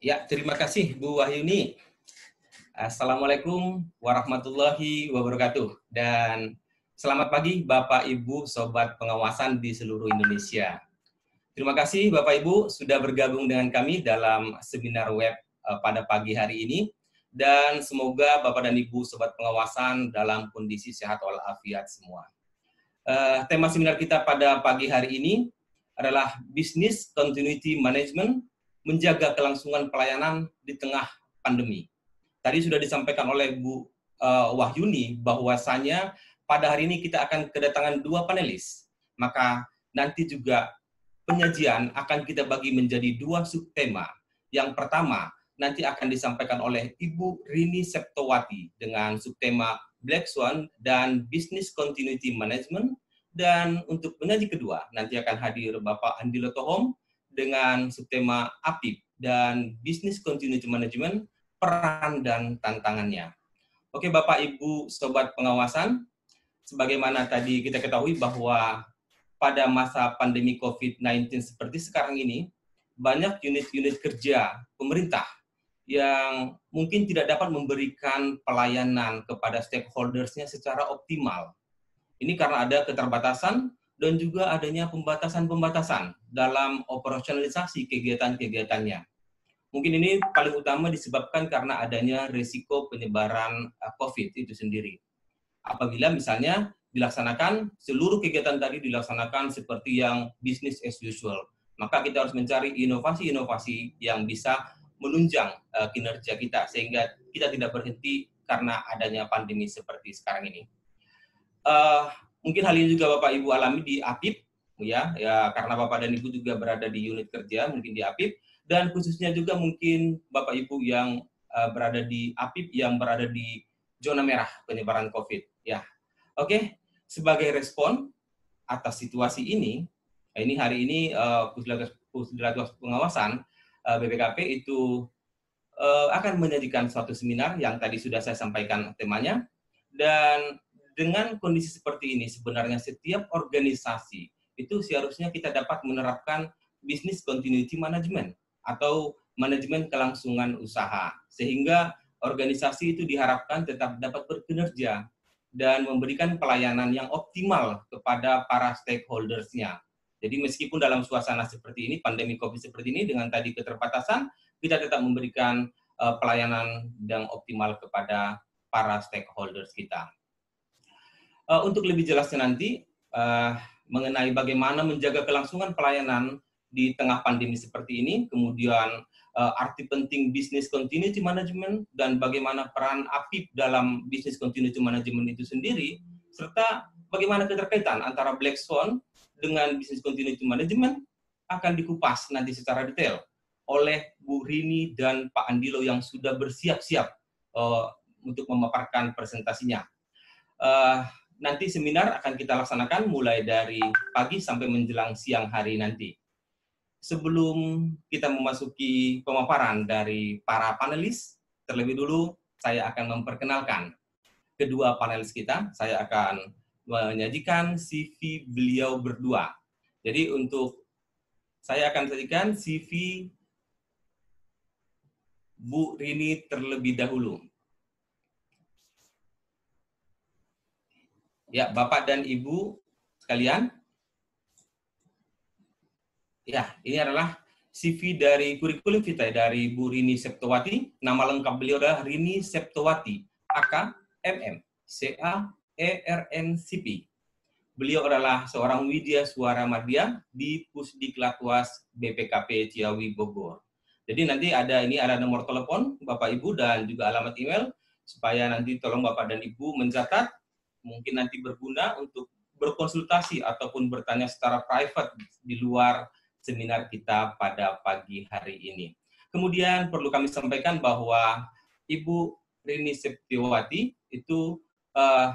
Ya, terima kasih Bu Wahyuni. Assalamualaikum warahmatullahi wabarakatuh. Dan selamat pagi Bapak Ibu Sobat Pengawasan di seluruh Indonesia. Terima kasih Bapak Ibu sudah bergabung dengan kami dalam seminar web eh, pada pagi hari ini. Dan semoga Bapak dan Ibu Sobat Pengawasan dalam kondisi sehat walafiat semua. Uh, tema seminar kita pada pagi hari ini adalah Business Continuity Management menjaga kelangsungan pelayanan di tengah pandemi. Tadi sudah disampaikan oleh Bu uh, Wahyuni bahwasanya pada hari ini kita akan kedatangan dua panelis. Maka nanti juga penyajian akan kita bagi menjadi dua subtema. Yang pertama nanti akan disampaikan oleh Ibu Rini Septowati dengan subtema Black Swan dan Business Continuity Management. Dan untuk penyaji kedua nanti akan hadir Bapak Andi Lotohom dengan subtema APIP dan Business Continuity Management, peran dan tantangannya. Oke Bapak Ibu Sobat Pengawasan, sebagaimana tadi kita ketahui bahwa pada masa pandemi COVID-19 seperti sekarang ini, banyak unit-unit kerja pemerintah yang mungkin tidak dapat memberikan pelayanan kepada stakeholdersnya secara optimal. Ini karena ada keterbatasan dan juga adanya pembatasan-pembatasan dalam operasionalisasi kegiatan-kegiatannya. Mungkin ini paling utama disebabkan karena adanya risiko penyebaran eh, COVID itu sendiri. Apabila misalnya dilaksanakan, seluruh kegiatan tadi dilaksanakan seperti yang business as usual, maka kita harus mencari inovasi-inovasi yang bisa menunjang uh, kinerja kita sehingga kita tidak berhenti karena adanya pandemi seperti sekarang ini. Uh, mungkin hal ini juga Bapak Ibu alami di APIP ya ya karena Bapak dan Ibu juga berada di unit kerja mungkin di APIP dan khususnya juga mungkin Bapak Ibu yang uh, berada di APIP yang berada di zona merah penyebaran COVID ya. Oke, sebagai respon atas situasi ini ini hari ini uh, Pengawasan uh, BPKP itu uh, akan menyajikan suatu seminar yang tadi sudah saya sampaikan temanya dan dengan kondisi seperti ini sebenarnya setiap organisasi itu seharusnya kita dapat menerapkan business continuity management atau manajemen kelangsungan usaha sehingga organisasi itu diharapkan tetap dapat berkinerja dan memberikan pelayanan yang optimal kepada para stakeholders-nya. Jadi meskipun dalam suasana seperti ini, pandemi COVID seperti ini, dengan tadi keterbatasan, kita tetap memberikan uh, pelayanan yang optimal kepada para stakeholders kita. Uh, untuk lebih jelasnya nanti uh, mengenai bagaimana menjaga kelangsungan pelayanan di tengah pandemi seperti ini, kemudian uh, arti penting business continuity management dan bagaimana peran APIP dalam business continuity management itu sendiri, serta bagaimana keterkaitan antara Black Swan dengan business continuity management akan dikupas nanti secara detail oleh Bu Rini dan Pak Andilo yang sudah bersiap-siap uh, untuk memaparkan presentasinya. Uh, nanti seminar akan kita laksanakan mulai dari pagi sampai menjelang siang hari nanti. Sebelum kita memasuki pemaparan dari para panelis, terlebih dulu saya akan memperkenalkan kedua panelis kita. Saya akan menyajikan CV beliau berdua. Jadi untuk saya akan sajikan CV Bu Rini terlebih dahulu. Ya, Bapak dan Ibu sekalian. Ya, ini adalah CV dari kurikulum kita dari Bu Rini Septowati. Nama lengkap beliau adalah Rini Septowati, AK MM, CA ERNCP. Beliau adalah seorang widya suara madya di Pusdiklatwas BPKP Ciawi Bogor. Jadi nanti ada ini ada nomor telepon Bapak Ibu dan juga alamat email supaya nanti tolong Bapak dan Ibu mencatat mungkin nanti berguna untuk berkonsultasi ataupun bertanya secara private di luar seminar kita pada pagi hari ini. Kemudian perlu kami sampaikan bahwa Ibu Rini Septiwati itu uh,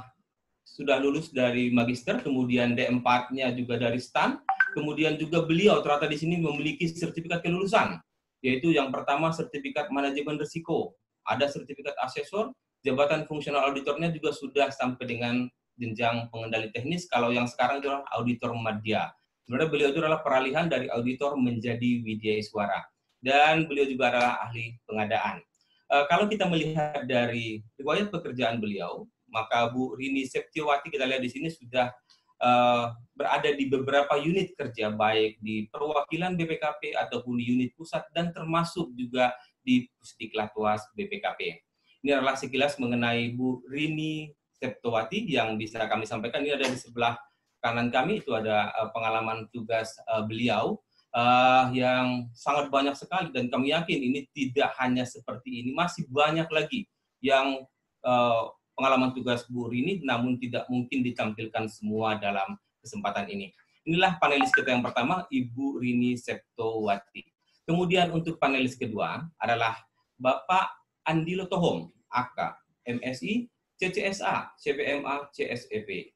sudah lulus dari magister, kemudian D4-nya juga dari STAN, kemudian juga beliau ternyata di sini memiliki sertifikat kelulusan, yaitu yang pertama sertifikat manajemen risiko, ada sertifikat asesor, jabatan fungsional auditornya juga sudah sampai dengan jenjang pengendali teknis. Kalau yang sekarang itu adalah auditor media. Sebenarnya beliau itu adalah peralihan dari auditor menjadi widya suara. dan beliau juga adalah ahli pengadaan. Uh, kalau kita melihat dari riwayat pekerjaan beliau, maka Bu Rini Septiawati kita lihat di sini sudah uh, berada di beberapa unit kerja, baik di perwakilan BPKP ataupun di unit pusat dan termasuk juga di Pusdiklat BPKP. Ini adalah sekilas mengenai Bu Rini Septiawati yang bisa kami sampaikan. Ini ada di sebelah kanan kami, itu ada uh, pengalaman tugas uh, beliau uh, yang sangat banyak sekali dan kami yakin ini tidak hanya seperti ini, masih banyak lagi yang pengalaman tugas Bu Rini namun tidak mungkin ditampilkan semua dalam kesempatan ini. Inilah panelis kita yang pertama, Ibu Rini Septowati. Kemudian untuk panelis kedua adalah Bapak Andilo Tohom, AK, MSI, CCSA, CPMA, CSEP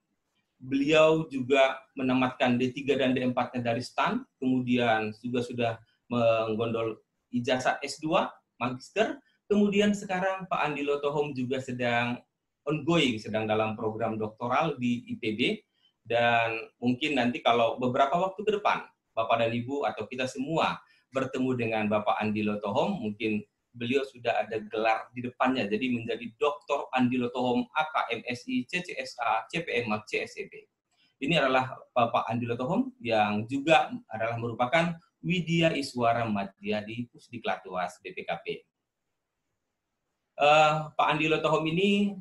beliau juga menamatkan D3 dan D4-nya dari STAN, kemudian juga sudah menggondol ijazah S2, magister, kemudian sekarang Pak Andi Lotohom juga sedang ongoing, sedang dalam program doktoral di IPB, dan mungkin nanti kalau beberapa waktu ke depan, Bapak dan Ibu atau kita semua bertemu dengan Bapak Andi Lotohom, mungkin beliau sudah ada gelar di depannya, jadi menjadi Dr. Andi Lotohom, AKMSI, CCSA, CPMA, CSEB. Ini adalah Bapak Andi Lotohom yang juga adalah merupakan Widya Iswara Madya di Pusdiklat BPKP. Uh, eh, Pak Andi Lotohom ini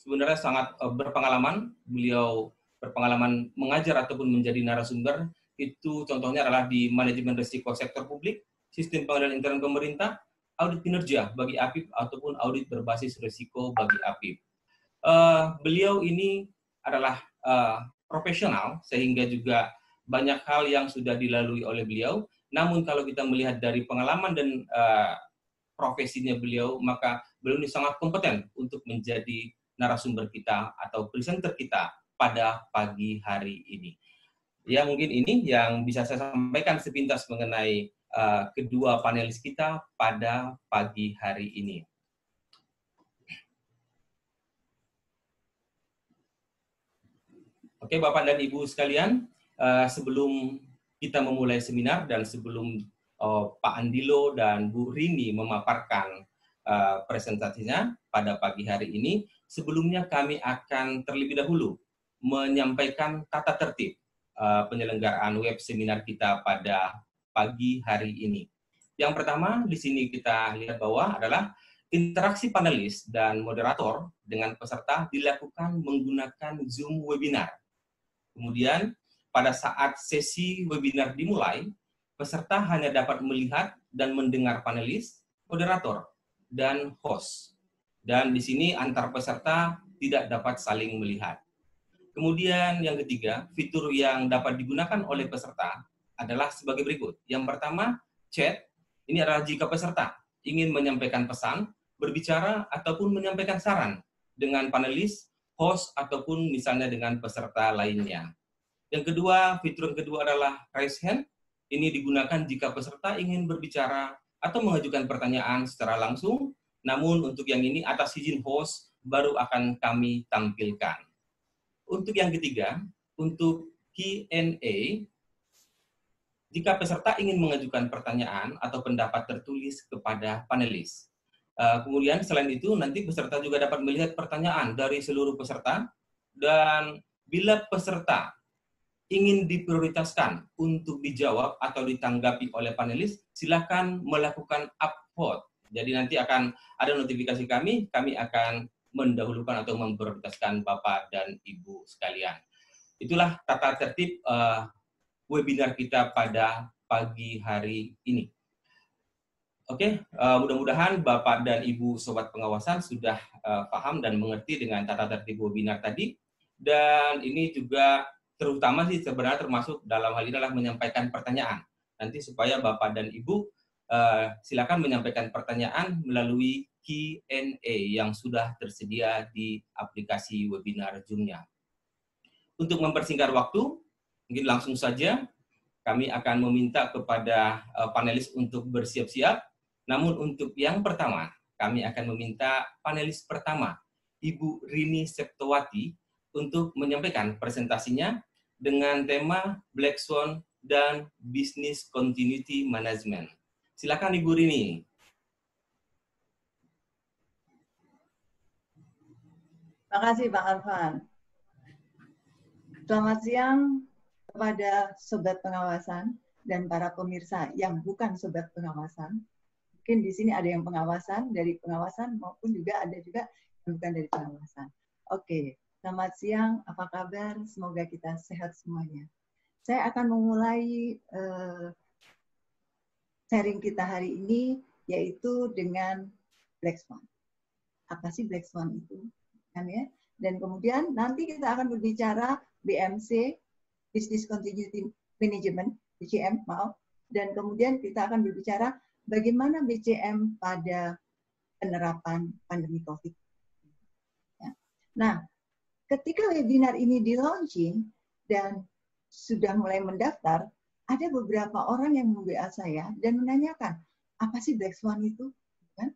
sebenarnya sangat uh, berpengalaman. Beliau berpengalaman mengajar ataupun menjadi narasumber. Itu contohnya adalah di manajemen risiko sektor publik, sistem pengendalian intern pemerintah, audit kinerja bagi APIP ataupun audit berbasis risiko bagi APIP. Uh, beliau ini adalah uh, profesional sehingga juga banyak hal yang sudah dilalui oleh beliau. Namun kalau kita melihat dari pengalaman dan uh, profesinya beliau, maka beliau ini sangat kompeten untuk menjadi narasumber kita atau presenter kita pada pagi hari ini. Ya mungkin ini yang bisa saya sampaikan sepintas mengenai uh, kedua panelis kita pada pagi hari ini. Oke, Bapak dan Ibu sekalian, uh, sebelum kita memulai seminar dan sebelum uh, Pak Andilo dan Bu Rini memaparkan presentasinya pada pagi hari ini, sebelumnya kami akan terlebih dahulu menyampaikan tata tertib penyelenggaraan web seminar kita pada pagi hari ini. Yang pertama di sini kita lihat bahwa adalah interaksi panelis dan moderator dengan peserta dilakukan menggunakan Zoom webinar. Kemudian pada saat sesi webinar dimulai, peserta hanya dapat melihat dan mendengar panelis, moderator, dan host. Dan di sini antar peserta tidak dapat saling melihat. Kemudian yang ketiga, fitur yang dapat digunakan oleh peserta adalah sebagai berikut. Yang pertama, chat. Ini adalah jika peserta ingin menyampaikan pesan, berbicara, ataupun menyampaikan saran dengan panelis, host, ataupun misalnya dengan peserta lainnya. Yang kedua, fitur kedua adalah raise hand. Ini digunakan jika peserta ingin berbicara atau mengajukan pertanyaan secara langsung, namun untuk yang ini atas izin host baru akan kami tampilkan. Untuk yang ketiga, untuk Q&A, jika peserta ingin mengajukan pertanyaan atau pendapat tertulis kepada panelis. Uh, kemudian selain itu nanti peserta juga dapat melihat pertanyaan dari seluruh peserta dan bila peserta ingin diprioritaskan untuk dijawab atau ditanggapi oleh panelis, silakan melakukan upvote. Jadi nanti akan ada notifikasi kami, kami akan mendahulukan atau memprioritaskan Bapak dan Ibu sekalian. Itulah tata tertib uh, webinar kita pada pagi hari ini. Oke, uh, mudah-mudahan Bapak dan Ibu Sobat Pengawasan sudah uh, paham dan mengerti dengan tata tertib webinar tadi. Dan ini juga terutama sih sebenarnya termasuk dalam hal ini adalah menyampaikan pertanyaan. Nanti supaya Bapak dan Ibu uh, silakan menyampaikan pertanyaan melalui Q&A yang sudah tersedia di aplikasi webinar Zoom-nya. Untuk mempersingkat waktu, Mungkin langsung saja kami akan meminta kepada uh, panelis untuk bersiap-siap. Namun untuk yang pertama, kami akan meminta panelis pertama, Ibu Rini Septowati, untuk menyampaikan presentasinya dengan tema Black Swan dan Business Continuity Management. Silakan Ibu Rini. Terima kasih Pak Alvan. Selamat siang kepada Sobat Pengawasan dan para pemirsa yang bukan Sobat Pengawasan. Mungkin di sini ada yang pengawasan, dari pengawasan maupun juga ada juga yang bukan dari pengawasan. Oke, selamat siang, apa kabar? Semoga kita sehat semuanya. Saya akan memulai uh, sharing kita hari ini, yaitu dengan Black Swan. Apa sih Black Swan itu? Kan ya? Dan kemudian nanti kita akan berbicara BMC, Business Continuity Management, BCM, maaf. Dan kemudian kita akan berbicara bagaimana BCM pada penerapan pandemi COVID. Ya. Nah, ketika webinar ini di launching dan sudah mulai mendaftar, ada beberapa orang yang meng-WA saya dan menanyakan, apa sih Black Swan itu? Kan?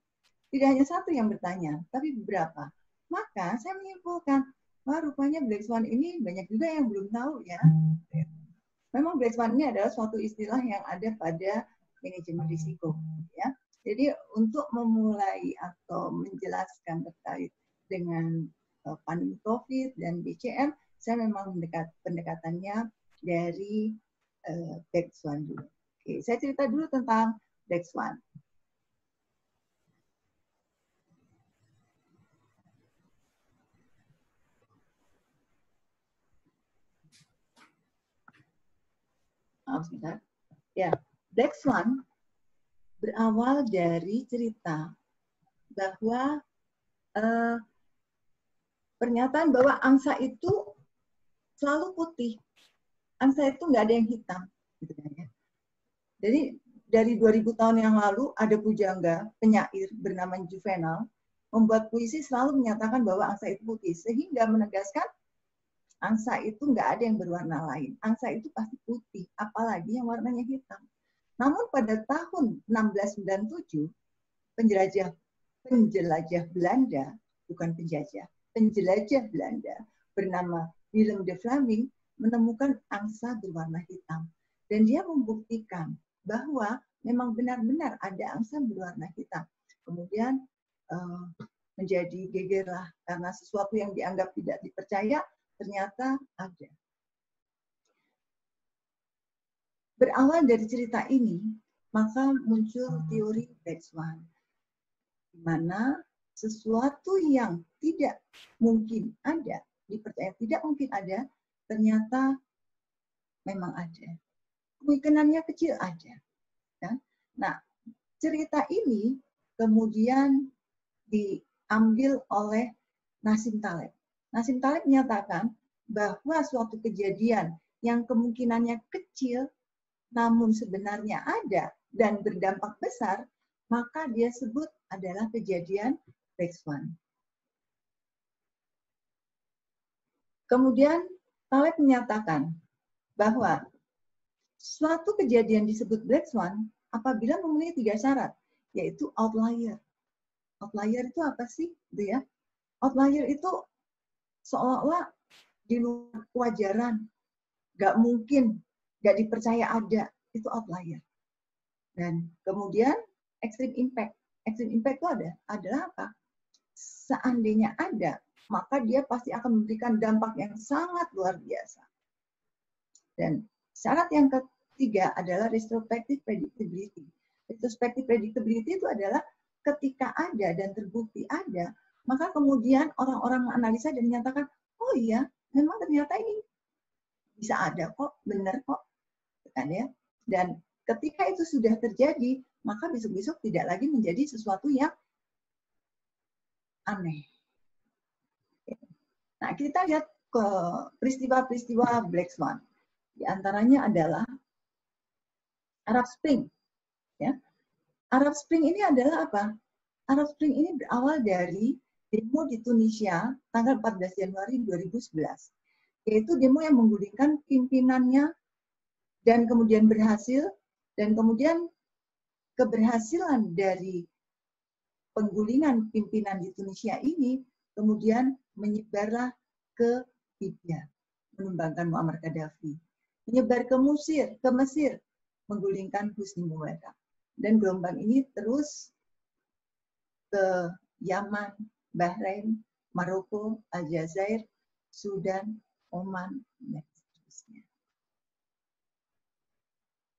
Tidak hanya satu yang bertanya, tapi beberapa. Maka saya menyimpulkan, wah rupanya Black Swan ini banyak juga yang belum tahu ya. Memang Black Swan ini adalah suatu istilah yang ada pada manajemen risiko. Ya. Jadi untuk memulai atau menjelaskan terkait dengan uh, pandemi COVID dan BCM, saya memang mendekat, pendekatannya dari uh, Black Swan dulu. Oke, saya cerita dulu tentang Black Swan. Maaf sebentar. Ya, Black Swan berawal dari cerita bahwa uh, pernyataan bahwa angsa itu selalu putih. Angsa itu nggak ada yang hitam. Gitu kan ya. Jadi dari 2000 tahun yang lalu ada pujangga penyair bernama Juvenal membuat puisi selalu menyatakan bahwa angsa itu putih sehingga menegaskan angsa itu nggak ada yang berwarna lain. Angsa itu pasti putih, apalagi yang warnanya hitam. Namun pada tahun 1697, penjelajah penjelajah Belanda, bukan penjajah, penjelajah Belanda bernama Willem de Vlaming menemukan angsa berwarna hitam. Dan dia membuktikan bahwa memang benar-benar ada angsa berwarna hitam. Kemudian uh, menjadi gegerlah karena sesuatu yang dianggap tidak dipercaya ternyata ada. Berawal dari cerita ini, maka muncul teori Swan, di mana sesuatu yang tidak mungkin ada, dipercaya tidak mungkin ada, ternyata memang ada. Kemungkinannya kecil aja. Ya. Nah, cerita ini kemudian diambil oleh Nasim Taleb. Nasim Taleb menyatakan bahwa suatu kejadian yang kemungkinannya kecil namun sebenarnya ada dan berdampak besar, maka dia sebut adalah kejadian Black Swan. Kemudian Taleb menyatakan bahwa suatu kejadian disebut Black Swan apabila memenuhi tiga syarat, yaitu outlier. Outlier itu apa sih? Gitu ya. Outlier itu seolah-olah di luar kewajaran, nggak mungkin, nggak dipercaya ada, itu outlier. Dan kemudian extreme impact. Extreme impact itu ada, adalah apa? Seandainya ada, maka dia pasti akan memberikan dampak yang sangat luar biasa. Dan syarat yang ketiga adalah retrospective predictability. Retrospective predictability itu adalah ketika ada dan terbukti ada, maka kemudian orang-orang menganalisa dan menyatakan, oh iya, memang ternyata ini bisa ada kok, benar kok. Kan ya? Dan ketika itu sudah terjadi, maka besok-besok tidak lagi menjadi sesuatu yang aneh. Nah, kita lihat ke peristiwa-peristiwa Black Swan. Di antaranya adalah Arab Spring. Ya. Arab Spring ini adalah apa? Arab Spring ini berawal dari demo di Tunisia tanggal 14 Januari 2011. Yaitu demo yang menggulingkan pimpinannya dan kemudian berhasil dan kemudian keberhasilan dari penggulingan pimpinan di Tunisia ini kemudian menyebarlah ke Libya, menumbangkan Muammar Gaddafi. Menyebar ke Mesir, ke Mesir, menggulingkan Husni Mubarak. dan gelombang ini terus ke Yaman, Bahrain, Maroko, Aljazair, Sudan, Oman, dan seterusnya.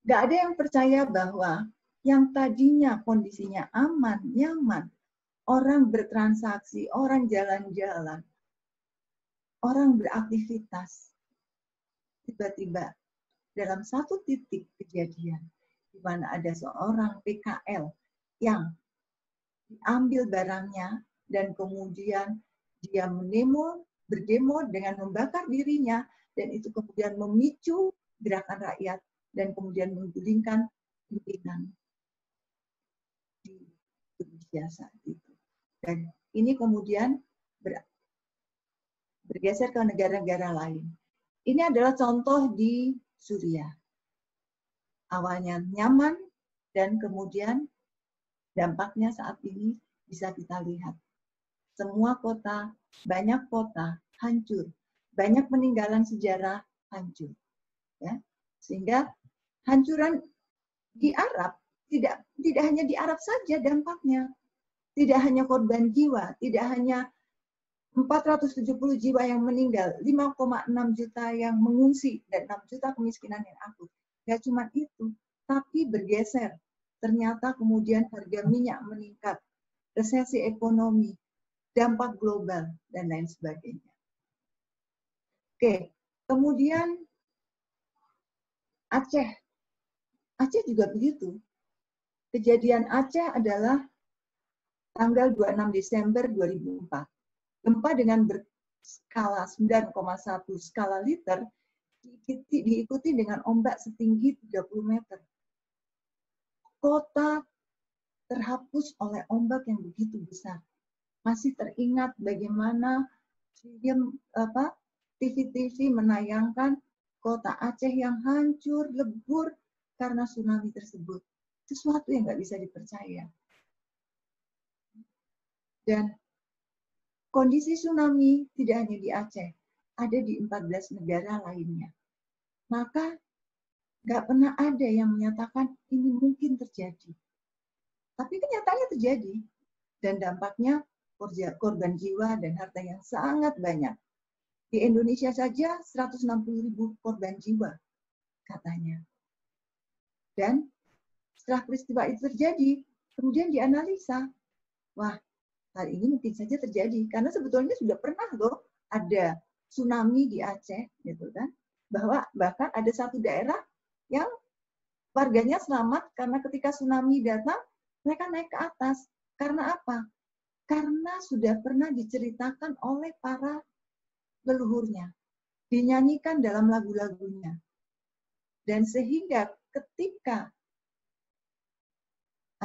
Gak ada yang percaya bahwa yang tadinya kondisinya aman, nyaman, orang bertransaksi, orang jalan-jalan, orang beraktivitas, tiba-tiba dalam satu titik kejadian di mana ada seorang PKL yang diambil barangnya dan kemudian dia mendemo, berdemo dengan membakar dirinya dan itu kemudian memicu gerakan rakyat dan kemudian menggulingkan pimpinan di Indonesia saat itu. Dan ini kemudian ber, bergeser ke negara-negara lain. Ini adalah contoh di Suriah. Awalnya nyaman dan kemudian dampaknya saat ini bisa kita lihat. Semua kota, banyak kota hancur, banyak peninggalan sejarah hancur. Ya. Sehingga hancuran di Arab tidak tidak hanya di Arab saja dampaknya. Tidak hanya korban jiwa, tidak hanya 470 jiwa yang meninggal, 5,6 juta yang mengungsi, dan 6 juta kemiskinan yang akut. Tidak cuma itu, tapi bergeser. Ternyata kemudian harga minyak meningkat, resesi ekonomi, dampak global, dan lain sebagainya. Oke, kemudian Aceh. Aceh juga begitu. Kejadian Aceh adalah tanggal 26 Desember 2004. Gempa dengan berskala 9,1 skala liter diikuti, diikuti dengan ombak setinggi 30 meter. Kota terhapus oleh ombak yang begitu besar. Masih teringat bagaimana film apa TV-TV menayangkan kota Aceh yang hancur lebur karena tsunami tersebut. Sesuatu yang nggak bisa dipercaya. Dan kondisi tsunami tidak hanya di Aceh, ada di 14 negara lainnya. Maka nggak pernah ada yang menyatakan ini mungkin terjadi. Tapi kenyataannya terjadi. Dan dampaknya korban jiwa dan harta yang sangat banyak. Di Indonesia saja 160 ribu korban jiwa, katanya. Dan setelah peristiwa itu terjadi, kemudian dianalisa, wah, hal ini mungkin saja terjadi karena sebetulnya sudah pernah loh ada tsunami di Aceh, gitu kan? Bahwa bahkan ada satu daerah yang warganya selamat karena ketika tsunami datang, mereka naik ke atas. Karena apa? Karena sudah pernah diceritakan oleh para leluhurnya, dinyanyikan dalam lagu-lagunya. Dan sehingga ketika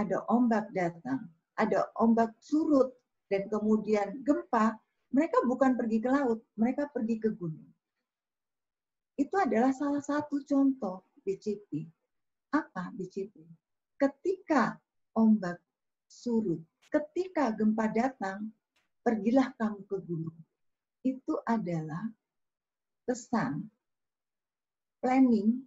ada ombak datang, ada ombak surut, dan kemudian gempa, mereka bukan pergi ke laut, mereka pergi ke gunung. Itu adalah salah satu contoh BCP. Apa BCP? Ketika ombak surut, ketika gempa datang, pergilah kamu ke gunung itu adalah pesan planning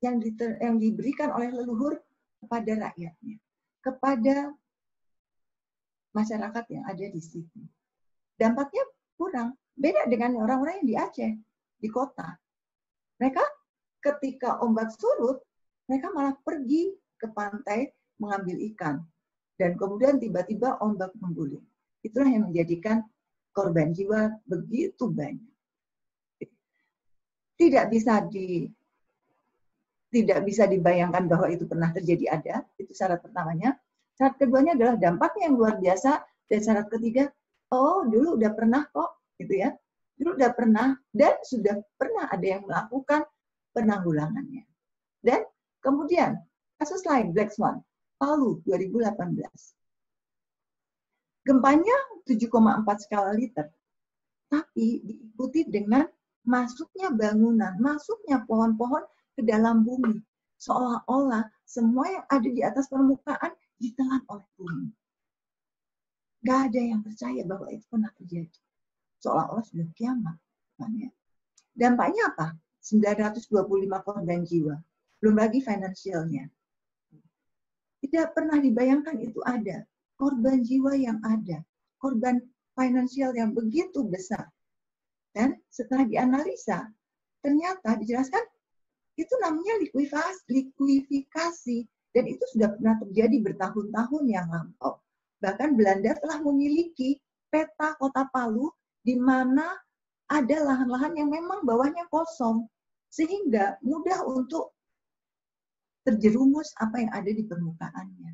yang, diter, yang diberikan oleh leluhur kepada rakyatnya, kepada masyarakat yang ada di situ. Dampaknya kurang, beda dengan orang-orang yang di Aceh, di kota. Mereka ketika ombak surut, mereka malah pergi ke pantai mengambil ikan. Dan kemudian tiba-tiba ombak mengguling. Itulah yang menjadikan korban jiwa begitu banyak. Tidak bisa di tidak bisa dibayangkan bahwa itu pernah terjadi ada, itu syarat pertamanya. Syarat keduanya adalah dampaknya yang luar biasa dan syarat ketiga, oh dulu udah pernah kok, gitu ya. Dulu udah pernah dan sudah pernah ada yang melakukan penanggulangannya. Dan kemudian kasus lain Black Swan, Palu 2018. Gempanya 7,4 skala liter. Tapi diikuti dengan masuknya bangunan, masuknya pohon-pohon ke dalam bumi. Seolah-olah semua yang ada di atas permukaan ditelan oleh bumi. Gak ada yang percaya bahwa itu pernah terjadi. Seolah-olah sudah kiamat. Ya. Dampaknya apa? 925 korban jiwa. Belum lagi finansialnya. Tidak pernah dibayangkan itu ada. Korban jiwa yang ada, korban finansial yang begitu besar. Dan setelah dianalisa, ternyata dijelaskan itu namanya likuifikasi, likuifikasi dan itu sudah pernah terjadi bertahun-tahun yang lampau. Bahkan Belanda telah memiliki peta kota Palu di mana ada lahan-lahan yang memang bawahnya kosong sehingga mudah untuk terjerumus apa yang ada di permukaannya.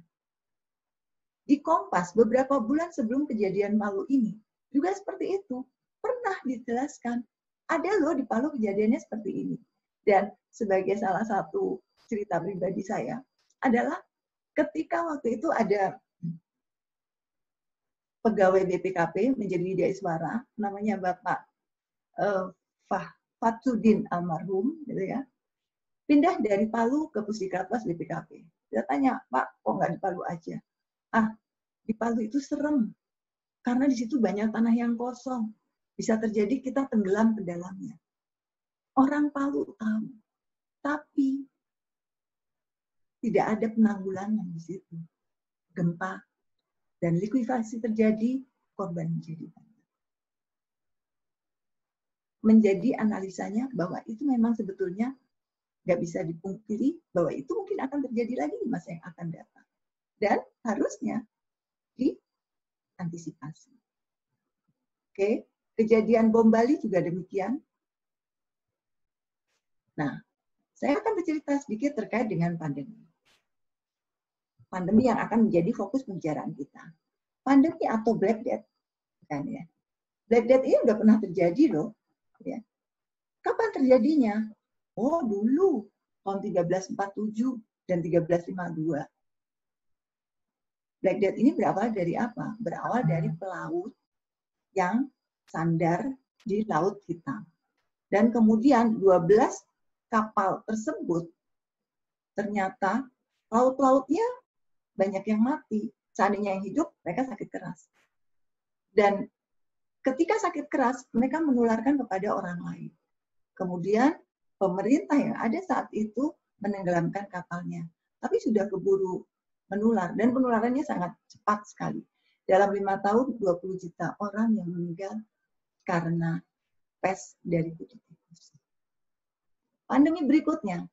Di Kompas beberapa bulan sebelum kejadian Palu ini juga seperti itu. Pernah dijelaskan ada loh di Palu kejadiannya seperti ini. Dan sebagai salah satu cerita pribadi saya adalah ketika waktu itu ada pegawai BPKP menjadi Widya Iswara, namanya Bapak uh, Fah, Fatsudin almarhum, gitu ya, pindah dari Palu ke Puskesmas BPKP. Dia tanya, Pak, kok nggak di Palu aja? Ah, di Palu itu serem. Karena di situ banyak tanah yang kosong. Bisa terjadi kita tenggelam ke dalamnya. Orang Palu tahu. Tapi tidak ada penanggulangan di situ. Gempa dan likuifaksi terjadi, korban menjadi banyak. Menjadi analisanya bahwa itu memang sebetulnya nggak bisa dipungkiri bahwa itu mungkin akan terjadi lagi di masa yang akan datang. Dan harusnya diantisipasi. Oke, kejadian bom Bali juga demikian. Nah, saya akan bercerita sedikit terkait dengan pandemi. Pandemi yang akan menjadi fokus pembicaraan kita. Pandemi atau Black Death, kan ya. Black Death ini udah pernah terjadi loh. Ya. Kapan terjadinya? Oh dulu, tahun 1347 dan 1352 Black Death ini berawal dari apa? Berawal dari hmm. pelaut yang sandar di Laut Hitam. Dan kemudian 12 kapal tersebut ternyata laut-lautnya banyak yang mati. Seandainya yang hidup, mereka sakit keras. Dan ketika sakit keras, mereka menularkan kepada orang lain. Kemudian pemerintah yang ada saat itu menenggelamkan kapalnya. Tapi sudah keburu menular dan penularannya sangat cepat sekali. Dalam lima tahun 20 juta orang yang meninggal karena pes dari kutu tikus. Pandemi berikutnya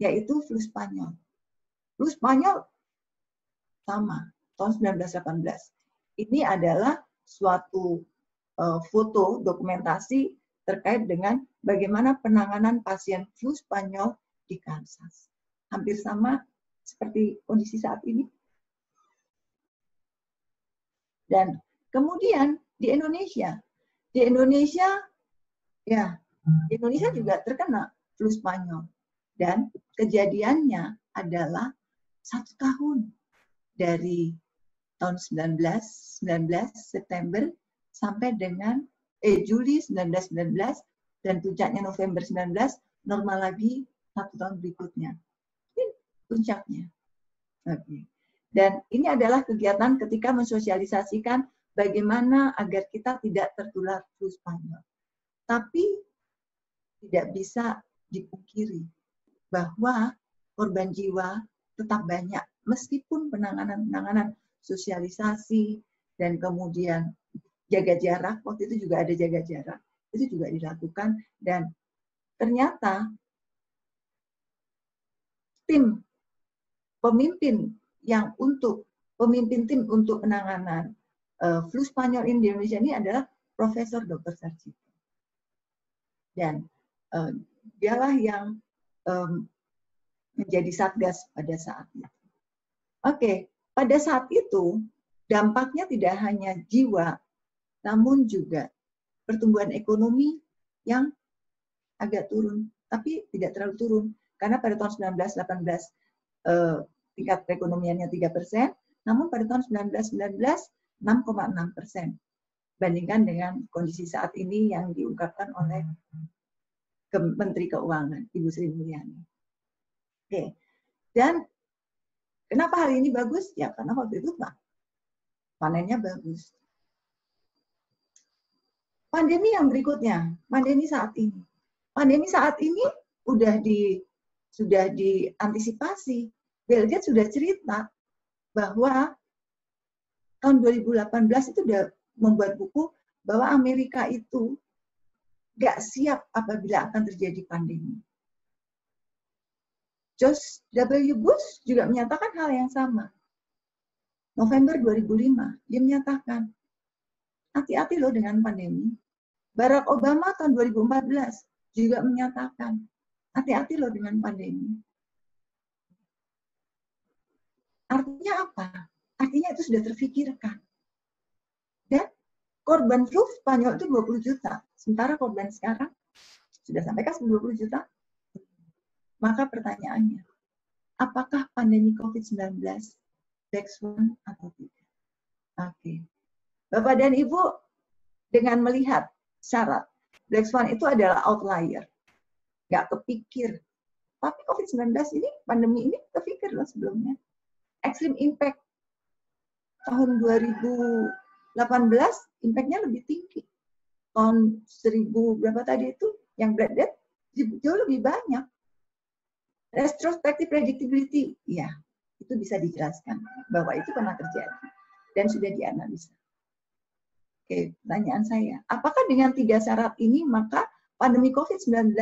yaitu flu Spanyol. Flu Spanyol sama tahun 1918. Ini adalah suatu uh, foto dokumentasi terkait dengan bagaimana penanganan pasien flu Spanyol di Kansas. Hampir sama seperti kondisi saat ini. Dan kemudian di Indonesia, di Indonesia ya, di Indonesia juga terkena flu Spanyol dan kejadiannya adalah satu tahun dari tahun 19 19 September sampai dengan eh Juli 1919 dan puncaknya November 19 normal lagi satu tahun berikutnya puncaknya. Oke. Dan ini adalah kegiatan ketika mensosialisasikan bagaimana agar kita tidak tertular flu Spanyol. Tapi tidak bisa dipungkiri bahwa korban jiwa tetap banyak meskipun penanganan-penanganan sosialisasi dan kemudian jaga jarak waktu itu juga ada jaga jarak itu juga dilakukan dan ternyata tim pemimpin yang untuk pemimpin tim untuk penanganan uh, flu Spanyol di Indonesia ini adalah Profesor Dr. Sarjito. Dan uh, dialah yang um, menjadi satgas pada saat itu. Oke, pada saat itu dampaknya tidak hanya jiwa, namun juga pertumbuhan ekonomi yang agak turun, tapi tidak terlalu turun. Karena pada tahun 1918 eh, tingkat perekonomiannya 3 persen, namun pada tahun 1919 6,6 persen. Bandingkan dengan kondisi saat ini yang diungkapkan oleh Menteri Keuangan, Ibu Sri Mulyani. Oke, dan kenapa hari ini bagus? Ya karena waktu itu Pak, panennya bagus. Pandemi yang berikutnya, pandemi saat ini. Pandemi saat ini udah di sudah diantisipasi Bill Gates sudah cerita bahwa tahun 2018 itu sudah membuat buku bahwa Amerika itu gak siap apabila akan terjadi pandemi. George W. Bush juga menyatakan hal yang sama. November 2005, dia menyatakan, hati-hati loh dengan pandemi. Barack Obama tahun 2014 juga menyatakan, hati-hati loh dengan pandemi. Artinya apa? Artinya itu sudah terfikirkan. Dan korban flu Spanyol itu 20 juta. Sementara korban sekarang sudah sampai kan 20 juta. Maka pertanyaannya, apakah pandemi COVID-19 black swan atau tidak? Oke. Okay. Bapak dan Ibu, dengan melihat syarat, black swan itu adalah outlier. Nggak kepikir. Tapi COVID-19 ini, pandemi ini kepikir loh sebelumnya. Extreme impact tahun 2018, impact-nya lebih tinggi. Tahun 1000 berapa tadi itu, yang black death jauh lebih banyak. Retrospective predictability, ya, itu bisa dijelaskan bahwa itu pernah terjadi dan sudah dianalisa. Oke, pertanyaan saya, apakah dengan tiga syarat ini maka pandemi COVID-19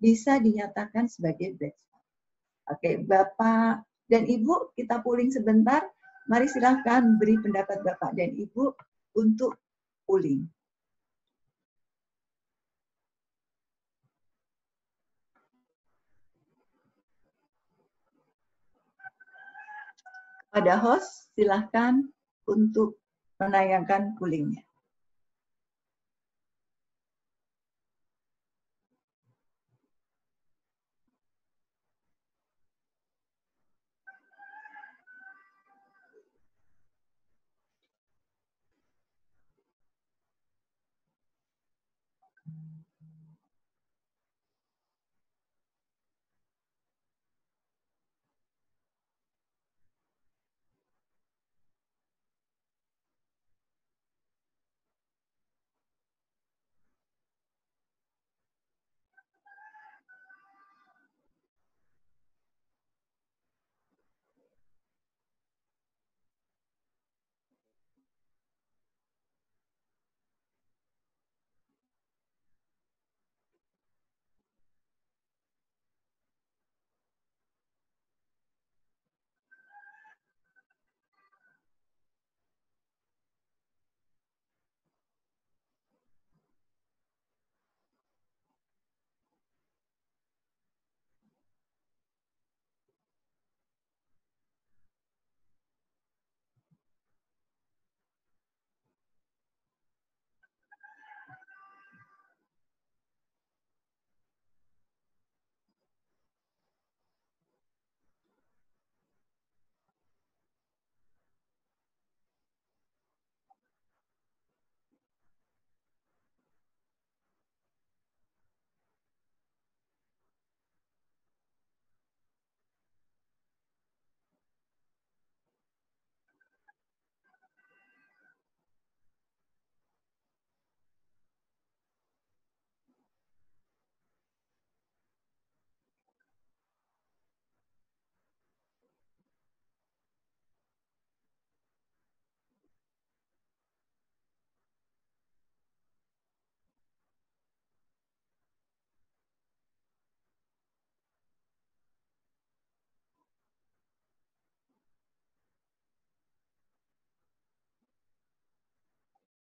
bisa dinyatakan sebagai black? Oke, Bapak dan Ibu, kita pooling sebentar. Mari silahkan beri pendapat Bapak dan Ibu untuk pooling. pada host, silahkan untuk menayangkan poolingnya.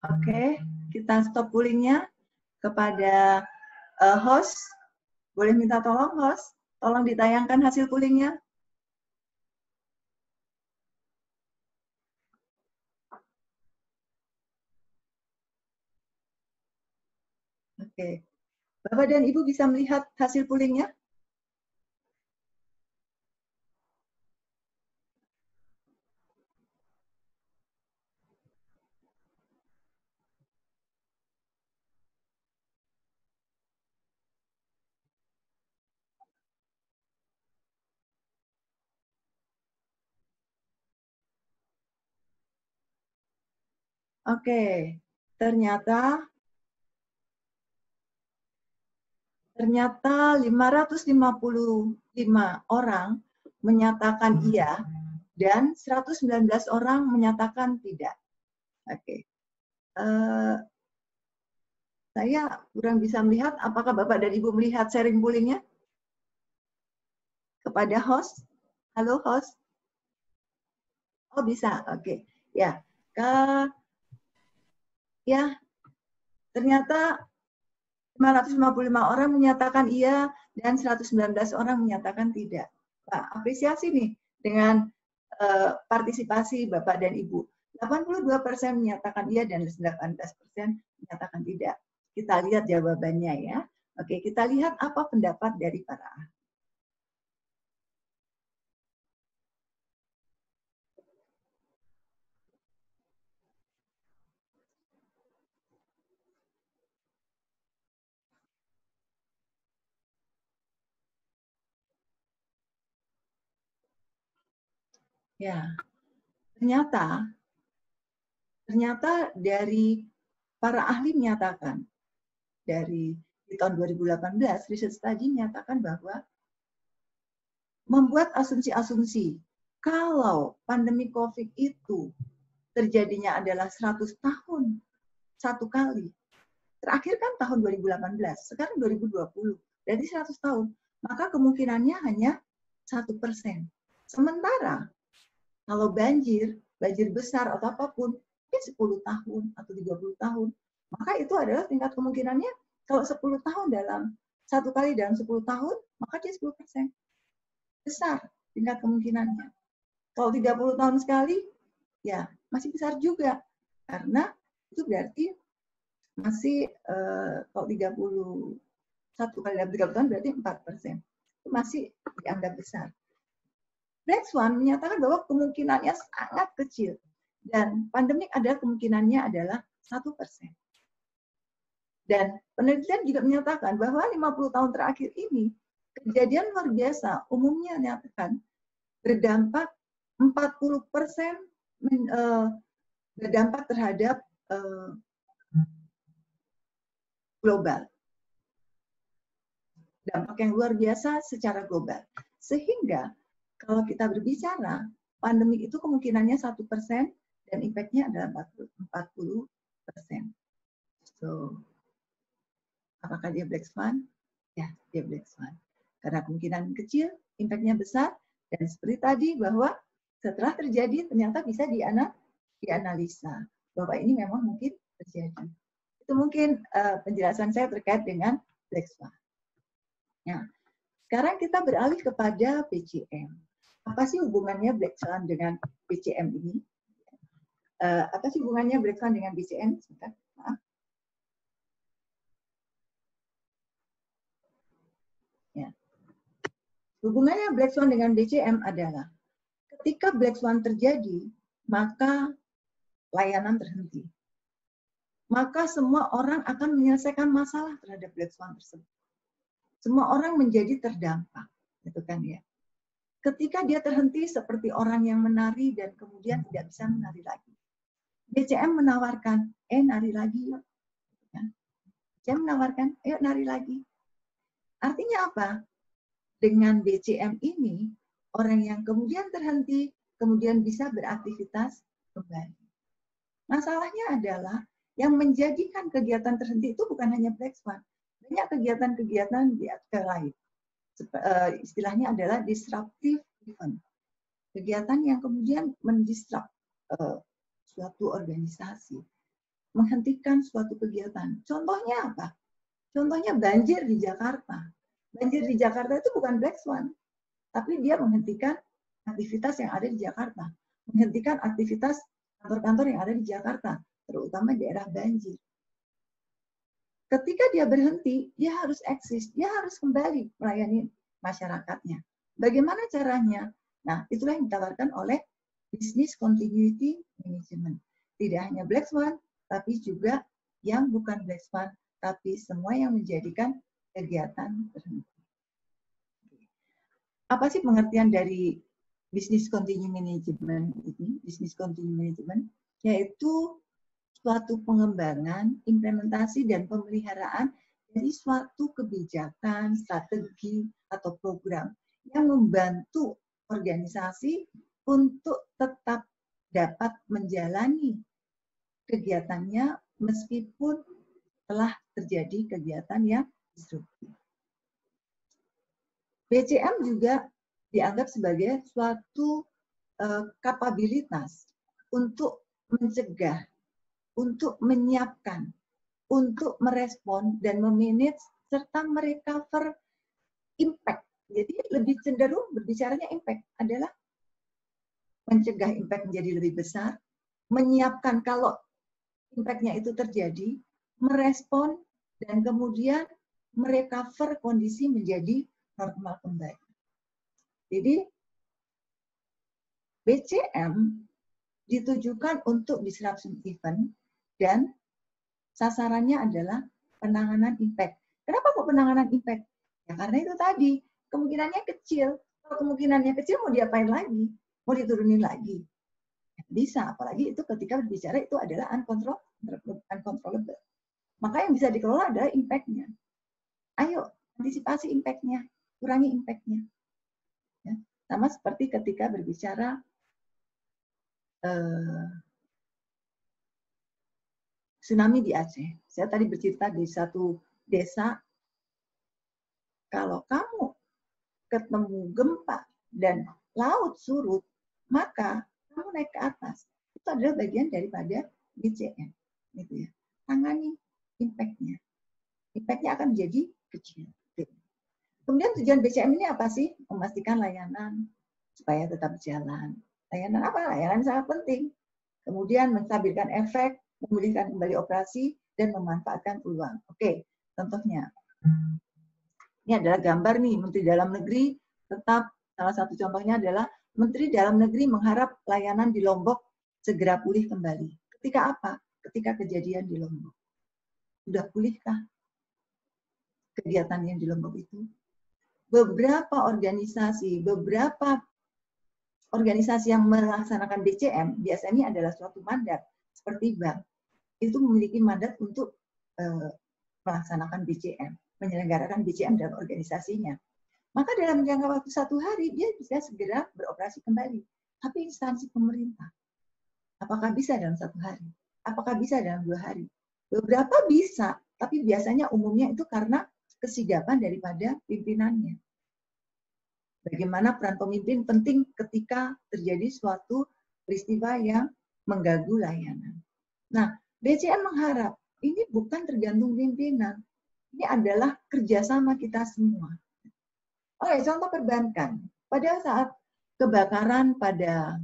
Oke, kita stop poolingnya kepada uh, host. Boleh minta tolong host, tolong ditayangkan hasil poolingnya. Oke, Bapak dan Ibu bisa melihat hasil poolingnya? Oke, ternyata ternyata 555 orang menyatakan iya dan 119 orang menyatakan tidak. Oke. Okay. Uh, saya kurang bisa melihat, apakah Bapak dan Ibu melihat sharing poolingnya? Kepada host? Halo host? Oh bisa, oke. Okay. Ya, ke, ya ternyata 555 orang menyatakan iya dan 119 orang menyatakan tidak. Nah, apresiasi nih dengan uh, partisipasi Bapak dan Ibu. 82 persen menyatakan iya dan 18 persen menyatakan tidak. Kita lihat jawabannya ya. Oke, kita lihat apa pendapat dari para ahli. Ya, ternyata ternyata dari para ahli menyatakan dari di tahun 2018 riset tadi menyatakan bahwa membuat asumsi-asumsi kalau pandemi COVID itu terjadinya adalah 100 tahun satu kali. Terakhir kan tahun 2018, sekarang 2020, berarti 100 tahun. Maka kemungkinannya hanya satu persen. Sementara kalau banjir, banjir besar atau apa pun, mungkin 10 tahun atau 30 tahun, maka itu adalah tingkat kemungkinannya kalau 10 tahun dalam satu kali dalam 10 tahun, maka dia 10 persen. Besar tingkat kemungkinannya. Kalau 30 tahun sekali, ya masih besar juga. Karena itu berarti masih eh, kalau 30 satu kali dalam 30 tahun berarti 4 persen. Itu masih dianggap besar. Black Swan menyatakan bahwa kemungkinannya sangat kecil dan pandemik adalah kemungkinannya adalah satu persen. Dan penelitian juga menyatakan bahwa 50 tahun terakhir ini kejadian luar biasa umumnya menyatakan berdampak 40 persen eh, berdampak terhadap eh, global. Dampak yang luar biasa secara global. Sehingga kalau kita berbicara, pandemi itu kemungkinannya satu persen dan impactnya adalah 40 persen. So, apakah dia black swan? Ya, dia black swan. Karena kemungkinan kecil, impactnya besar, dan seperti tadi bahwa setelah terjadi ternyata bisa dianalisa bahwa ini memang mungkin terjadi. Itu mungkin uh, penjelasan saya terkait dengan black swan. Ya. Sekarang kita beralih kepada PCM. Apa sih hubungannya Black Swan dengan PCM ini? Uh, apa sih hubungannya Black Swan dengan BCM? Sebentar. Ya. Hubungannya Black Swan dengan BCM adalah ketika Black Swan terjadi, maka layanan terhenti. Maka semua orang akan menyelesaikan masalah terhadap Black Swan tersebut semua orang menjadi terdampak, gitu kan ya. Ketika dia terhenti seperti orang yang menari dan kemudian tidak bisa menari lagi. BCM menawarkan, eh nari lagi yuk. Gitu kan. Menawarkan, ayo nari lagi. Artinya apa? Dengan BCM ini, orang yang kemudian terhenti, kemudian bisa beraktivitas kembali. Masalahnya adalah yang menjadikan kegiatan terhenti itu bukan hanya Black Swan, banyak kegiatan-kegiatan di lain. Eh, istilahnya adalah disruptive event. Kegiatan yang kemudian mendisrupt uh, suatu organisasi, menghentikan suatu kegiatan. Contohnya apa? Contohnya banjir di Jakarta. Banjir di Jakarta itu bukan black swan, tapi dia menghentikan aktivitas yang ada di Jakarta, menghentikan aktivitas kantor-kantor yang ada di Jakarta, terutama daerah banjir ketika dia berhenti, dia harus eksis, dia harus kembali melayani masyarakatnya. Bagaimana caranya? Nah, itulah yang ditawarkan oleh Business Continuity Management. Tidak hanya Black Swan, tapi juga yang bukan Black Swan, tapi semua yang menjadikan kegiatan berhenti. Apa sih pengertian dari Business Continuity Management ini? Business Continuity Management yaitu suatu pengembangan, implementasi, dan pemeliharaan dari suatu kebijakan, strategi, atau program yang membantu organisasi untuk tetap dapat menjalani kegiatannya meskipun telah terjadi kegiatan yang disruptif. BCM juga dianggap sebagai suatu uh, kapabilitas untuk mencegah, untuk menyiapkan, untuk merespon dan memanage serta merecover impact. Jadi lebih cenderung berbicaranya impact adalah mencegah impact menjadi lebih besar, menyiapkan kalau impact-nya itu terjadi, merespon dan kemudian merecover kondisi menjadi normal kembali. Jadi BCM ditujukan untuk disruption event dan sasarannya adalah penanganan impact. Kenapa kok penanganan impact? Ya karena itu tadi, kemungkinannya kecil. Kalau kemungkinannya kecil mau diapain lagi? Mau diturunin lagi? Ya, bisa, apalagi itu ketika berbicara itu adalah uncontrollable. Maka yang bisa dikelola adalah impact-nya. Ayo, antisipasi impact-nya, kurangi impact-nya. Ya. Sama seperti ketika berbicara eh, tsunami di Aceh. Saya tadi bercerita di satu desa, kalau kamu ketemu gempa dan laut surut, maka kamu naik ke atas. Itu adalah bagian daripada BCM. Gitu ya. Tangani impact-nya. Impact-nya akan menjadi kecil. Kemudian tujuan BCM ini apa sih? Memastikan layanan supaya tetap jalan. Layanan apa? Layanan sangat penting. Kemudian menstabilkan efek, memulihkan kembali operasi, dan memanfaatkan peluang. Oke, contohnya. Ini adalah gambar nih, Menteri Dalam Negeri tetap salah satu contohnya adalah Menteri Dalam Negeri mengharap layanan di Lombok segera pulih kembali. Ketika apa? Ketika kejadian di Lombok. Sudah pulihkah kegiatan yang di Lombok itu? beberapa organisasi, beberapa organisasi yang melaksanakan BCM biasanya adalah suatu mandat seperti bank itu memiliki mandat untuk uh, melaksanakan BCM, menyelenggarakan BCM dalam organisasinya. Maka dalam jangka waktu satu hari dia bisa segera beroperasi kembali. Tapi instansi pemerintah, apakah bisa dalam satu hari? Apakah bisa dalam dua hari? Beberapa bisa, tapi biasanya umumnya itu karena kesigapan daripada pimpinannya. Bagaimana peran pemimpin penting ketika terjadi suatu peristiwa yang mengganggu layanan. Nah, BCM mengharap ini bukan tergantung pimpinan, ini adalah kerjasama kita semua. Oke, contoh perbankan. Pada saat kebakaran pada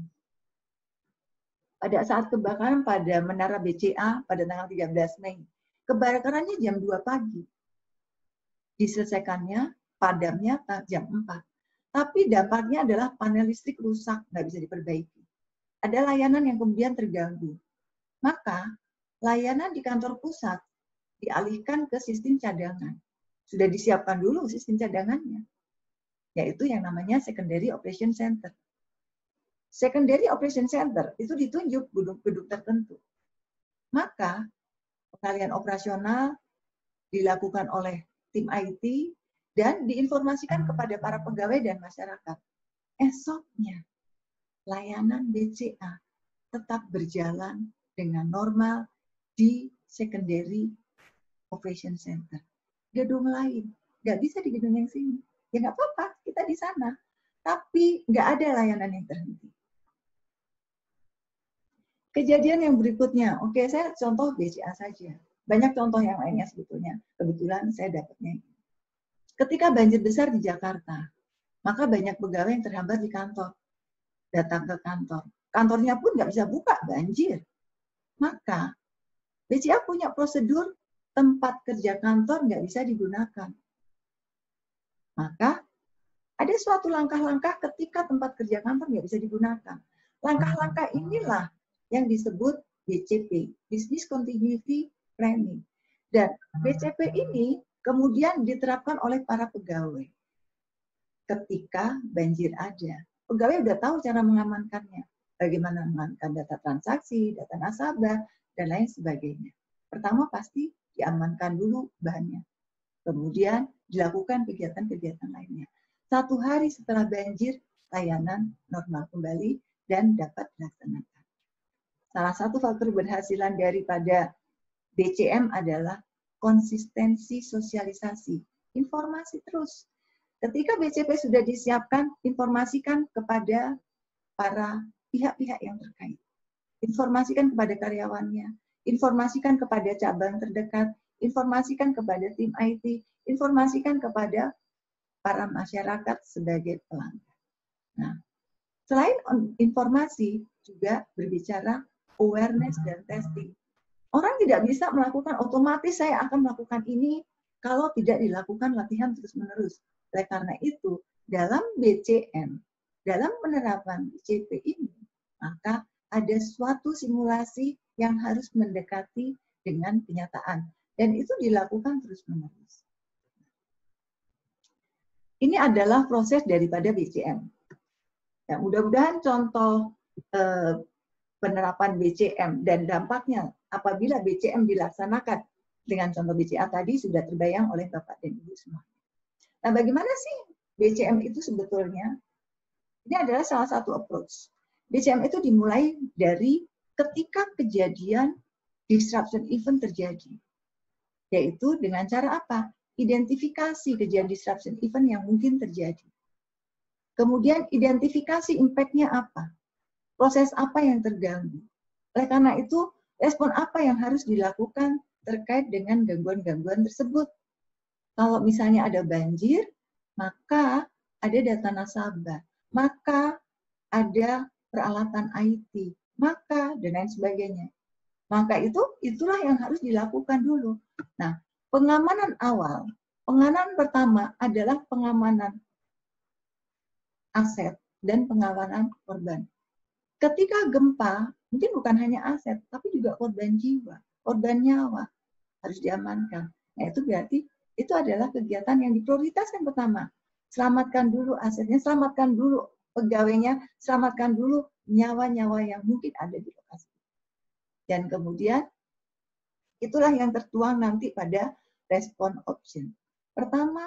pada saat kebakaran pada Menara BCA pada tanggal 13 Mei, kebakarannya jam 2 pagi diselesaikannya padamnya jam 4. Tapi dampaknya adalah panel listrik rusak, nggak bisa diperbaiki. Ada layanan yang kemudian terganggu. Maka layanan di kantor pusat dialihkan ke sistem cadangan. Sudah disiapkan dulu sistem cadangannya, yaitu yang namanya Secondary Operation Center. Secondary Operation Center itu ditunjuk gedung-gedung tertentu. Maka pengalian operasional dilakukan oleh tim IT, dan diinformasikan kepada para pegawai dan masyarakat. Esoknya, layanan BCA tetap berjalan dengan normal di secondary operation center. Gedung lain, nggak bisa di gedung yang sini. Ya nggak apa-apa, kita di sana. Tapi nggak ada layanan yang terhenti. Kejadian yang berikutnya, oke saya contoh BCA saja. Banyak contoh yang lainnya sebetulnya. Kebetulan saya dapatnya. Ketika banjir besar di Jakarta, maka banyak pegawai yang terhambat di kantor. Datang ke kantor. Kantornya pun nggak bisa buka, banjir. Maka BCA punya prosedur tempat kerja kantor nggak bisa digunakan. Maka ada suatu langkah-langkah ketika tempat kerja kantor nggak bisa digunakan. Langkah-langkah inilah yang disebut BCP, Business Continuity planning. Dan BCP ini kemudian diterapkan oleh para pegawai ketika banjir ada. Pegawai sudah tahu cara mengamankannya. Bagaimana mengamankan data transaksi, data nasabah, dan lain sebagainya. Pertama pasti diamankan dulu bahannya. Kemudian dilakukan kegiatan-kegiatan lainnya. Satu hari setelah banjir, layanan normal kembali dan dapat dilaksanakan. Salah satu faktor berhasilan daripada BCM adalah konsistensi sosialisasi. Informasi terus. Ketika BCP sudah disiapkan, informasikan kepada para pihak-pihak yang terkait. Informasikan kepada karyawannya, informasikan kepada cabang terdekat, informasikan kepada tim IT, informasikan kepada para masyarakat sebagai pelanggan. Nah, selain informasi juga berbicara awareness dan testing. Orang tidak bisa melakukan otomatis saya akan melakukan ini kalau tidak dilakukan latihan terus-menerus. Oleh karena itu, dalam BCM, dalam penerapan BCP ini, maka ada suatu simulasi yang harus mendekati dengan kenyataan. Dan itu dilakukan terus-menerus. Ini adalah proses daripada BCM. Ya, mudah-mudahan contoh eh, penerapan BCM dan dampaknya apabila BCM dilaksanakan dengan contoh BCA tadi sudah terbayang oleh Bapak dan Ibu semua. Nah, bagaimana sih BCM itu sebetulnya? Ini adalah salah satu approach. BCM itu dimulai dari ketika kejadian disruption event terjadi. Yaitu dengan cara apa? identifikasi kejadian disruption event yang mungkin terjadi. Kemudian identifikasi impact-nya apa? Proses apa yang terganggu? Oleh karena itu, respon apa yang harus dilakukan terkait dengan gangguan-gangguan tersebut? Kalau misalnya ada banjir, maka ada data nasabah, maka ada peralatan IT, maka dan lain sebagainya. Maka itu itulah yang harus dilakukan dulu. Nah, Pengamanan awal, pengamanan pertama adalah pengamanan aset dan pengamanan korban. Ketika gempa, mungkin bukan hanya aset, tapi juga korban jiwa, korban nyawa harus diamankan. Nah, itu berarti itu adalah kegiatan yang diprioritaskan pertama. Selamatkan dulu asetnya, selamatkan dulu pegawainya, selamatkan dulu nyawa-nyawa yang mungkin ada di lokasi. Dan kemudian itulah yang tertuang nanti pada respon option. Pertama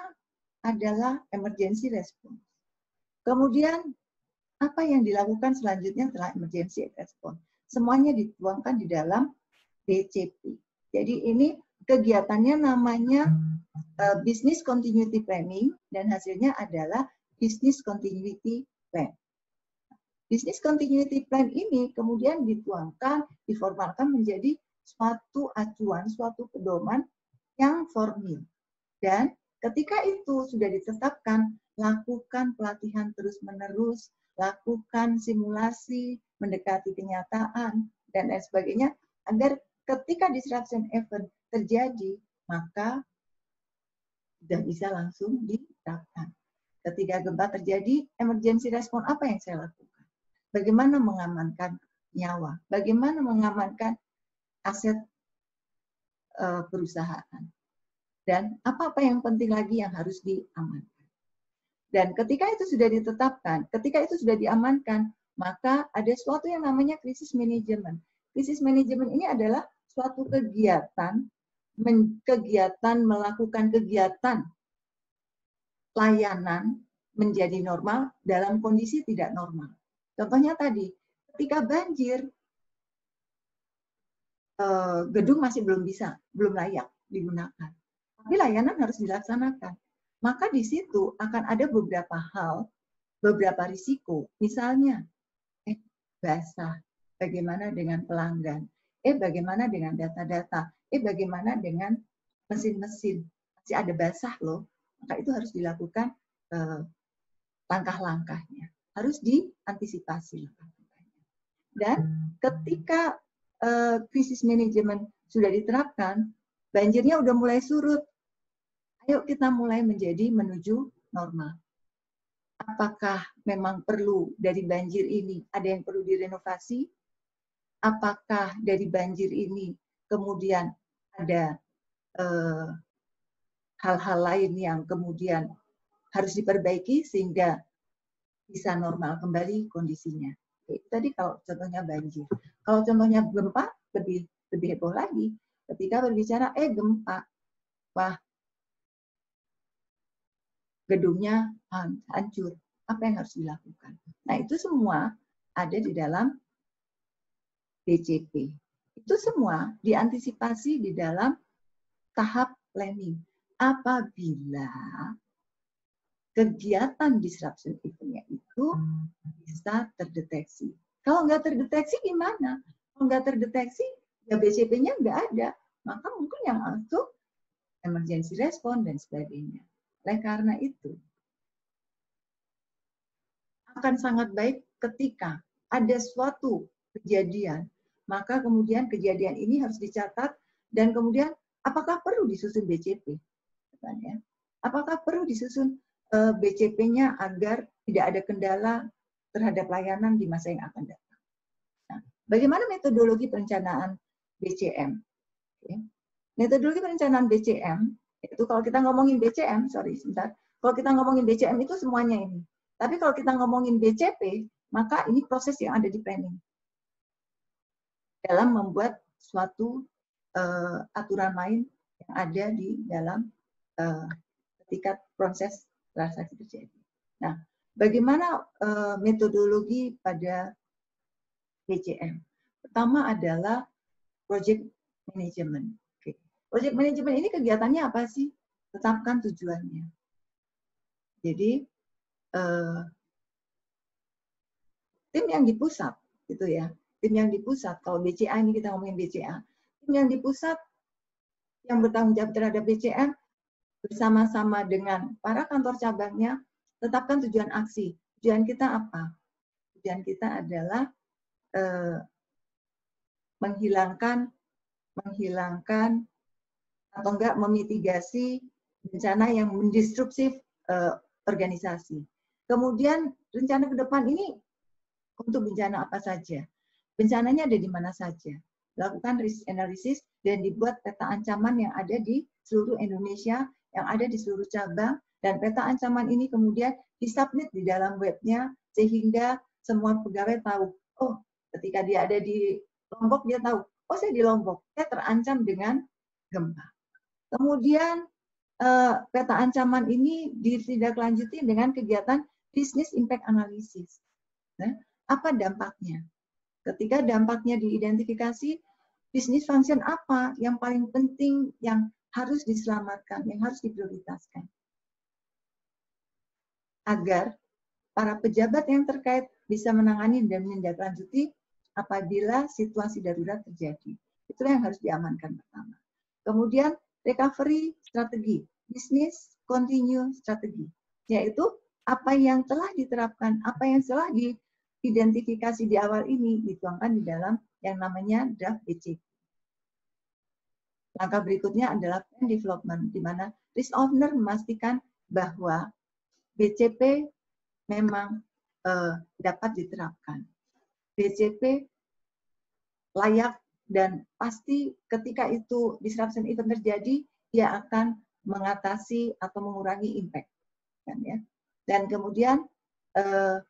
adalah emergency response. Kemudian apa yang dilakukan selanjutnya setelah emergency response? Semuanya dituangkan di dalam BCP. Jadi ini kegiatannya namanya uh, business continuity planning dan hasilnya adalah business continuity plan. Business continuity plan ini kemudian dituangkan, diformalkan menjadi suatu acuan, suatu pedoman yang formil. Dan ketika itu sudah ditetapkan, lakukan pelatihan terus-menerus, lakukan simulasi, mendekati kenyataan, dan lain sebagainya, agar ketika disruption event terjadi, maka sudah bisa langsung diterapkan. Ketika gempa terjadi, emergency respon apa yang saya lakukan? Bagaimana mengamankan nyawa? Bagaimana mengamankan aset uh, perusahaan. Dan apa-apa yang penting lagi yang harus diamankan. Dan ketika itu sudah ditetapkan, ketika itu sudah diamankan, maka ada suatu yang namanya krisis manajemen. Krisis manajemen ini adalah suatu kegiatan, kegiatan melakukan kegiatan layanan menjadi normal dalam kondisi tidak normal. Contohnya tadi, ketika banjir, Eh, gedung masih belum bisa, belum layak digunakan. Tapi layanan harus dilaksanakan. Maka di situ akan ada beberapa hal, beberapa risiko. Misalnya, eh basah, bagaimana dengan pelanggan? Eh bagaimana dengan data-data? Eh bagaimana dengan mesin-mesin? Masih ada basah loh. Maka itu harus dilakukan eh, langkah-langkahnya. Harus diantisipasi Dan ketika uh, krisis manajemen sudah diterapkan, banjirnya udah mulai surut. Ayo kita mulai menjadi menuju normal. Apakah memang perlu dari banjir ini ada yang perlu direnovasi? Apakah dari banjir ini kemudian ada eh, hal-hal lain yang kemudian harus diperbaiki sehingga bisa normal kembali kondisinya? Tadi kalau contohnya banjir. Kalau contohnya gempa, lebih lebih heboh lagi. Ketika berbicara, eh gempa, wah gedungnya hancur. Apa yang harus dilakukan? Nah itu semua ada di dalam BCP. Itu semua diantisipasi di dalam tahap planning. Apabila kegiatan disruption eventnya itu bisa terdeteksi. Kalau nggak terdeteksi gimana? Kalau nggak terdeteksi, ya BCP-nya nggak ada. Maka mungkin yang masuk emergency response dan sebagainya. Oleh karena itu, akan sangat baik ketika ada suatu kejadian, maka kemudian kejadian ini harus dicatat dan kemudian apakah perlu disusun BCP? Apakah perlu disusun eh, BCP-nya agar tidak ada kendala terhadap layanan di masa yang akan datang? Nah, bagaimana metodologi perencanaan BCM? Metodologi perencanaan BCM itu kalau kita ngomongin BCM, sorry sebentar, kalau kita ngomongin BCM itu semuanya ini. Tapi kalau kita ngomongin BCP, maka ini proses yang ada di planning. Dalam membuat suatu uh, aturan main yang ada di dalam uh, ketika proses transaksi terjadi. Nah, bagaimana uh, metodologi pada BCM? Pertama adalah project management. Okay. Project management ini kegiatannya apa sih? Tetapkan tujuannya. Jadi uh, tim yang di pusat gitu ya tim yang di pusat kalau BCA ini kita ngomongin BCA tim yang di pusat yang bertanggung jawab terhadap BCM bersama-sama dengan para kantor cabangnya tetapkan tujuan aksi tujuan kita apa tujuan kita adalah eh, menghilangkan menghilangkan atau enggak memitigasi bencana yang mendistrupsif eh, organisasi Kemudian rencana ke depan ini untuk bencana apa saja? Bencananya ada di mana saja? Lakukan risk analysis dan dibuat peta ancaman yang ada di seluruh Indonesia, yang ada di seluruh cabang, dan peta ancaman ini kemudian disubmit di dalam webnya sehingga semua pegawai tahu, oh ketika dia ada di Lombok dia tahu, oh saya di Lombok, saya terancam dengan gempa. Kemudian eh, peta ancaman ini ditindaklanjuti dengan kegiatan business impact analysis. Nah, apa dampaknya? Ketika dampaknya diidentifikasi, bisnis function apa yang paling penting yang harus diselamatkan, yang harus diprioritaskan. Agar para pejabat yang terkait bisa menangani dan menindaklanjuti apabila situasi darurat terjadi. Itulah yang harus diamankan pertama. Kemudian recovery strategi, bisnis continue strategi, yaitu apa yang telah diterapkan, apa yang telah diidentifikasi di awal ini dituangkan di dalam yang namanya draft BCP. Langkah berikutnya adalah plan development, di mana risk owner memastikan bahwa BCP memang uh, dapat diterapkan. BCP layak dan pasti ketika itu disruption event terjadi, dia akan mengatasi atau mengurangi impact. Kan, ya. Dan kemudian eh,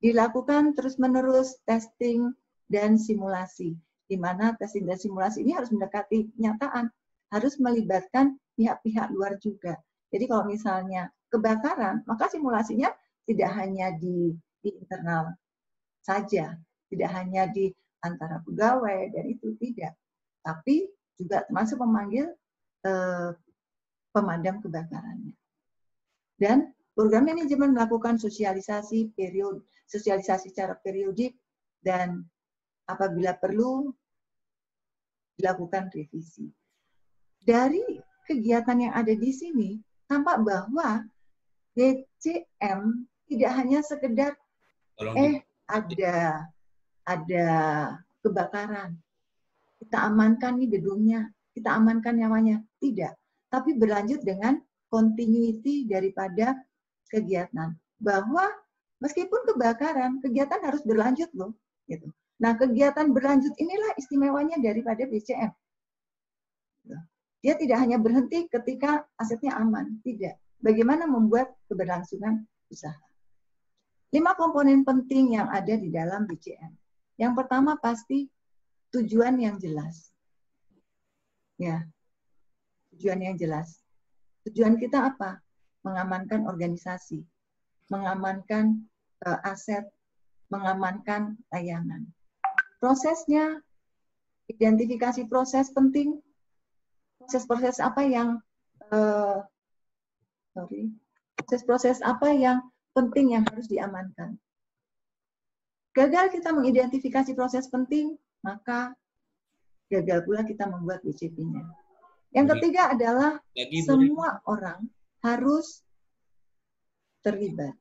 dilakukan terus-menerus testing dan simulasi, di mana testing dan simulasi ini harus mendekati kenyataan, harus melibatkan pihak-pihak luar juga. Jadi kalau misalnya kebakaran, maka simulasinya tidak hanya di, di internal saja, tidak hanya di antara pegawai dan itu tidak, tapi juga termasuk memanggil eh, pemadam kebakarannya. Dan program manajemen melakukan sosialisasi period, sosialisasi secara periodik dan apabila perlu dilakukan revisi. Dari kegiatan yang ada di sini tampak bahwa DCM tidak hanya sekedar eh ada ada kebakaran kita amankan nih gedungnya kita amankan nyawanya tidak tapi berlanjut dengan continuity daripada kegiatan. Bahwa meskipun kebakaran, kegiatan harus berlanjut loh. Gitu. Nah, kegiatan berlanjut inilah istimewanya daripada BCM. Dia tidak hanya berhenti ketika asetnya aman, tidak. Bagaimana membuat keberlangsungan usaha. Lima komponen penting yang ada di dalam BCM. Yang pertama pasti tujuan yang jelas. Ya, tujuan yang jelas. Tujuan kita apa? Mengamankan organisasi, mengamankan uh, aset mengamankan layanan. Prosesnya, identifikasi proses penting, proses-proses apa yang uh, sorry, proses-proses apa yang penting yang harus diamankan. Gagal kita mengidentifikasi proses penting, maka gagal pula kita membuat BCP-nya. Yang ketiga adalah semua orang harus terlibat.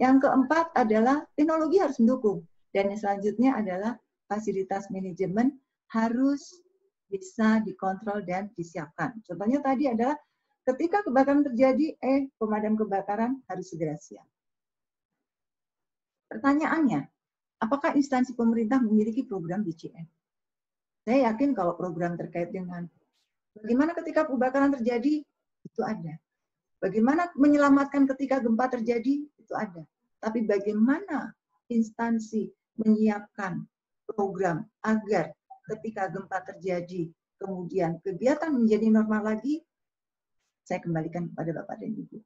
Yang keempat adalah teknologi harus mendukung. Dan yang selanjutnya adalah fasilitas manajemen harus bisa dikontrol dan disiapkan. Contohnya tadi adalah ketika kebakaran terjadi, eh pemadam kebakaran harus segera siap. Pertanyaannya, apakah instansi pemerintah memiliki program BCM? Saya yakin kalau program terkait dengan bagaimana ketika kebakaran terjadi, itu ada. Bagaimana menyelamatkan ketika gempa terjadi, itu ada. Tapi bagaimana instansi menyiapkan program agar ketika gempa terjadi, kemudian kegiatan menjadi normal lagi, saya kembalikan kepada Bapak dan Ibu.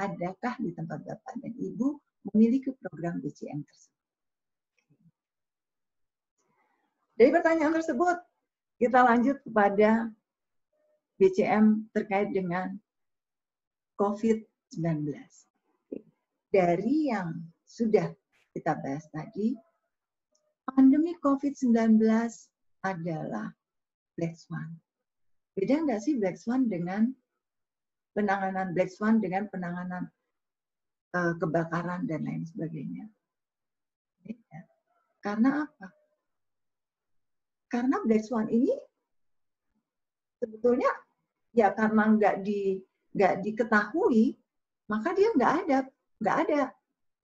Adakah di tempat Bapak dan Ibu memiliki program BCM tersebut. Dari pertanyaan tersebut, kita lanjut kepada BCM terkait dengan COVID-19. Dari yang sudah kita bahas tadi, pandemi COVID-19 adalah Black Swan. Beda nggak sih Black Swan dengan penanganan Black Swan dengan penanganan uh, kebakaran dan lain sebagainya. Ya. Karena apa? Karena black swan ini sebetulnya ya karena nggak di nggak diketahui maka dia nggak ada nggak ada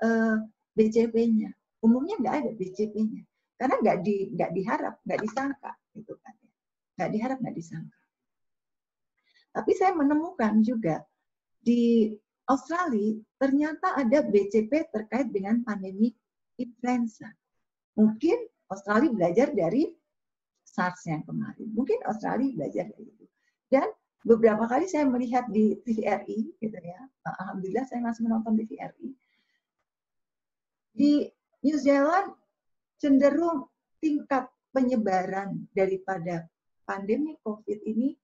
uh, eh, BCP-nya umumnya nggak ada BCP-nya karena nggak di nggak diharap nggak disangka gitu kan nggak diharap nggak disangka tapi saya menemukan juga di Australia ternyata ada BCP terkait dengan pandemi influenza. Mungkin Australia belajar dari SARS yang kemarin. Mungkin Australia belajar dari itu. Dan beberapa kali saya melihat di TVRI, gitu ya. Alhamdulillah saya masih menonton TVRI. Di New Zealand cenderung tingkat penyebaran daripada pandemi COVID ini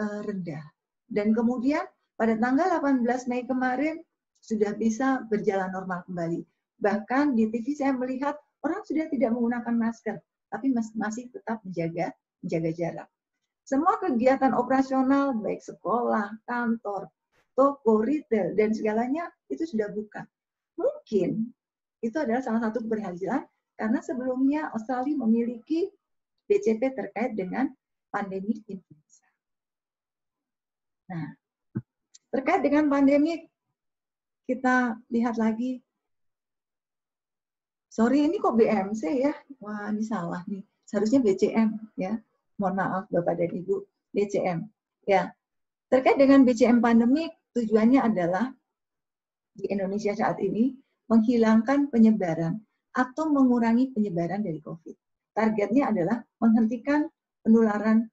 uh, rendah. Dan kemudian pada tanggal 18 Mei kemarin sudah bisa berjalan normal kembali. Bahkan di TV saya melihat orang sudah tidak menggunakan masker, tapi masih tetap menjaga menjaga jarak. Semua kegiatan operasional baik sekolah, kantor, toko, retail dan segalanya itu sudah buka. Mungkin itu adalah salah satu keberhasilan karena sebelumnya Australia memiliki BCP terkait dengan pandemi influenza. Nah, Terkait dengan pandemi, kita lihat lagi. Sorry, ini kok BMC ya? Wah, ini salah nih. Seharusnya BCM ya. Mohon maaf Bapak dan Ibu, BCM. Ya. Terkait dengan BCM pandemi, tujuannya adalah di Indonesia saat ini menghilangkan penyebaran atau mengurangi penyebaran dari COVID. Targetnya adalah menghentikan penularan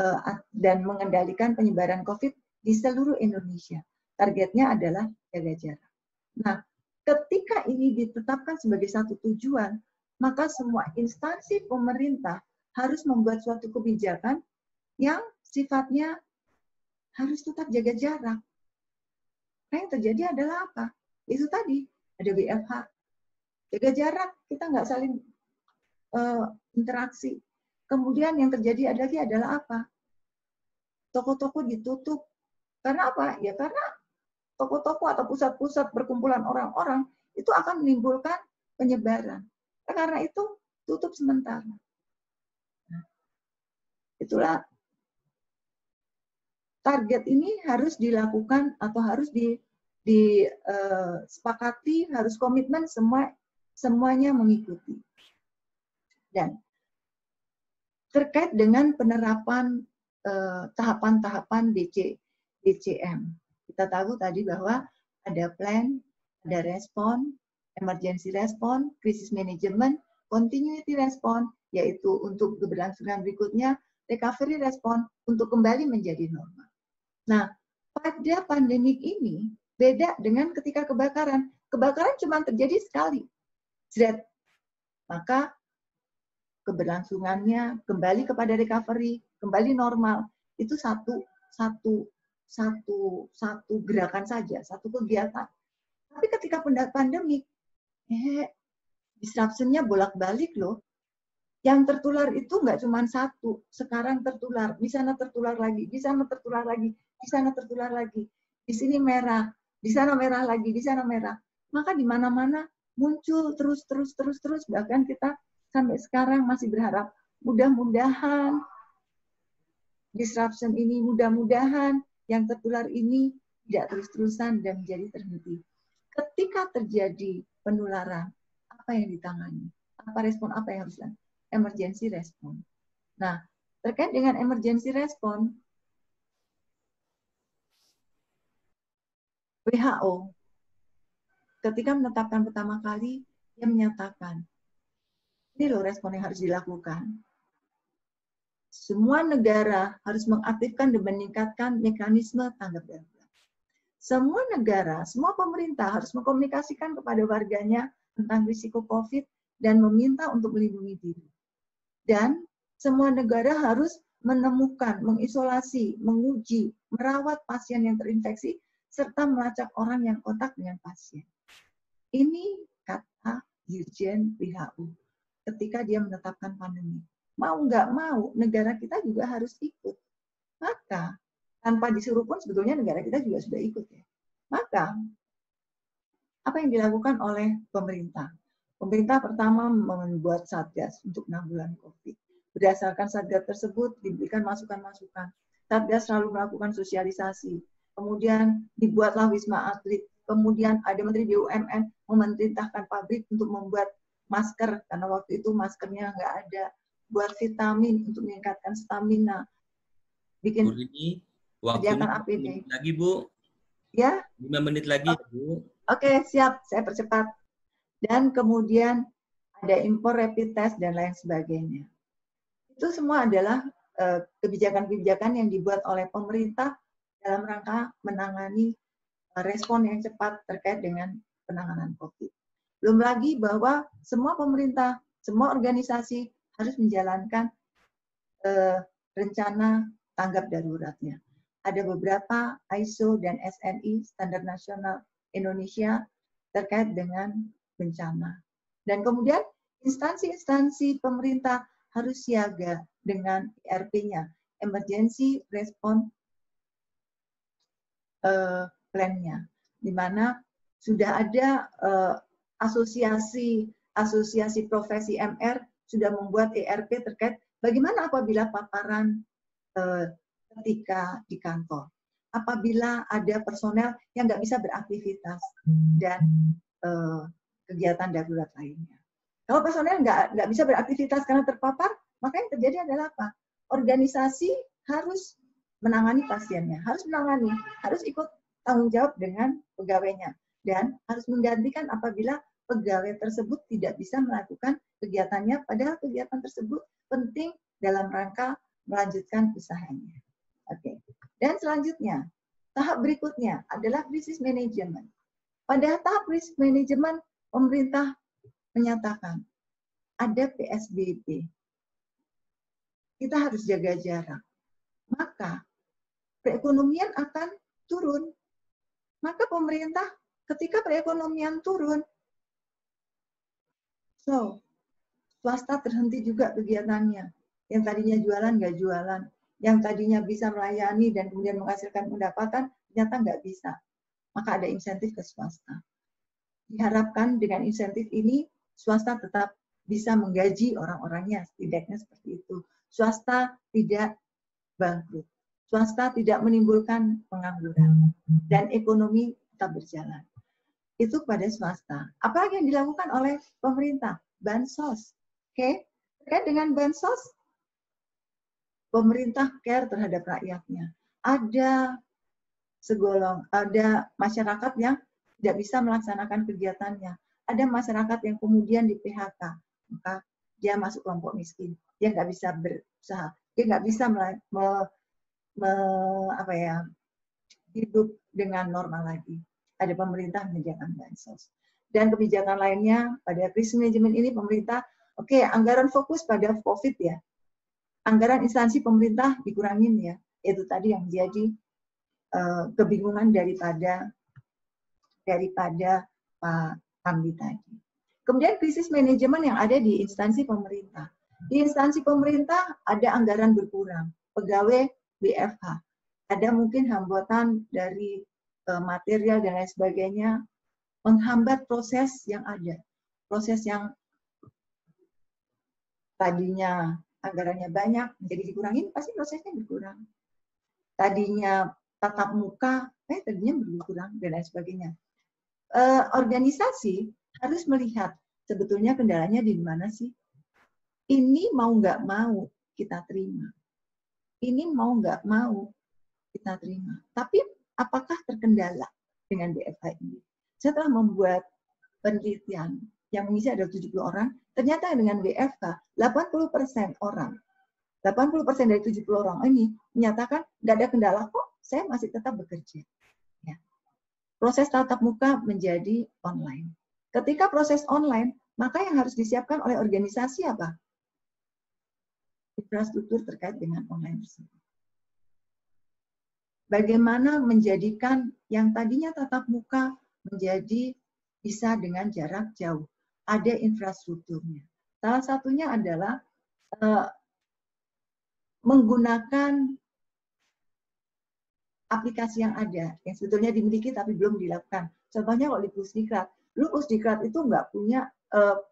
eh, dan mengendalikan penyebaran COVID di seluruh Indonesia. Targetnya adalah jaga jarak. Nah, ketika ini ditetapkan sebagai satu tujuan, maka semua instansi pemerintah harus membuat suatu kebijakan yang sifatnya harus tetap jaga jarak. Nah, yang terjadi adalah apa? Itu tadi, ada WFH. Jaga jarak, kita nggak saling uh, interaksi. Kemudian yang terjadi lagi adalah apa? Toko-toko ditutup, karena apa? Ya karena toko-toko atau pusat-pusat perkumpulan orang-orang itu akan menimbulkan penyebaran. Nah, karena itu tutup sementara. Nah, itulah target ini harus dilakukan atau harus di disepakati, uh, harus komitmen semua semuanya mengikuti. Dan terkait dengan penerapan eh, tahapan-tahapan uh, DC DCM. Kita tahu tadi bahwa ada plan, ada respon, emergency respon, krisis manajemen, continuity respon, yaitu untuk keberlangsungan berikutnya, recovery respon untuk kembali menjadi normal. Nah, pada pandemik ini beda dengan ketika kebakaran. Kebakaran cuma terjadi sekali. Z. Maka keberlangsungannya kembali kepada recovery, kembali normal. Itu satu satu satu satu gerakan saja, satu kegiatan. Tapi ketika pandemi, eh, disruption-nya bolak-balik loh. Yang tertular itu nggak cuma satu, sekarang tertular, di sana tertular lagi, di sana tertular lagi, di sana tertular lagi, di sini merah, di sana merah lagi, di sana merah. Maka di mana-mana muncul terus, terus, terus, terus. Bahkan kita sampai sekarang masih berharap mudah-mudahan disruption ini, mudah-mudahan yang tertular ini tidak terus-terusan dan menjadi terhenti. Ketika terjadi penularan, apa yang ditangani? Apa respon apa yang harus dilakukan? emergency respon. Nah, terkait dengan emergency respon, WHO ketika menetapkan pertama kali, dia menyatakan, ini loh respon yang harus dilakukan. Semua negara harus mengaktifkan dan meningkatkan mekanisme tanggap darurat. Semua negara, semua pemerintah harus mengkomunikasikan kepada warganya tentang risiko COVID dan meminta untuk melindungi diri. Dan semua negara harus menemukan, mengisolasi, menguji, merawat pasien yang terinfeksi, serta melacak orang yang kontak dengan pasien. Ini kata Dirjen WHO ketika dia menetapkan pandemi. Mau nggak mau, negara kita juga harus ikut. Maka, tanpa disuruh pun sebetulnya negara kita juga sudah ikut ya. Maka, apa yang dilakukan oleh pemerintah? Pemerintah pertama membuat satgas untuk penanggulangan COVID. Berdasarkan satgas tersebut diberikan masukan-masukan. Satgas selalu melakukan sosialisasi. Kemudian dibuatlah wisma atlet. Kemudian ada Menteri BUMN memerintahkan pabrik untuk membuat masker karena waktu itu maskernya nggak ada. Buat vitamin untuk meningkatkan stamina. Bikin Bu Rini, waktu APD. lagi Bu. Ya. 5 menit lagi. Bu. Oke, siap. Saya percepat dan kemudian ada impor rapid test dan lain sebagainya. Itu semua adalah eh, kebijakan-kebijakan yang dibuat oleh pemerintah dalam rangka menangani eh, respon yang cepat terkait dengan penanganan COVID. Belum lagi bahwa semua pemerintah, semua organisasi harus menjalankan eh, rencana tanggap daruratnya. Ada beberapa ISO dan SNI, Standar Nasional Indonesia, terkait dengan bencana. Dan kemudian instansi-instansi pemerintah harus siaga dengan ERP-nya, Emergency Response uh, Plan-nya, di mana sudah ada uh, asosiasi asosiasi profesi MR sudah membuat ERP terkait bagaimana apabila paparan uh, ketika di kantor, apabila ada personel yang nggak bisa beraktivitas dan kegiatan darurat lainnya. Kalau personel nggak nggak bisa beraktivitas karena terpapar, maka yang terjadi adalah apa? Organisasi harus menangani pasiennya, harus menangani, harus ikut tanggung jawab dengan pegawainya, dan harus menggantikan apabila pegawai tersebut tidak bisa melakukan kegiatannya, padahal kegiatan tersebut penting dalam rangka melanjutkan usahanya. Oke. Dan selanjutnya, tahap berikutnya adalah krisis manajemen. Pada tahap krisis manajemen, pemerintah menyatakan ada PSBB. Kita harus jaga jarak. Maka perekonomian akan turun. Maka pemerintah ketika perekonomian turun, so swasta terhenti juga kegiatannya. Yang tadinya jualan nggak jualan, yang tadinya bisa melayani dan kemudian menghasilkan pendapatan, ternyata nggak bisa. Maka ada insentif ke swasta diharapkan dengan insentif ini swasta tetap bisa menggaji orang-orangnya, setidaknya seperti itu. Swasta tidak bangkrut. Swasta tidak menimbulkan pengangguran. Dan ekonomi tetap berjalan. Itu pada swasta. Apa yang dilakukan oleh pemerintah? Bansos. Oke? Okay? Terkait dengan bansos, pemerintah care terhadap rakyatnya. Ada segolong, ada masyarakat yang tidak bisa melaksanakan kegiatannya. Ada masyarakat yang kemudian di PHK, maka dia masuk kelompok miskin. Dia nggak bisa berusaha, dia nggak bisa me, me, apa ya hidup dengan normal lagi. Ada pemerintah menyediakan bansos. dan kebijakan lainnya pada krisis manajemen ini pemerintah oke okay, anggaran fokus pada COVID ya. Anggaran instansi pemerintah dikurangin ya. Itu tadi yang menjadi uh, kebingungan daripada daripada Pak Hamdi tadi. Kemudian krisis manajemen yang ada di instansi pemerintah. Di instansi pemerintah ada anggaran berkurang, pegawai BFH. Ada mungkin hambatan dari uh, material dan lain sebagainya menghambat proses yang ada. Proses yang tadinya anggarannya banyak menjadi dikurangin, pasti prosesnya berkurang. Tadinya tatap muka, eh tadinya berkurang dan lain sebagainya. Eh, organisasi harus melihat sebetulnya kendalanya di mana sih. Ini mau nggak mau kita terima. Ini mau nggak mau kita terima. Tapi apakah terkendala dengan BFH ini? Saya telah membuat penelitian yang mengisi ada 70 orang, ternyata dengan WFH 80% orang, 80% dari 70 orang ini menyatakan nggak ada kendala kok, saya masih tetap bekerja. Ya. Proses tatap muka menjadi online. Ketika proses online, maka yang harus disiapkan oleh organisasi apa? Infrastruktur terkait dengan online tersebut. Bagaimana menjadikan yang tadinya tatap muka menjadi bisa dengan jarak jauh. Ada infrastrukturnya. Salah satunya adalah uh, menggunakan aplikasi yang ada, yang sebetulnya dimiliki tapi belum dilakukan. Contohnya kalau di Pusdiklat, dulu Pusdiklat itu nggak punya, uh,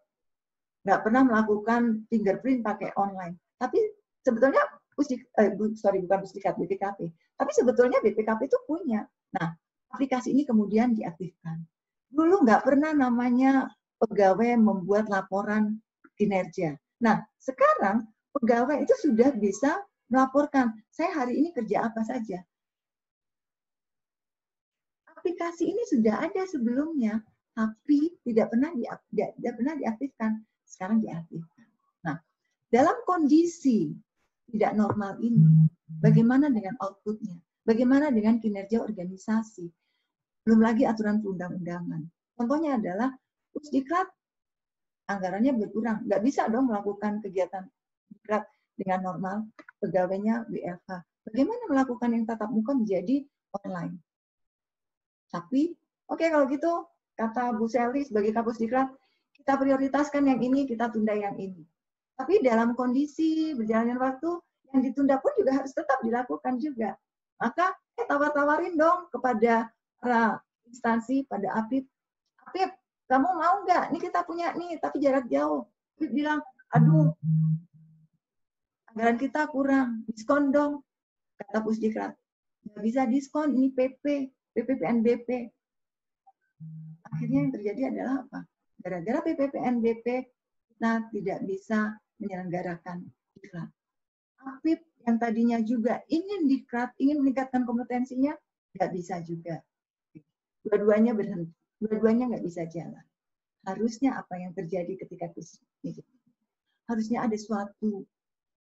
nggak pernah melakukan fingerprint pakai online. Tapi sebetulnya Pusdik, eh, sorry bukan Pusdiklat, BPKP. Tapi sebetulnya BPKP itu punya. Nah, aplikasi ini kemudian diaktifkan. Dulu nggak pernah namanya pegawai membuat laporan kinerja. Nah, sekarang pegawai itu sudah bisa melaporkan, saya hari ini kerja apa saja. Aplikasi ini sudah ada sebelumnya, tapi tidak pernah tidak pernah diaktifkan. Sekarang diaktifkan. Dalam kondisi tidak normal ini, bagaimana dengan outputnya? Bagaimana dengan kinerja organisasi? Belum lagi aturan perundang-undangan. Contohnya adalah Pusdiklat anggarannya berkurang. Nggak bisa dong melakukan kegiatan diklat dengan normal, pegawainya WFH. Bagaimana melakukan yang tatap muka menjadi online? Tapi, oke okay, kalau gitu, kata Bu Seli sebagai kapus diklat, kita prioritaskan yang ini, kita tunda yang ini. Tapi dalam kondisi berjalannya waktu, yang ditunda pun juga harus tetap dilakukan juga. Maka eh, tawar-tawarin dong kepada para instansi, pada APIP. APIP, kamu mau nggak? Ini kita punya nih, tapi jarak jauh. APIP bilang, aduh, anggaran kita kurang, diskon dong, kata Pusdiklat. Nggak bisa diskon, ini PP, PP PNBP. Akhirnya yang terjadi adalah apa? Gara-gara PP PNBP, kita tidak bisa menyelenggarakan diklat. APIP yang tadinya juga ingin diklat, ingin meningkatkan kompetensinya, nggak bisa juga. Dua-duanya berhenti, dua-duanya nggak bisa jalan. Harusnya apa yang terjadi ketika itu? Harusnya ada suatu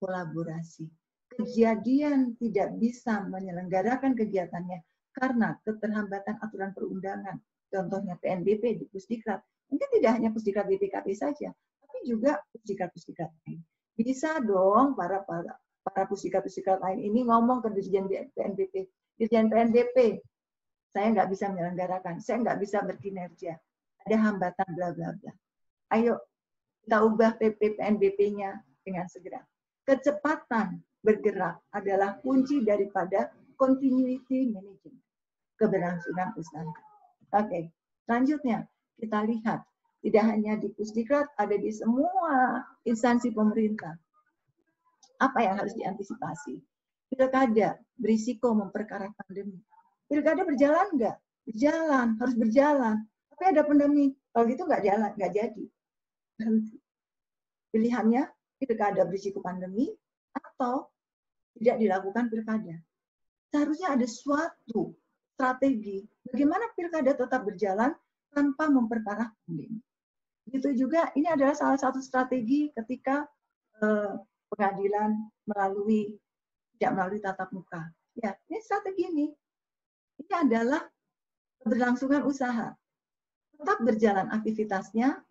kolaborasi. Kejadian tidak bisa menyelenggarakan kegiatannya karena keterlambatan aturan perundangan, contohnya PNBP di Pusdiklat, mungkin tidak hanya Pusdiklat BPKP saja, tapi juga Pusdiklat-Pusdiklat lain. Bisa dong para para para pusdikat-pusdikat lain ini ngomong ke Dirjen PNBP, Dirjen PNBP, saya nggak bisa menyelenggarakan, saya nggak bisa berkinerja, ada hambatan bla bla bla. Ayo kita ubah PP PNBP-nya dengan segera. Kecepatan bergerak adalah kunci daripada continuity management, keberlangsungan usaha. Oke, selanjutnya kita lihat tidak hanya di Pusdiklat, ada di semua instansi pemerintah apa yang harus diantisipasi? Pilkada berisiko memperkerat pandemi. Pilkada berjalan nggak? Berjalan, harus berjalan. Tapi ada pandemi. Kalau gitu nggak jalan, nggak jadi. Pilihannya pilkada berisiko pandemi atau tidak dilakukan pilkada. Seharusnya ada suatu strategi bagaimana pilkada tetap berjalan tanpa memperparah pandemi. Begitu juga ini adalah salah satu strategi ketika eh, pengadilan melalui tidak melalui tatap muka. Ya, ini strategi ini. Ini adalah keberlangsungan usaha. tetap berjalan aktivitasnya,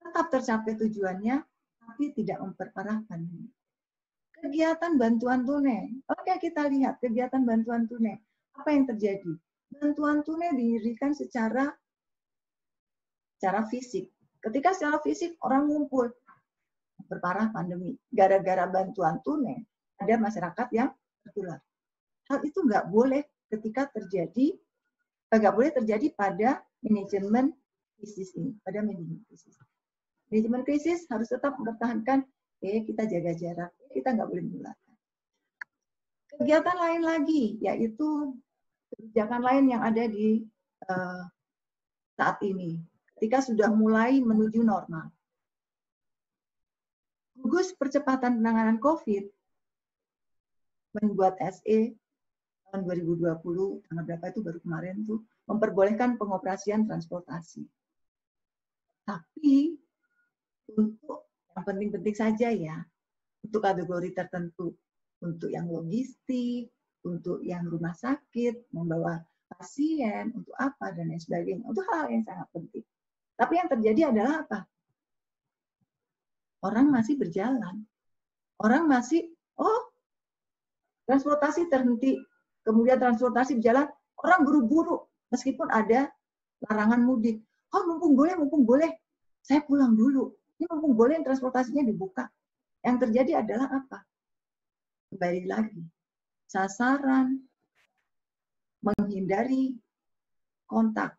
tetap tercapai tujuannya, tapi tidak memperparah pandemi. Kegiatan bantuan tunai. Oke, kita lihat kegiatan bantuan tunai. Apa yang terjadi? Bantuan tunai didirikan secara secara fisik. Ketika secara fisik orang ngumpul, berparah pandemi. Gara-gara bantuan tunai, ada masyarakat yang tertular. Hal itu nggak boleh ketika terjadi, eh, nggak boleh terjadi pada manajemen krisis ini, pada manajemen krisis. Manajemen krisis harus tetap mempertahankan, eh kita jaga jarak, kita nggak boleh menularkan. Kegiatan lain lagi, yaitu kebijakan lain yang ada di uh, saat ini, ketika sudah mulai menuju normal gugus percepatan penanganan COVID membuat SE tahun 2020, tanggal berapa itu baru kemarin tuh, memperbolehkan pengoperasian transportasi. Tapi untuk yang penting-penting saja ya, untuk kategori tertentu, untuk yang logistik, untuk yang rumah sakit, membawa pasien, untuk apa, dan lain sebagainya. Untuk hal yang sangat penting. Tapi yang terjadi adalah apa? orang masih berjalan. Orang masih, oh, transportasi terhenti, kemudian transportasi berjalan, orang buru-buru, meskipun ada larangan mudik. Oh, mumpung boleh, mumpung boleh, saya pulang dulu. Ini mumpung boleh transportasinya dibuka. Yang terjadi adalah apa? Kembali lagi, sasaran menghindari kontak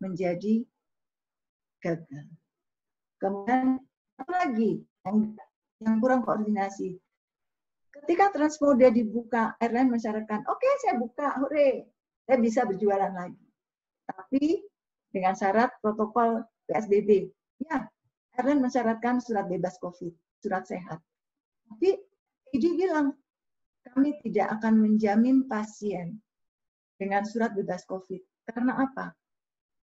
menjadi gagal. Kemudian lagi yang, kurang koordinasi. Ketika Transmoda dibuka, airline mensyaratkan, oke okay, saya buka, hore, saya bisa berjualan lagi. Tapi dengan syarat protokol PSBB. Ya, airline mensyaratkan surat bebas COVID, surat sehat. Tapi ID bilang, kami tidak akan menjamin pasien dengan surat bebas COVID. Karena apa?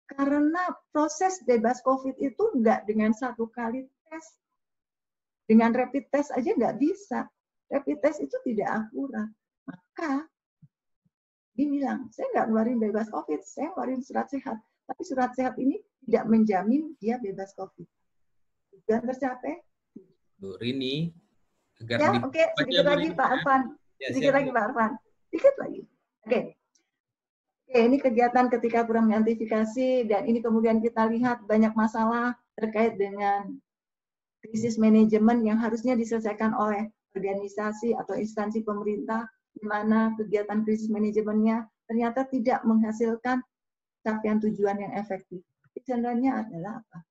Karena proses bebas COVID itu enggak dengan satu kali tes. Dengan rapid test aja nggak bisa. Rapid test itu tidak akurat. Maka dia bilang, saya nggak ngeluarin bebas COVID, saya ngeluarin surat sehat. Tapi surat sehat ini tidak menjamin dia bebas COVID. Tujuan tercapai? Bu Rini, agar ya, oke, okay. sedikit lagi Pak Arfan. Ya, sedikit lagi Pak Arfan. Sedikit lagi. Oke. Okay. Oke, ini kegiatan ketika kurang diantisipasi dan ini kemudian kita lihat banyak masalah terkait dengan krisis manajemen yang harusnya diselesaikan oleh organisasi atau instansi pemerintah di mana kegiatan krisis manajemennya ternyata tidak menghasilkan capaian tujuan yang efektif. Cenderanya adalah apa?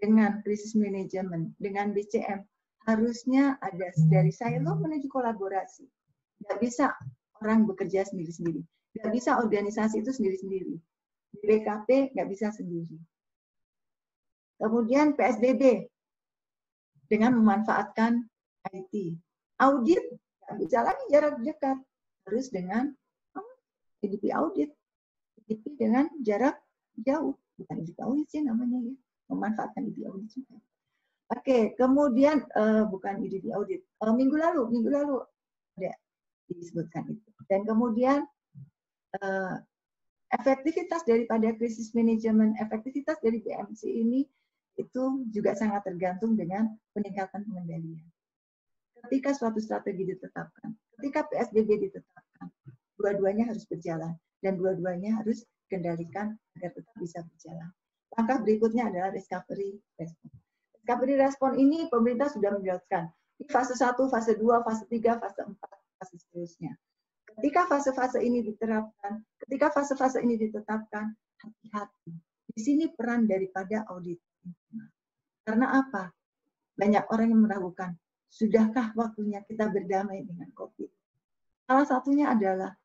Dengan krisis manajemen, dengan BCM, harusnya ada dari silo menuju kolaborasi. Nggak bisa orang bekerja sendiri-sendiri. Nggak bisa organisasi itu sendiri-sendiri. Di BKP nggak bisa sendiri. Kemudian PSBB dengan memanfaatkan IT. Audit nggak bisa lagi jarak dekat, harus dengan EDP audit. EDP dengan jarak jauh, bukan EDP audit sih namanya ya, memanfaatkan EDP audit juga. Oke, kemudian uh, bukan EDP audit. Uh, minggu lalu, minggu lalu ada disebutkan itu. Dan kemudian uh, efektivitas daripada krisis manajemen, efektivitas dari BMC ini itu juga sangat tergantung dengan peningkatan pengendalian. Ketika suatu strategi ditetapkan, ketika PSBB ditetapkan, dua-duanya harus berjalan dan dua-duanya harus kendalikan agar tetap bisa berjalan. Langkah berikutnya adalah recovery respon. Recovery respon ini pemerintah sudah menjelaskan di fase 1, fase 2, fase 3, fase 4, fase seterusnya. Ketika fase-fase ini diterapkan, ketika fase-fase ini ditetapkan, hati-hati. Di sini peran daripada audit karena apa? Banyak orang yang meragukan, sudahkah waktunya kita berdamai dengan COVID? Salah satunya adalah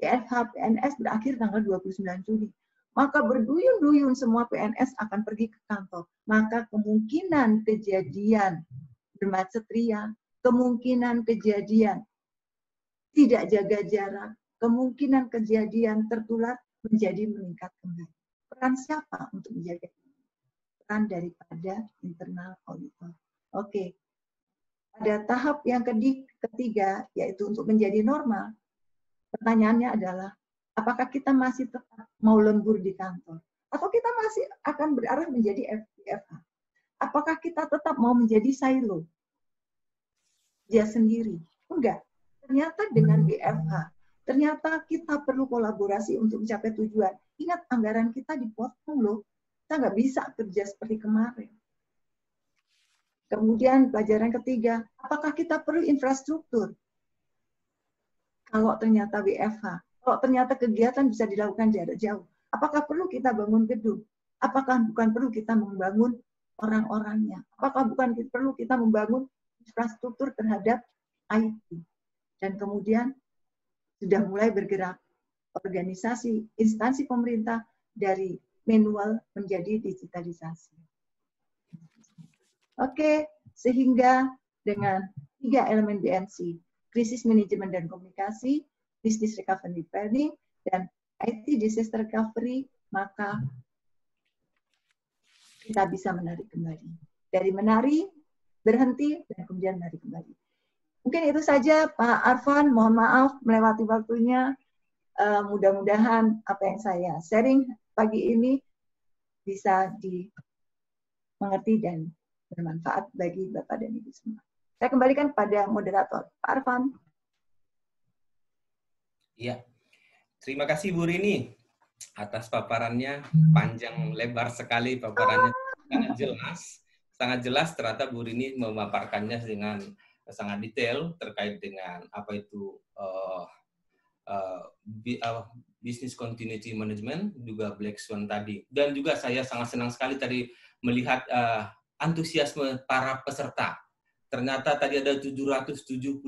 PNH PNS berakhir tanggal 29 Juli. Maka berduyun-duyun semua PNS akan pergi ke kantor. Maka kemungkinan kejadian bermacet ria, kemungkinan kejadian tidak jaga jarak, kemungkinan kejadian tertular menjadi meningkat kembali. Peran siapa untuk menjaga peran daripada internal auditor. Oke, pada tahap yang ketiga, yaitu untuk menjadi normal, pertanyaannya adalah, apakah kita masih tetap mau lembur di kantor? Atau kita masih akan berarah menjadi FPFH? Apakah kita tetap mau menjadi silo? Dia sendiri. Enggak. Ternyata dengan BFH, ternyata kita perlu kolaborasi untuk mencapai tujuan. Ingat, anggaran kita dipotong loh. Kita nggak bisa kerja seperti kemarin. Kemudian pelajaran ketiga, apakah kita perlu infrastruktur? Kalau ternyata WFH, kalau ternyata kegiatan bisa dilakukan jarak jauh, apakah perlu kita bangun gedung? Apakah bukan perlu kita membangun orang-orangnya? Apakah bukan perlu kita membangun infrastruktur terhadap IT? Dan kemudian sudah mulai bergerak organisasi, instansi pemerintah dari manual menjadi digitalisasi. Oke, sehingga dengan tiga elemen BNC, krisis manajemen dan komunikasi, business recovery planning, dan IT disaster recovery, maka kita bisa menarik kembali. Dari menari, berhenti, dan kemudian menarik kembali. Mungkin itu saja Pak Arfan, mohon maaf melewati waktunya. Uh, Mudah-mudahan apa yang saya sharing pagi ini bisa dimengerti dan bermanfaat bagi Bapak dan Ibu semua. Saya kembalikan pada moderator, Pak Arfan. Iya, terima kasih Bu Rini atas paparannya panjang lebar sekali paparannya sangat jelas, sangat jelas ternyata Bu Rini memaparkannya dengan sangat detail terkait dengan apa itu uh, uh, business continuity management juga Black Swan tadi dan juga saya sangat senang sekali tadi melihat uh, antusiasme para peserta. Ternyata tadi ada 774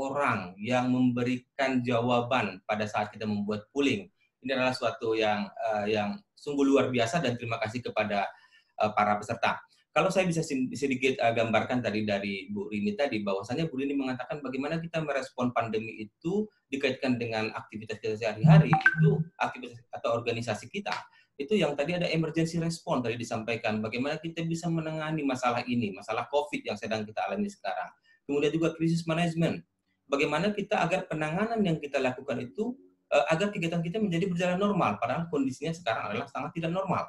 orang yang memberikan jawaban pada saat kita membuat pooling. Ini adalah suatu yang uh, yang sungguh luar biasa dan terima kasih kepada uh, para peserta. Kalau saya bisa sedikit uh, gambarkan tadi dari Bu Rini tadi, bahwasannya Bu Rini mengatakan bagaimana kita merespon pandemi itu dikaitkan dengan aktivitas kita sehari-hari, itu aktivitas atau organisasi kita. Itu yang tadi ada emergency response tadi disampaikan. Bagaimana kita bisa menangani masalah ini masalah covid yang sedang kita alami sekarang. Kemudian juga krisis manajemen bagaimana kita agar penanganan yang kita lakukan itu uh, agar kegiatan kita menjadi berjalan normal padahal kondisinya sekarang adalah sangat tidak normal.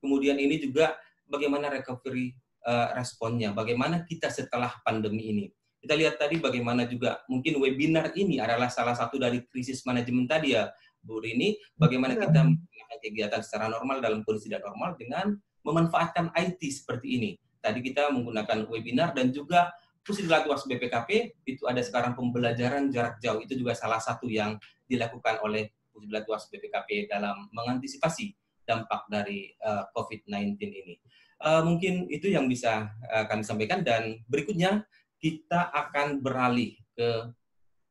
Kemudian ini juga bagaimana recovery uh, responnya bagaimana kita setelah pandemi ini kita lihat tadi bagaimana juga mungkin webinar ini adalah salah satu dari krisis manajemen tadi ya Bu Rini, bagaimana iya. kita melakukan kegiatan secara normal dalam kondisi tidak normal dengan memanfaatkan IT seperti ini. Tadi kita menggunakan webinar dan juga Pusidilatuas BPKP itu ada sekarang pembelajaran jarak jauh itu juga salah satu yang dilakukan oleh Pusidilatuas BPKP dalam mengantisipasi dampak dari uh, eh, COVID-19 ini. Uh, mungkin itu yang bisa uh, kami sampaikan dan berikutnya kita akan beralih ke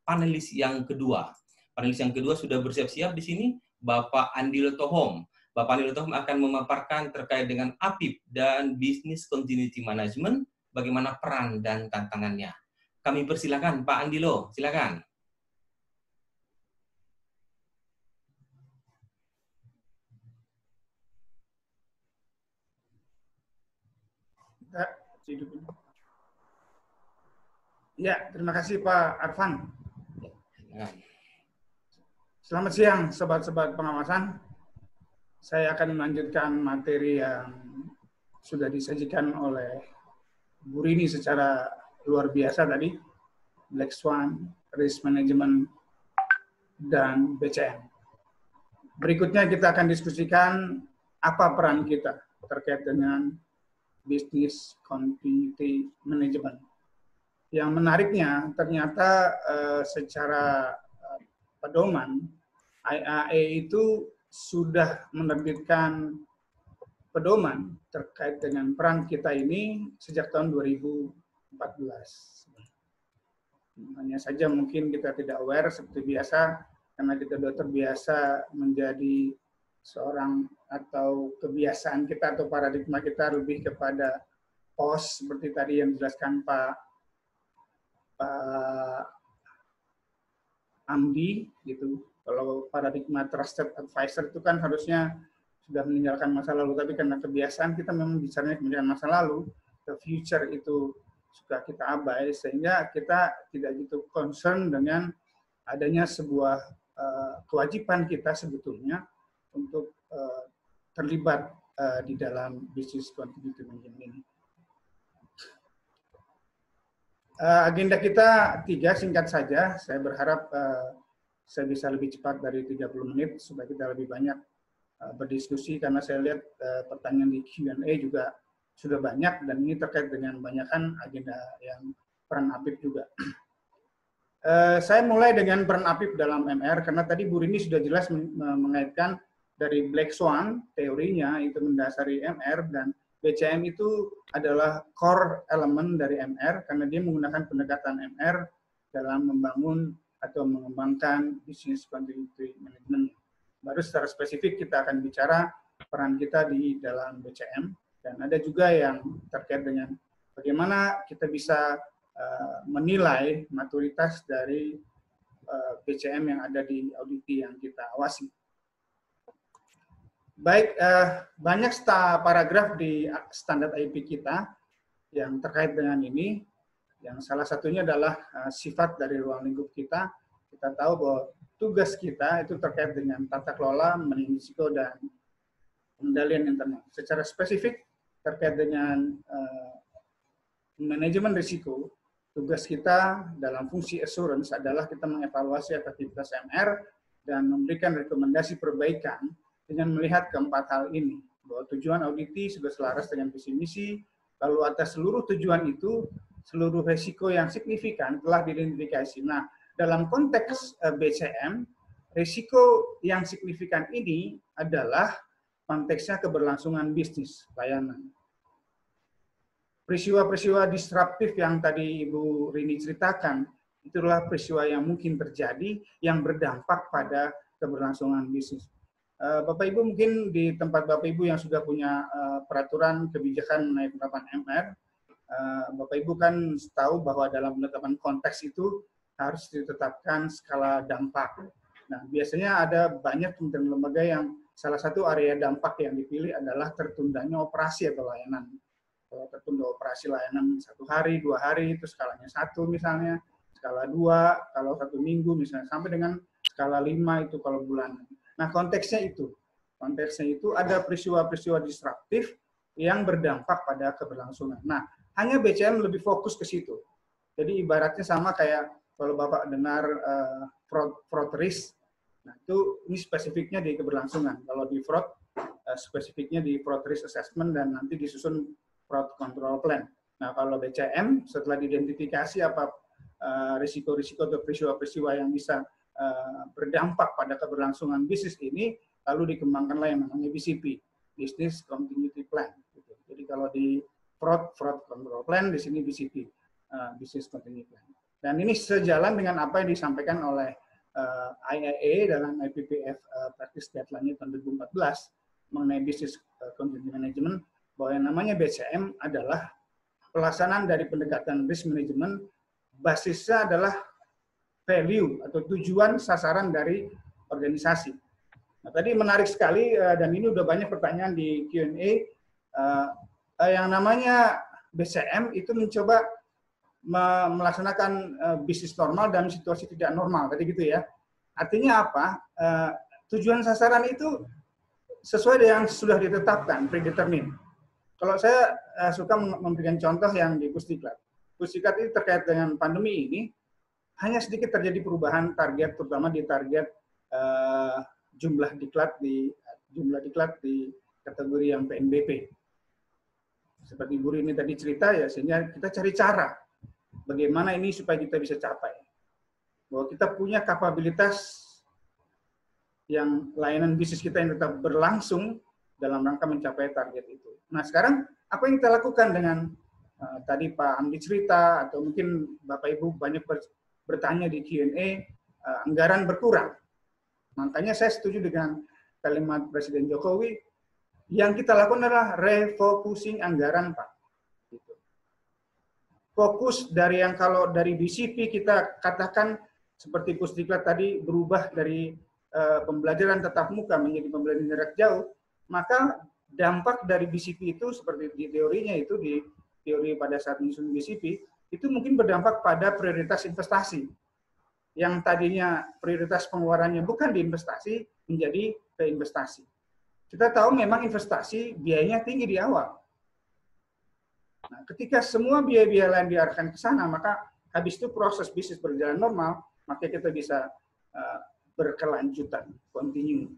panelis yang kedua Panelis yang kedua sudah bersiap-siap di sini, Bapak Andil Tohom. Bapak Andil Tohom akan memaparkan terkait dengan APIP dan Business Continuity Management, bagaimana peran dan tantangannya. Kami persilakan Pak Andilo, silakan. Ya, terima kasih Pak Arfan. Ya. Selamat siang, sobat-sobat pengawasan. Saya akan melanjutkan materi yang sudah disajikan oleh Bu Rini secara luar biasa tadi, Black Swan, Risk Management, dan BCM. Berikutnya kita akan diskusikan apa peran kita terkait dengan Business Continuity Management. Yang menariknya ternyata uh, secara uh, pedoman IAE itu sudah menerbitkan pedoman terkait dengan peran kita ini sejak tahun 2014. Hanya saja mungkin kita tidak aware seperti biasa karena kita sudah terbiasa menjadi seorang atau kebiasaan kita atau paradigma kita lebih kepada pos seperti tadi yang dijelaskan Pak Pak Amdi gitu. Kalau paradigma trusted advisor itu kan harusnya sudah meninggalkan masa lalu, tapi karena kebiasaan kita memang bicaranya kemudian masa lalu, the future itu suka kita abai, sehingga kita tidak gitu concern dengan adanya sebuah uh, kewajiban kita sebetulnya untuk uh, terlibat uh, di dalam bisnis management ini. Uh, agenda kita tiga singkat saja. Saya berharap uh, saya bisa lebih cepat dari 30 menit supaya kita lebih banyak uh, berdiskusi karena saya lihat uh, pertanyaan di Q&A juga sudah banyak dan ini terkait dengan banyakkan agenda yang peran APIP juga. Uh, saya mulai dengan peran APIP dalam MR karena tadi Bu Rini sudah jelas mengaitkan dari Black Swan teorinya itu mendasari MR dan BCM itu adalah core elemen dari MR karena dia menggunakan pendekatan MR dalam membangun atau mengembangkan business continuity management. Baru secara spesifik kita akan bicara peran kita di dalam BCM dan ada juga yang terkait dengan bagaimana kita bisa uh, menilai maturitas dari uh, eh, BCM yang ada di auditi yang kita awasi. Baik, uh, banyak paragraf di standar IP kita yang terkait dengan ini. Yang salah satunya adalah uh, sifat dari ruang lingkup kita. Kita tahu bahwa tugas kita itu terkait dengan tata kelola, manajemen risiko, dan pengendalian internal. Secara spesifik terkait dengan uh, manajemen risiko, tugas kita dalam fungsi assurance adalah kita mengevaluasi efektivitas MR dan memberikan rekomendasi perbaikan dengan melihat keempat hal ini, bahwa tujuan auditi sudah selaras dengan visi misi, lalu atas seluruh tujuan itu, seluruh resiko yang signifikan telah diidentifikasi. Nah, dalam konteks eh, BCM, resiko yang signifikan ini adalah konteksnya keberlangsungan bisnis layanan. Peristiwa-peristiwa disruptif yang tadi Ibu Rini ceritakan, itulah peristiwa yang mungkin terjadi yang berdampak pada keberlangsungan bisnis. Eh, Bapak Ibu mungkin di tempat Bapak Ibu yang sudah punya uh, peraturan kebijakan mengenai penerapan MR, eh, Bapak Ibu kan tahu bahwa dalam penetapan konteks itu harus ditetapkan skala dampak. Nah, biasanya ada banyak kementerian lembaga yang salah satu area dampak yang dipilih adalah tertundanya operasi atau layanan. Kalau tertunda operasi layanan satu hari, dua hari, itu skalanya satu misalnya, skala dua, kalau satu minggu misalnya, sampai dengan skala lima itu kalau bulanan. Nah, konteksnya itu. Konteksnya itu ada peristiwa-peristiwa disruptif yang berdampak pada keberlangsungan. Nah, hanya BCM lebih fokus ke situ. Jadi ibaratnya sama kayak kalau Bapak dengar uh, fraud, risk, nah itu ini spesifiknya di keberlangsungan. Kalau di fraud, uh, spesifiknya di fraud risk assessment dan nanti disusun fraud control plan. Nah, kalau BCM setelah diidentifikasi apa uh, risiko-risiko atau peristiwa-peristiwa yang bisa Eh, berdampak pada keberlangsungan bisnis ini, lalu dikembangkanlah yang namanya BCP, Business Continuity Plan. Gitu. Jadi kalau di fraud, fraud control plan, di sini BCP, uh, eh, Business Continuity Plan. Dan ini sejalan dengan apa yang disampaikan oleh uh, eh, IIA dalam IPPF uh, Practice Guideline tahun 2014 mengenai Business Continuity Management, bahwa yang namanya BCM adalah pelaksanaan dari pendekatan risk management basisnya adalah value atau tujuan sasaran dari organisasi. Nah, tadi menarik sekali uh, dan ini udah banyak pertanyaan di Q&A uh, uh, yang namanya BCM itu mencoba me melaksanakan bisnis normal dalam situasi tidak normal tadi gitu ya. Artinya apa? Tujuan sasaran itu sesuai dengan yang sudah ditetapkan, predetermined. Kalau saya suka memberikan contoh yang di Pusdiklat. Pusdiklat ini terkait dengan pandemi ini, hanya sedikit terjadi perubahan target, terutama di target uh, jumlah diklat di jumlah diklat di kategori yang PNBP. Seperti Bu ini tadi cerita ya, sehingga kita cari cara bagaimana ini supaya kita bisa capai. Bahwa kita punya kapabilitas yang layanan bisnis kita yang tetap berlangsung dalam rangka mencapai target itu. Nah sekarang apa yang kita lakukan dengan uh, tadi Pak Andi cerita atau mungkin Bapak Ibu banyak bertanya di Q&A, uh, eh, anggaran berkurang. Makanya saya setuju dengan kalimat Presiden Jokowi, yang kita lakukan adalah refocusing anggaran, Pak. Gitu. Fokus dari yang kalau dari BCP kita katakan seperti Pusdiklat tadi berubah dari uh, pembelajaran tatap muka menjadi pembelajaran jarak jauh, maka dampak dari BCP itu seperti di teorinya itu di teori pada saat menyusun BCP itu mungkin berdampak pada prioritas investasi. Yang tadinya prioritas pengeluarannya bukan di investasi, menjadi ke investasi. kita tahu memang investasi biayanya tinggi di awal. Nah, ketika semua biaya-biaya lain diarahkan ke sana, maka habis itu proses bisnis berjalan normal, maka kita bisa uh, berkelanjutan, continue,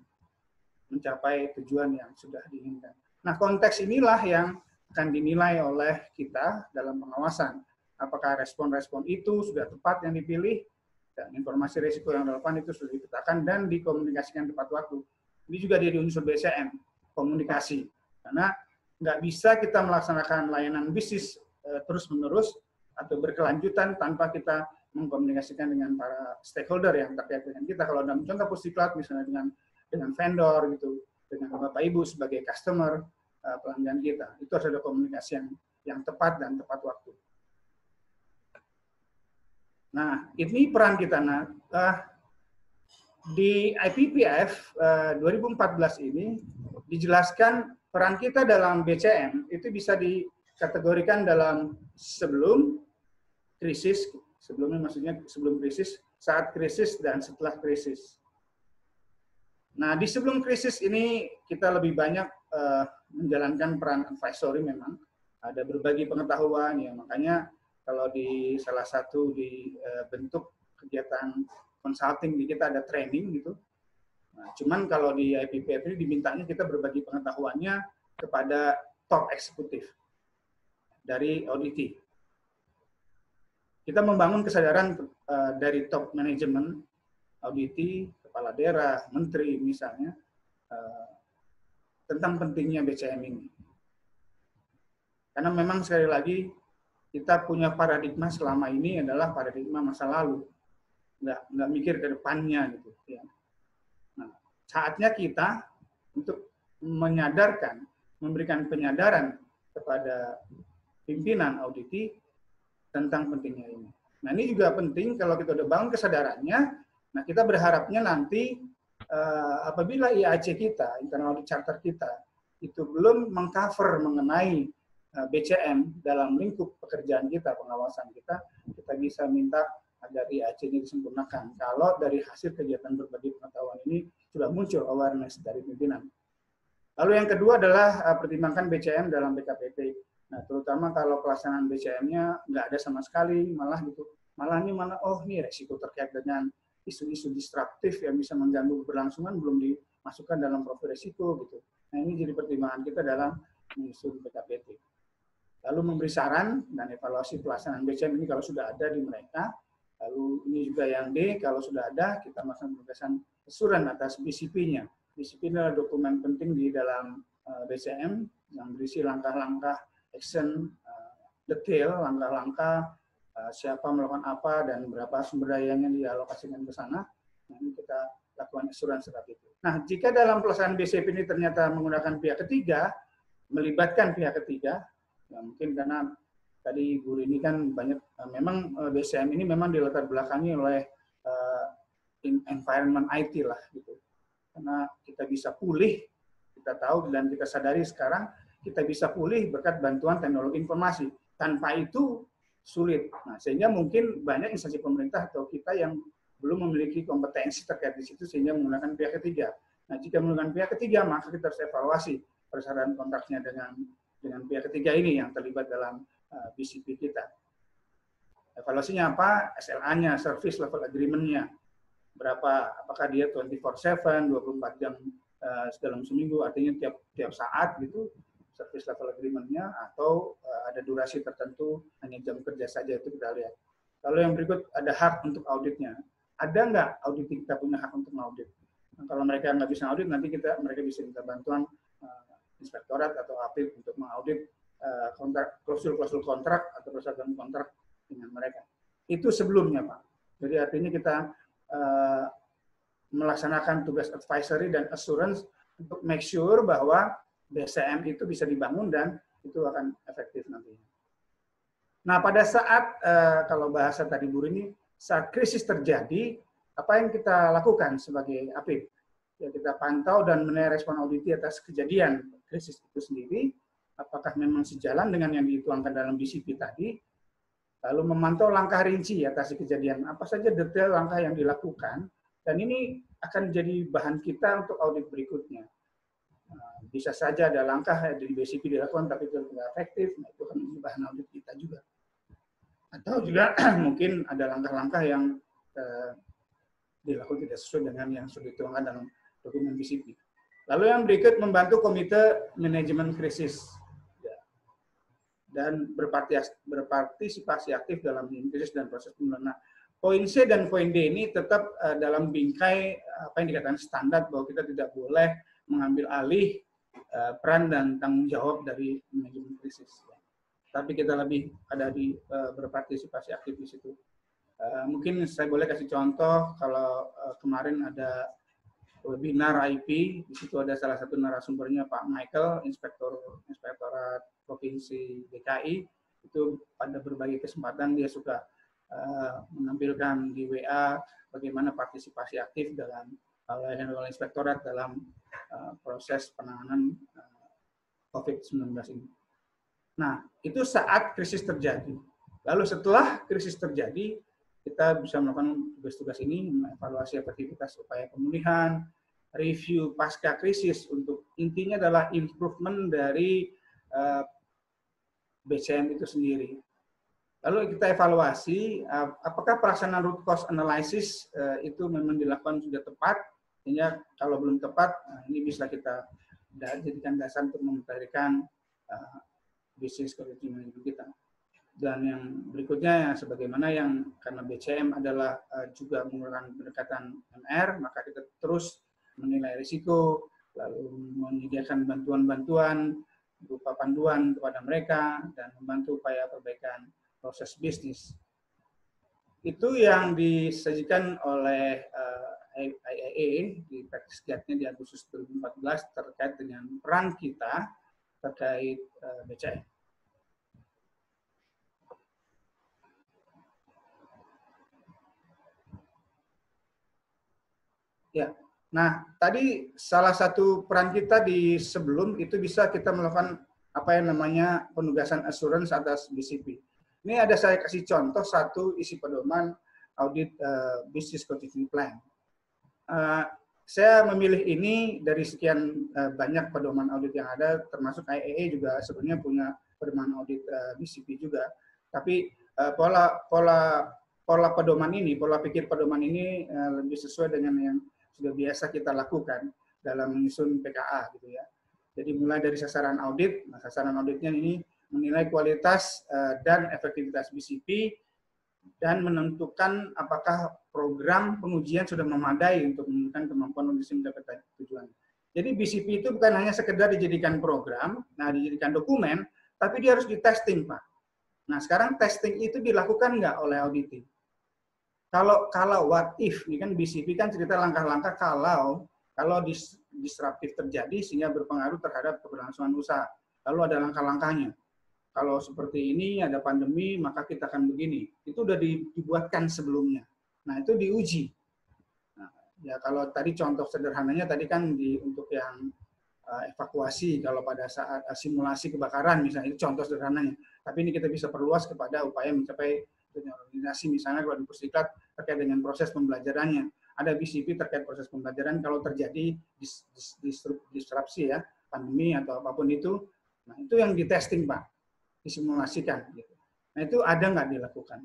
mencapai tujuan yang sudah diinginkan. Nah, konteks inilah yang akan dinilai oleh kita dalam pengawasan. Apakah respon-respon itu sudah tepat yang dipilih, dan informasi risiko yang relevan itu sudah dipetakan dan dikomunikasikan tepat waktu. Ini juga dia di unsur BCM, komunikasi. Karena nggak bisa kita melaksanakan layanan bisnis uh, terus-menerus atau berkelanjutan tanpa kita mengkomunikasikan dengan para stakeholder yang terkait dengan kita. Kalau dalam contoh pusdiklat misalnya dengan dengan vendor gitu, dengan bapak ibu sebagai customer uh, pelanggan kita, itu harus ada komunikasi yang yang tepat dan tepat waktu. Nah, ini peran kita. Nah, di IPPF uh, 2014 ini dijelaskan peran kita dalam BCM itu bisa dikategorikan dalam sebelum krisis, sebelumnya maksudnya sebelum krisis, saat krisis, dan setelah krisis. Nah, di sebelum krisis ini kita lebih banyak uh, menjalankan peran advisory memang. Ada berbagi pengetahuan, ya makanya kalau di salah satu di uh, bentuk kegiatan consulting di kita ada training gitu. Nah, cuman kalau di IPPF ini dimintanya kita berbagi pengetahuannya kepada top eksekutif dari auditi. Kita membangun kesadaran uh, dari top manajemen auditi, kepala daerah, menteri misalnya, uh, tentang pentingnya BCM ini. Karena memang sekali lagi kita punya paradigma selama ini adalah paradigma masa lalu, nggak nggak mikir ke depannya gitu. Ya. Nah, saatnya kita untuk menyadarkan, memberikan penyadaran kepada pimpinan auditi tentang pentingnya ini. Nah ini juga penting kalau kita udah bangun kesadarannya, nah kita berharapnya nanti uh, apabila IAC kita, internal audit charter kita, itu belum mengcover mengenai BCM dalam lingkup pekerjaan kita, pengawasan kita, kita bisa minta agar IAC ini disempurnakan. Kalau dari hasil kegiatan berbagi pengetahuan ini sudah muncul awareness dari pimpinan. Lalu yang kedua adalah uh, pertimbangkan BCM dalam BKPP. Nah, terutama kalau pelaksanaan BCM-nya nggak ada sama sekali, malah gitu. Malah ini mana, oh ini resiko terkait dengan isu-isu disruptif yang bisa mengganggu keberlangsungan belum dimasukkan dalam profil resiko gitu. Nah, ini jadi pertimbangan kita dalam menyusun BKPT lalu memberi saran dan evaluasi pelaksanaan BCM ini kalau sudah ada di mereka. Lalu ini juga yang D, kalau sudah ada, kita melakukan penugasan kesuran atas BCP-nya. BCP adalah dokumen penting di dalam eh, BCM yang berisi langkah-langkah action uh, detail, langkah-langkah uh, siapa melakukan apa dan berapa sumber daya yang dialokasikan ke sana. Nah, ini kita lakukan asuran seperti itu. Nah, jika dalam pelaksanaan BCP ini ternyata menggunakan pihak ketiga, melibatkan pihak ketiga, Ya, mungkin karena tadi Bu ini kan banyak uh, memang uh, eh, BCM ini memang dilatar belakangi oleh uh, environment IT lah gitu. Karena kita bisa pulih, kita tahu dan kita sadari sekarang kita bisa pulih berkat bantuan teknologi informasi. Tanpa itu sulit. Nah, sehingga mungkin banyak instansi pemerintah atau kita yang belum memiliki kompetensi terkait di situ sehingga menggunakan pihak ketiga. Nah, jika menggunakan pihak ketiga, maka kita harus evaluasi persyaratan kontraknya dengan dengan pihak ketiga ini yang terlibat dalam uh, BCP kita. Evaluasinya apa? SLA-nya, Service Level Agreement-nya. Berapa, apakah dia 24-7, 24 jam uh, dalam seminggu, artinya tiap tiap saat gitu, service level agreement-nya, atau uh, ada durasi tertentu, hanya jam kerja saja, itu kita lihat. Lalu yang berikut, ada hak untuk auditnya. Ada nggak audit kita punya hak untuk audit? Nah, kalau mereka nggak bisa audit, nanti kita mereka bisa minta bantuan inspektorat atau APIP untuk mengaudit uh, kontrak klausul-klausul kontrak atau persyaratan kontrak dengan mereka. Itu sebelumnya, Pak. Jadi artinya kita uh, melaksanakan tugas advisory dan assurance untuk make sure bahwa BCM itu bisa dibangun dan itu akan efektif nantinya. Nah, pada saat uh, kalau bahasa tadi Bu ini saat krisis terjadi, apa yang kita lakukan sebagai APIP? Ya, kita pantau dan menilai respon auditi atas kejadian krisis itu sendiri, apakah memang sejalan dengan yang dituangkan dalam BCP tadi, lalu memantau langkah rinci atas kejadian, apa saja detail langkah yang dilakukan, dan ini akan jadi bahan kita untuk audit berikutnya. Nah, bisa saja ada langkah ya, di BCP dilakukan tapi itu tidak efektif, nah itu kan bahan audit kita juga. Atau juga mungkin ada langkah-langkah yang eh, dilakukan tidak sesuai dengan yang sudah dituangkan dalam dokumen BCP. Lalu yang berikut membantu komite manajemen krisis ya. dan berpartisipasi aktif dalam krisis dan proses pemulihan. Nah, poin C dan poin D ini tetap uh, dalam bingkai apa yang dikatakan standar bahwa kita tidak boleh mengambil alih uh, peran dan tanggung jawab dari manajemen krisis. Tapi kita lebih ada di uh, berpartisipasi aktif di situ. Uh, mungkin saya boleh kasih contoh kalau uh, kemarin ada webinar IP, di situ ada salah satu narasumbernya Pak Michael, Inspektor Inspektorat Provinsi DKI, itu pada berbagai kesempatan dia suka uh, menampilkan di WA bagaimana partisipasi aktif dalam oleh inspektorat dalam uh, proses penanganan uh, COVID-19 ini. Nah, itu saat krisis terjadi. Lalu setelah krisis terjadi, kita bisa melakukan tugas-tugas ini, mengevaluasi efektivitas upaya pemulihan, review pasca krisis untuk intinya adalah improvement dari uh, eh, BCM itu sendiri. Lalu kita evaluasi uh, apakah pelaksanaan root cause analysis uh, itu memang dilakukan sudah tepat sehingga kalau belum tepat, ini bisa kita jadikan dasar untuk uh, bisnis quality management kita. Dan yang berikutnya ya sebagaimana yang karena BCM adalah uh, juga menggunakan pendekatan MR, maka kita terus menilai risiko, lalu menyediakan bantuan-bantuan berupa panduan kepada mereka dan membantu upaya perbaikan proses bisnis. Itu yang disajikan oleh uh, IAEA di praktis kiatnya di Agustus 2014 terkait dengan peran kita terkait uh, eh, BCM. Ya, nah tadi salah satu peran kita di sebelum itu bisa kita melakukan apa yang namanya penugasan assurance atas BCP. Ini ada saya kasih contoh satu isi pedoman audit uh, business continuity plan. Uh, saya memilih ini dari sekian uh, banyak pedoman audit yang ada, termasuk IAE juga sebenarnya punya pedoman audit uh, BCP juga. Tapi uh, pola pola pola pedoman ini, pola pikir pedoman ini uh, lebih sesuai dengan yang sudah biasa kita lakukan dalam menyusun PKA gitu ya. Jadi mulai dari sasaran audit, nah sasaran auditnya ini menilai kualitas uh, dan efektivitas BCP dan menentukan apakah program pengujian sudah memadai untuk menunjukkan kemampuan audisi mencapai tujuan. Jadi BCP itu bukan hanya sekedar dijadikan program, nah dijadikan dokumen, tapi dia harus ditesting, Pak. Nah, sekarang testing itu dilakukan nggak oleh auditing? Kalau kalau what if, ini kan BCP kan cerita langkah-langkah kalau kalau dis, disruptif terjadi sehingga berpengaruh terhadap keberlangsungan usaha. Lalu ada langkah-langkahnya kalau seperti ini ada pandemi maka kita akan begini. Itu sudah dibuatkan sebelumnya. Nah itu diuji. Nah, ya kalau tadi contoh sederhananya tadi kan di untuk yang uh, evakuasi kalau pada saat uh, simulasi kebakaran misalnya itu contoh sederhananya. Tapi ini kita bisa perluas kepada upaya mencapai organisasi misalnya kalau di Pusdiklat terkait dengan proses pembelajarannya. Ada BCP terkait proses pembelajaran kalau terjadi dis, dis, disrupsi ya pandemi atau apa pun itu. Nah itu yang di testing Pak disimulasikan gitu. Nah itu ada nggak dilakukan.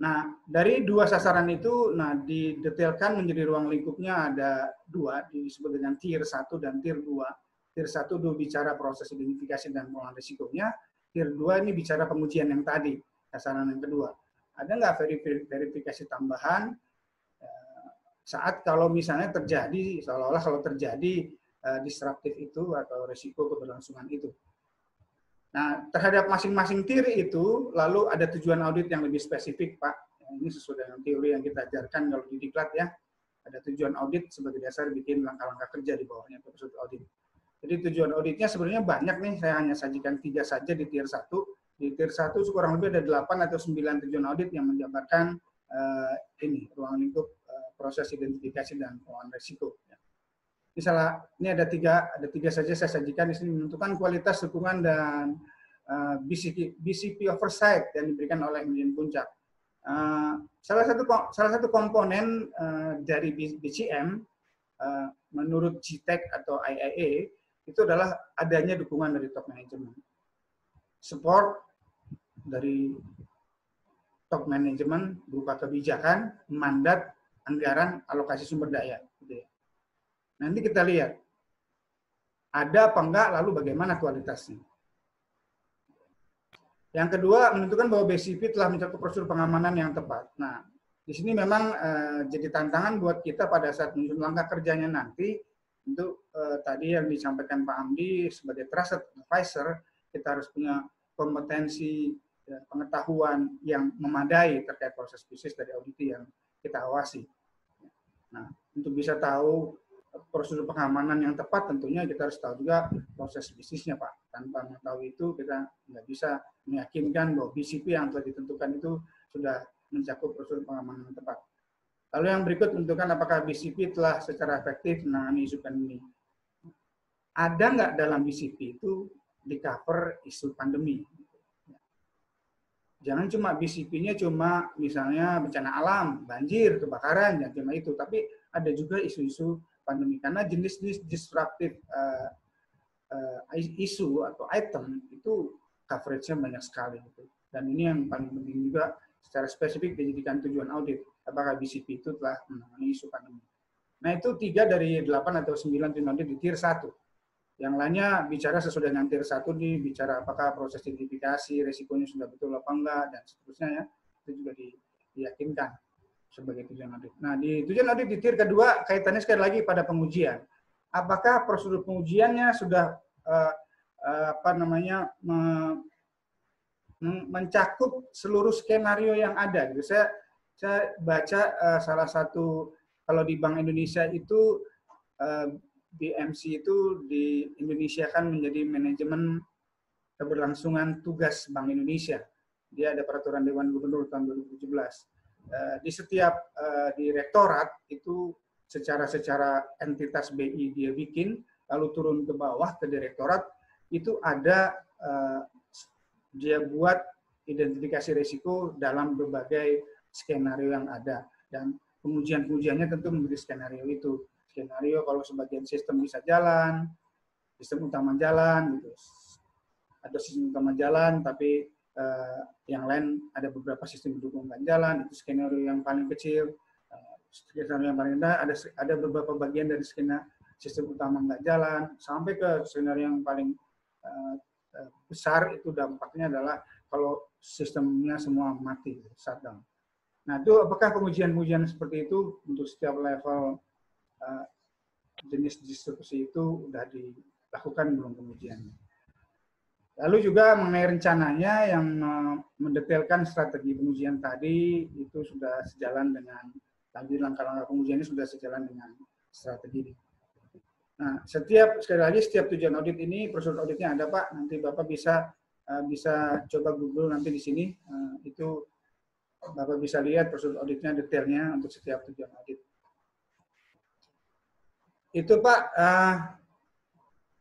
Nah dari dua sasaran itu, nah didetailkan menjadi ruang lingkupnya ada dua disebut dengan tier 1 dan tier 2. Tier 1 itu bicara proses identifikasi dan pengolahan risikonya. Tier 2 ini bicara pengujian yang tadi, sasaran yang kedua. Ada nggak verifikasi tambahan eh, saat kalau misalnya terjadi, seolah-olah kalau terjadi uh, disruptif itu atau risiko keberlangsungan itu. Nah, terhadap masing-masing tier itu, lalu ada tujuan audit yang lebih spesifik, Pak. Ini sesuai dengan teori yang kita ajarkan kalau di diklat ya. Ada tujuan audit sebagai dasar bikin langkah-langkah kerja di bawahnya tersebut audit. Jadi tujuan auditnya sebenarnya banyak nih, saya hanya sajikan tiga saja di tier 1. Di tier 1 kurang lebih ada 8 atau 9 tujuan audit yang menjabarkan uh, ini, ruang lingkup uh, proses identifikasi dan pengelolaan risiko. Misalnya ini ada tiga, ada tiga saja saya sajikan di sini menentukan kualitas dukungan dan uh, BCP, BCP oversight yang diberikan oleh manajemen puncak. Uh, salah satu salah satu komponen uh, dari BCM uh, menurut GTEC atau IIA itu adalah adanya dukungan dari top management. Support dari top management berupa kebijakan, mandat, anggaran, alokasi sumber daya. Gitu ya. Nanti kita lihat, ada apa enggak, lalu bagaimana kualitasnya. Yang kedua, menentukan bahwa BCP telah mencakup prosedur pengamanan yang tepat. Nah, di sini memang uh, jadi tantangan buat kita pada saat menyusun langkah kerjanya nanti, untuk uh, tadi yang disampaikan Pak Amdi sebagai trusted advisor, kita harus punya kompetensi pengetahuan yang memadai terkait proses bisnis dari audit yang kita awasi. Nah, untuk bisa tahu prosedur pengamanan yang tepat tentunya kita harus tahu juga proses bisnisnya Pak. Tanpa mengetahui itu kita nggak bisa meyakinkan bahwa BCP yang telah ditentukan itu sudah mencakup prosedur pengamanan yang tepat. Lalu yang berikut menentukan apakah BCP telah secara efektif menangani isu pandemi. Ada nggak dalam BCP itu di cover isu pandemi? Jangan cuma BCP-nya cuma misalnya bencana alam, banjir, kebakaran, jangan cuma itu. Tapi ada juga isu-isu pandemi karena jenis-jenis disruptive uh, uh, isu atau item itu coverage-nya banyak sekali gitu. Dan ini yang paling penting juga secara spesifik dijadikan tujuan audit. Apakah BCP itu telah menangani isu pandemi. Nah itu tiga dari delapan atau sembilan tujuan audit di tier satu. Yang lainnya bicara sesudah dengan tier satu nih, bicara apakah proses identifikasi, resikonya sudah betul apa enggak, dan seterusnya ya. Itu juga di, diyakinkan sebagai tujuan audit. Nah, di tujuan audit di tier kedua kaitannya sekali lagi pada pengujian. Apakah prosedur pengujiannya sudah uh, apa namanya me, mencakup seluruh skenario yang ada. Gitu. Saya saya baca uh, salah satu kalau di Bank Indonesia itu uh, BMC itu di Indonesia kan menjadi manajemen keberlangsungan tugas Bank Indonesia. Dia ada peraturan Dewan Gubernur tahun 2017 Eh, di setiap uh, direktorat itu secara secara entitas BI dia bikin lalu turun ke bawah ke direktorat itu ada uh, dia buat identifikasi risiko dalam berbagai skenario yang ada. Dan pengujian-pengujiannya tentu memberi skenario itu skenario kalau sebagian sistem bisa jalan sistem utama jalan gitu ada sistem utama jalan tapi uh, yang lain ada beberapa sistem pendukung nggak jalan, itu skenario yang paling kecil. Uh, skenario yang paling rendah ada ada beberapa bagian dari skenario sistem utama nggak jalan, sampai ke skenario yang paling uh, besar itu dampaknya adalah kalau sistemnya semua mati, shutdown. Nah itu apakah pengujian-pengujian seperti itu untuk setiap level uh, jenis distribusi itu sudah dilakukan belum pengujiannya? Lalu juga mengenai rencananya yang mendetailkan strategi pengujian tadi itu sudah sejalan dengan tadi langkah-langkah pengujiannya sudah sejalan dengan strategi. Nah, setiap sekali lagi setiap tujuan audit ini prosedur auditnya ada Pak. Nanti Bapak bisa eh, bisa coba Google nanti di sini eh, itu Bapak bisa lihat prosedur auditnya detailnya untuk setiap tujuan audit. Itu Pak, eh,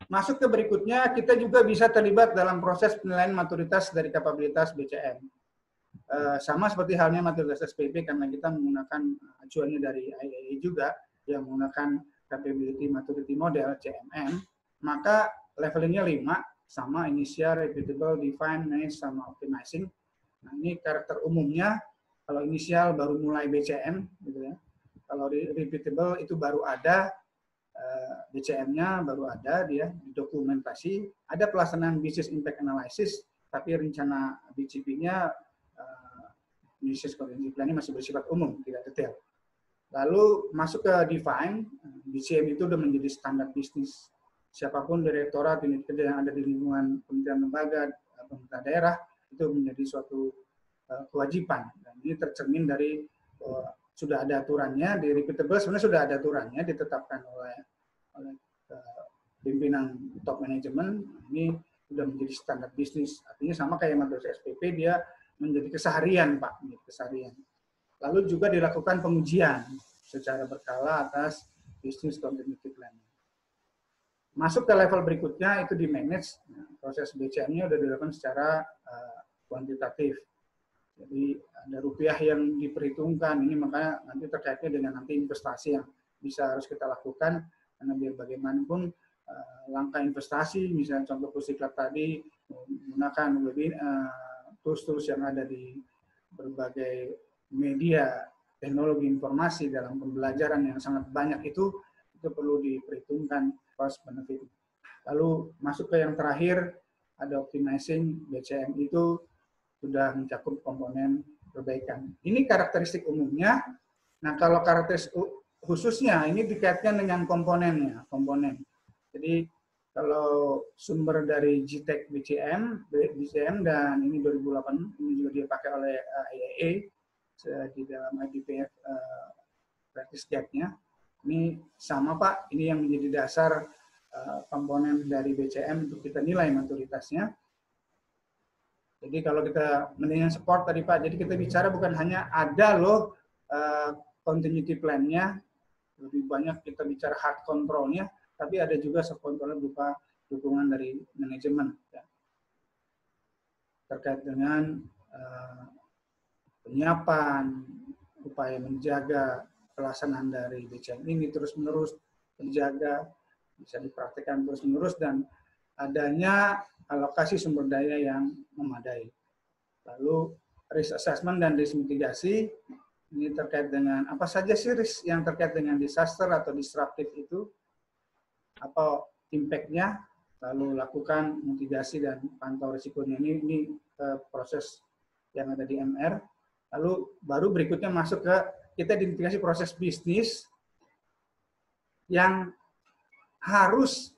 Masuk ke berikutnya, kita juga bisa terlibat dalam proses penilaian maturitas dari kapabilitas BCM. Eh, sama seperti halnya maturitas SPP karena kita menggunakan acuannya dari IAA juga yang menggunakan capability maturity model CMM, maka levelingnya 5 sama initial, repeatable, define, manage, sama optimizing. Nah, ini karakter umumnya. Kalau inisial baru mulai BCM, gitu ya. Kalau repeatable itu baru ada, Eh, BCM-nya baru ada dia dokumentasi, ada pelaksanaan business impact analysis, tapi rencana BCP-nya uh, eh, business contingency plan masih bersifat umum, tidak detail. Lalu masuk ke define, BCM itu sudah menjadi standar bisnis. Siapa pun direktorat unit kerja yang ada di lingkungan kementerian lembaga, pemerintah daerah, itu menjadi suatu kewajiban. Dan ini tercermin dari sudah ada aturannya di repeatable sebenarnya sudah ada aturannya ditetapkan oleh oleh uh, pimpinan top manajemen ini sudah menjadi standar bisnis. Artinya sama kayak matriks SPP dia menjadi keseharian pak. Keseharian. Lalu juga dilakukan pengujian secara berkala atas bisnis continuity plan masuk ke level berikutnya itu di manage. Nah, proses BCM-nya sudah dilakukan secara uh, kuantitatif jadi ada rupiah yang diperhitungkan. Ini makanya nanti terkaitnya dengan nanti investasi yang bisa harus kita lakukan karena biar bagaimanapun uh, langkah investasi, misalnya contoh Pusiklat tadi menggunakan webinar, tools-tools yang ada di berbagai media teknologi informasi dalam pembelajaran yang sangat banyak itu itu perlu diperhitungkan cost benefit. Lalu masuk ke yang terakhir ada optimizing BCM itu sudah mencakup komponen perbaikan. Ini karakteristik umumnya. Nah, kalau karakteristik khususnya ini dikaitkan dengan komponennya, komponen. Jadi kalau sumber dari GTEC BCM, BCM dan ini 2008 ini juga dipakai oleh eh, di dalam IDPF uh, eh, practice guide-nya. Ini sama Pak, ini yang menjadi dasar uh, komponen dari BCM untuk kita nilai maturitasnya. Jadi kalau kita mendingan support tadi Pak, jadi kita bicara bukan hanya ada loh uh, continuity plan-nya, lebih banyak kita bicara hard control-nya, tapi ada juga soft control berupa dukungan dari manajemen ya. terkait dengan uh, penyiapan, upaya menjaga pelaksanaan dari BCM ini terus-menerus terjaga, bisa dipraktikkan terus-menerus dan adanya alokasi sumber daya yang memadai. Lalu risk assessment dan risk mitigasi ini terkait dengan apa saja sih risk yang terkait dengan disaster atau disruptif itu apa impact-nya, lalu lakukan mitigasi dan pantau risikonya. Ini, ini uh, proses yang ada di MR. Lalu baru berikutnya masuk ke kita identifikasi proses bisnis yang harus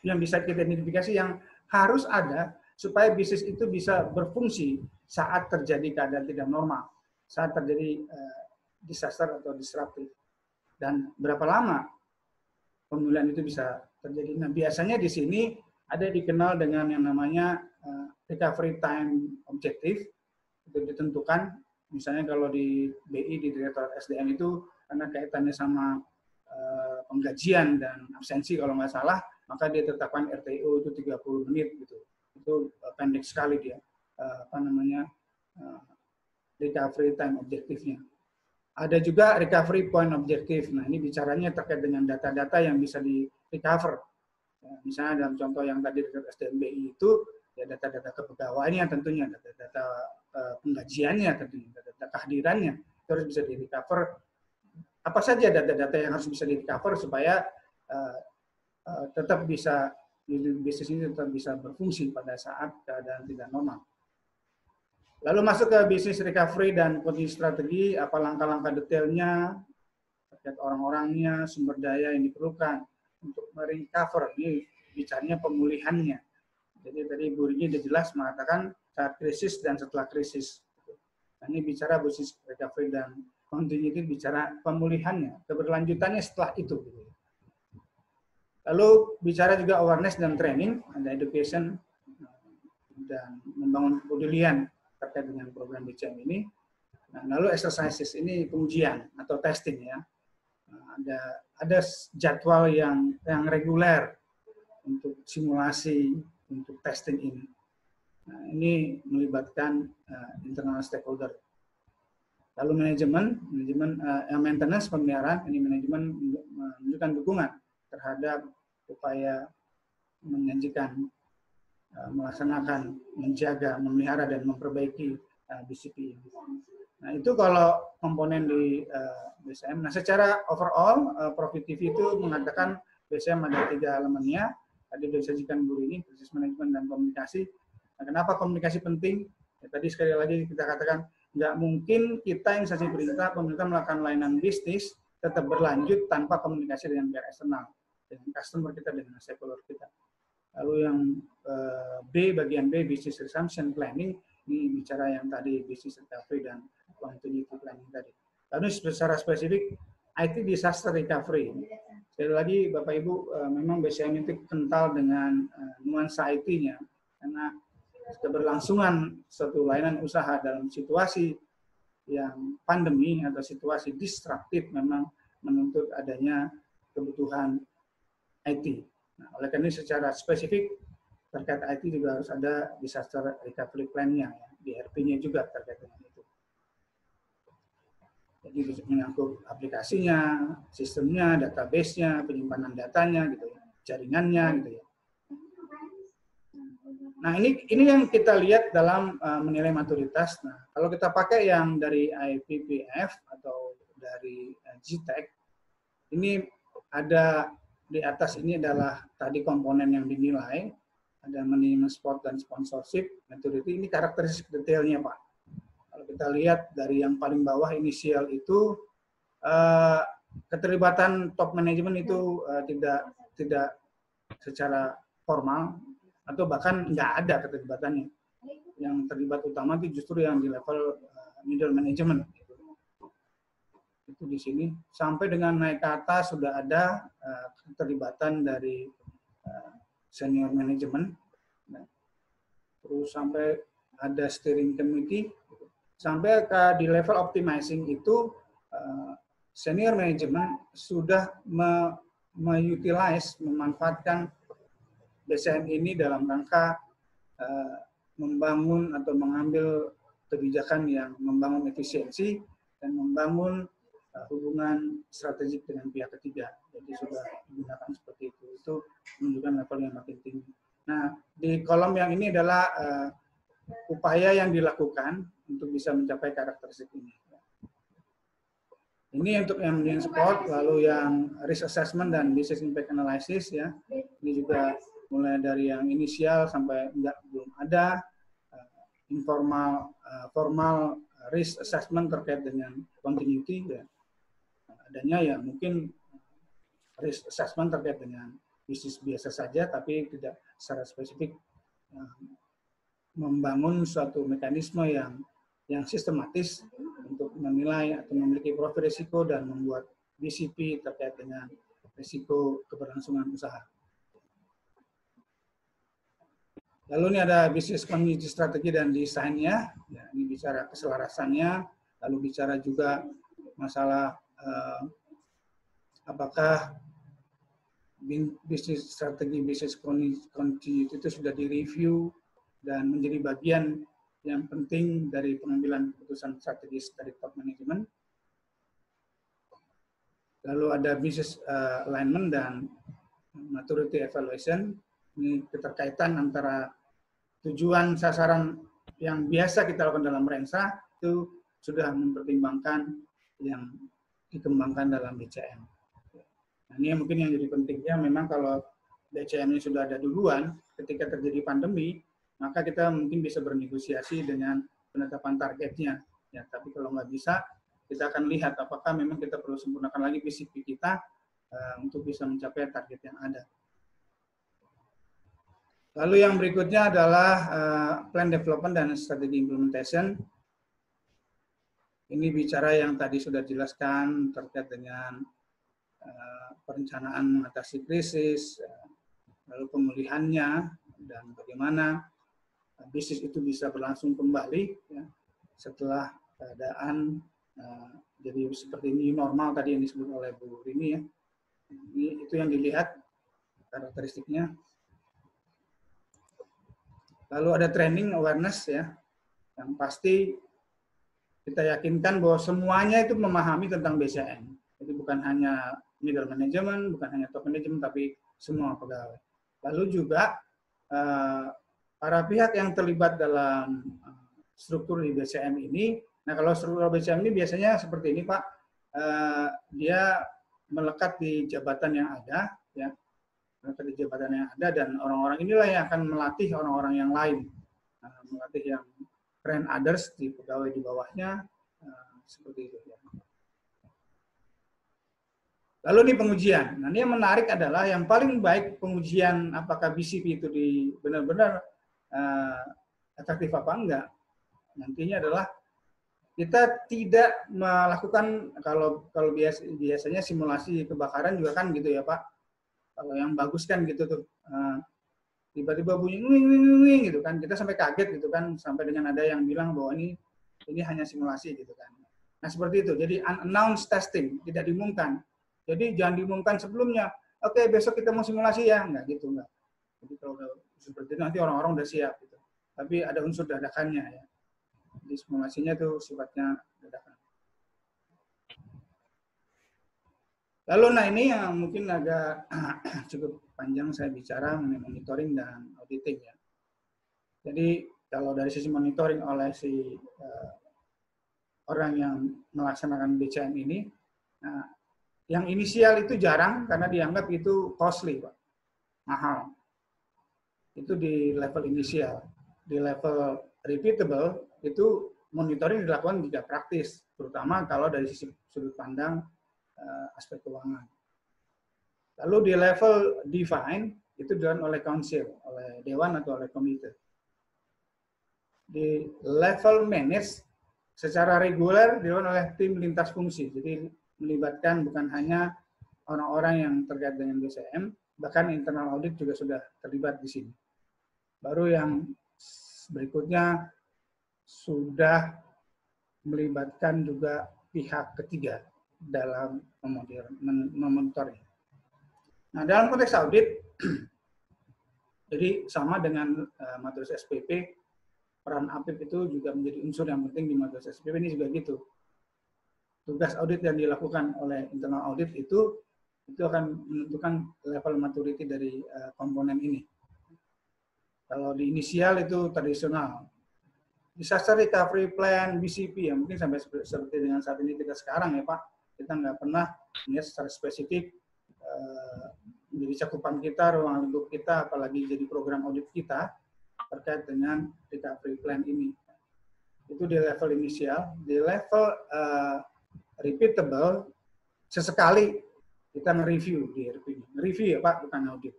yang bisa kita identifikasi yang harus ada supaya bisnis itu bisa berfungsi saat terjadi keadaan tidak normal, saat terjadi uh, disaster atau disruptif. Dan berapa lama pemulihan itu bisa terjadi. Nah, biasanya di sini ada dikenal dengan yang namanya uh, recovery time objective itu ditentukan misalnya kalau di BI di Direktorat SDM itu karena kaitannya sama uh, penggajian dan absensi kalau nggak salah maka dia tetapkan RTO itu 30 menit gitu itu uh, pendek sekali dia uh, apa namanya uh, recovery time objektifnya ada juga recovery point objektif. Nah, ini bicaranya terkait dengan data-data yang bisa di recover. Ya, misalnya dalam contoh yang tadi dekat SDMBI itu, ya data-data kepegawaiannya tentunya, data-data penggajiannya tentunya, data-data kehadirannya, itu harus bisa di recover. Apa saja data-data yang harus bisa di recover supaya uh, tetap bisa bisnis ini tetap bisa berfungsi pada saat keadaan tidak normal. Lalu masuk ke bisnis recovery dan kondisi strategi, apa langkah-langkah detailnya, terkait orang-orangnya, sumber daya yang diperlukan untuk merecover. Ini bicaranya pemulihannya. Jadi tadi Bu Rini sudah jelas mengatakan saat krisis dan setelah krisis. Nah, ini bicara bisnis recovery dan continuity bicara pemulihannya, keberlanjutannya setelah itu. Lalu bicara juga awareness dan training, ada education dan membangun kepedulian terkait dengan program BCM ini. Nah, lalu exercises ini pengujian atau testing ya. Ada ada jadwal yang yang reguler untuk simulasi untuk testing ini. Nah, ini melibatkan uh, internal stakeholder. Lalu manajemen, manajemen uh, maintenance pemeliharaan, ini manajemen menunjukkan dukungan terhadap upaya menjanjikan Uh, melaksanakan, menjaga, memelihara dan memperbaiki uh, BCP ini. Nah itu kalau komponen di uh, BSM. Nah secara overall, uh, Profit itu mengatakan BSM ada tiga elemennya. Tadi sudah disajikan Bu ini, proses manajemen dan komunikasi. Nah, kenapa komunikasi penting? Ya, tadi sekali lagi kita katakan, nggak mungkin kita instansi perintah, pemerintah melakukan layanan bisnis tetap berlanjut tanpa komunikasi dengan pihak eksternal, dengan customer kita, dengan stakeholder kita. Lalu yang uh, B, bagian B, Business Resumption Planning, ini bicara yang tadi Business Recovery dan Continuity Planning tadi. Lalu secara spesifik, IT Disaster Recovery. Sekali lagi, Bapak Ibu, uh, memang BCM itu kental dengan uh, nuansa IT-nya, karena keberlangsungan suatu layanan usaha dalam situasi yang pandemi atau situasi disruptif memang menuntut adanya kebutuhan IT. Nah, oleh karena ini secara spesifik terkait IT juga harus ada disaster recovery plan-nya, ya. DRP-nya juga terkait dengan itu. Jadi menyangkut aplikasinya, sistemnya, database-nya, penyimpanan datanya gitu ya. jaringannya gitu ya. Nah, ini ini yang kita lihat dalam uh, menilai maturitas. Nah, kalau kita pakai yang dari IPPF atau dari uh, GTEC, ini ada di atas ini adalah tadi komponen yang dinilai, ada minimum sport dan sponsorship, maturity, ini karakteristik detailnya Pak. Kalau kita lihat dari yang paling bawah inisial itu, uh, keterlibatan top manajemen itu uh, tidak tidak secara formal atau bahkan nggak ada keterlibatannya. Yang terlibat utama itu justru yang di level uh, middle management. Itu di sini sampai dengan naik ke atas sudah ada uh, keterlibatan dari uh, senior management. Nah, terus sampai ada steering committee sampai ke di level optimizing itu uh, senior management sudah me, me-utilize, memanfaatkan BCM ini dalam rangka uh, membangun atau mengambil kebijakan yang membangun efisiensi dan membangun hubungan strategik dengan pihak ketiga. Jadi sudah digunakan seperti itu. Itu menunjukkan level yang makin tinggi. Nah, di kolom yang ini adalah uh, upaya yang dilakukan untuk bisa mencapai karakteristik ini. Ini untuk yang yang sport, lalu yang risk assessment dan business impact analysis ya. Ini juga mulai dari yang inisial sampai enggak belum ada uh, informal uh, formal risk assessment terkait dengan continuity ya adanya ya mungkin risk assessment terkait dengan bisnis biasa saja tapi tidak secara spesifik uh, membangun suatu mekanisme yang yang sistematis untuk menilai atau memiliki profil risiko dan membuat BCP terkait dengan risiko keberlangsungan usaha. Lalu ini ada bisnis community strategi dan desainnya. Ya, ini bicara keselarasannya. Lalu bicara juga masalah eh, apakah bisnis strategi bisnis continuity itu sudah direview dan menjadi bagian yang penting dari pengambilan keputusan strategis dari top management. Lalu ada business uh, alignment dan maturity evaluation. Ini keterkaitan antara tujuan sasaran yang biasa kita lakukan dalam Rensa itu sudah mempertimbangkan yang dikembangkan dalam BCM. Nah, ini mungkin yang jadi pentingnya memang kalau BCM ini sudah ada duluan, ketika terjadi pandemi, maka kita mungkin bisa bernegosiasi dengan penetapan targetnya. Ya, tapi kalau nggak bisa, kita akan lihat apakah memang kita perlu sempurnakan lagi PCP kita uh, untuk bisa mencapai target yang ada. Lalu yang berikutnya adalah uh, plan development dan strategi implementation. Ini bicara yang tadi sudah dijelaskan terkait dengan uh, perencanaan mengatasi krisis, uh, lalu pemulihannya, dan bagaimana bisnis itu bisa berlangsung kembali ya, setelah keadaan uh, jadi seperti ini normal tadi yang disebut oleh Bu Rini ya. Ini itu yang dilihat karakteristiknya Lalu ada training awareness ya, yang pasti kita yakinkan bahwa semuanya itu memahami tentang BCM. Jadi bukan hanya middle management, bukan hanya top management, tapi semua pegawai. Lalu juga eh, para pihak yang terlibat dalam eh, struktur di BCM ini, nah kalau struktur BCM ini biasanya seperti ini Pak, eh, dia melekat di jabatan yang ada, ya mereka di jabatan yang ada dan orang-orang inilah yang akan melatih orang-orang yang lain nah, melatih yang train others di pegawai di bawahnya uh, seperti itu ya. Lalu ini pengujian. Nah, ini yang menarik adalah yang paling baik pengujian apakah BCP itu di benar-benar uh, efektif apa enggak. Nantinya adalah kita tidak melakukan kalau kalau bias, biasanya simulasi kebakaran juga kan gitu ya Pak kalau yang bagus kan gitu tuh uh, tiba-tiba bunyi wing, wing, wing, gitu kan. Kita sampai kaget gitu kan sampai dengan ada yang bilang bahwa ini ini hanya simulasi gitu kan. Nah seperti itu. Jadi unannounced testing tidak diumumkan. Jadi jangan diumumkan sebelumnya. Oke okay, besok kita mau simulasi ya. Nggak gitu nggak. Jadi kalau seperti itu nanti orang-orang udah siap gitu. Tapi ada unsur dadakannya ya. Jadi simulasinya tuh sifatnya dadakan Lalu nah ini yang mungkin agak cukup panjang saya bicara mengenai monitoring dan auditing ya. Jadi kalau dari sisi monitoring oleh si uh, orang yang melaksanakan BCM ini, nah, yang inisial itu jarang karena dianggap itu costly, Pak. Mahal. Itu di level inisial. Di level repeatable, itu monitoring dilakukan tidak praktis, terutama kalau dari sisi sudut pandang aspek keuangan. Lalu di level define, itu dilakukan oleh council, oleh dewan atau oleh komite. Di level manage, secara reguler dilakukan oleh tim lintas fungsi. Jadi melibatkan bukan hanya orang-orang yang terkait dengan BCM, bahkan internal audit juga sudah terlibat di sini. Baru yang berikutnya sudah melibatkan juga pihak ketiga dalam memonitoring. Nah, dalam konteks audit, jadi sama dengan uh, matriks SPP, peran APIP itu juga menjadi unsur yang penting di matriks SPP ini juga gitu tugas audit yang dilakukan oleh internal audit itu itu akan menentukan level maturity dari uh, komponen ini. Kalau di inisial itu tradisional. Disaster recovery plan, BCP, ya mungkin sampai seperti dengan saat ini kita sekarang ya Pak, kita nggak pernah melihat secara spesifik uh, menjadi cakupan kita, ruang lingkup kita, apalagi jadi program audit kita terkait dengan recovery plan ini. Itu di level inisial. Di level uh, repeatable, sesekali kita nge-review di RP. Review ya Pak, bukan audit.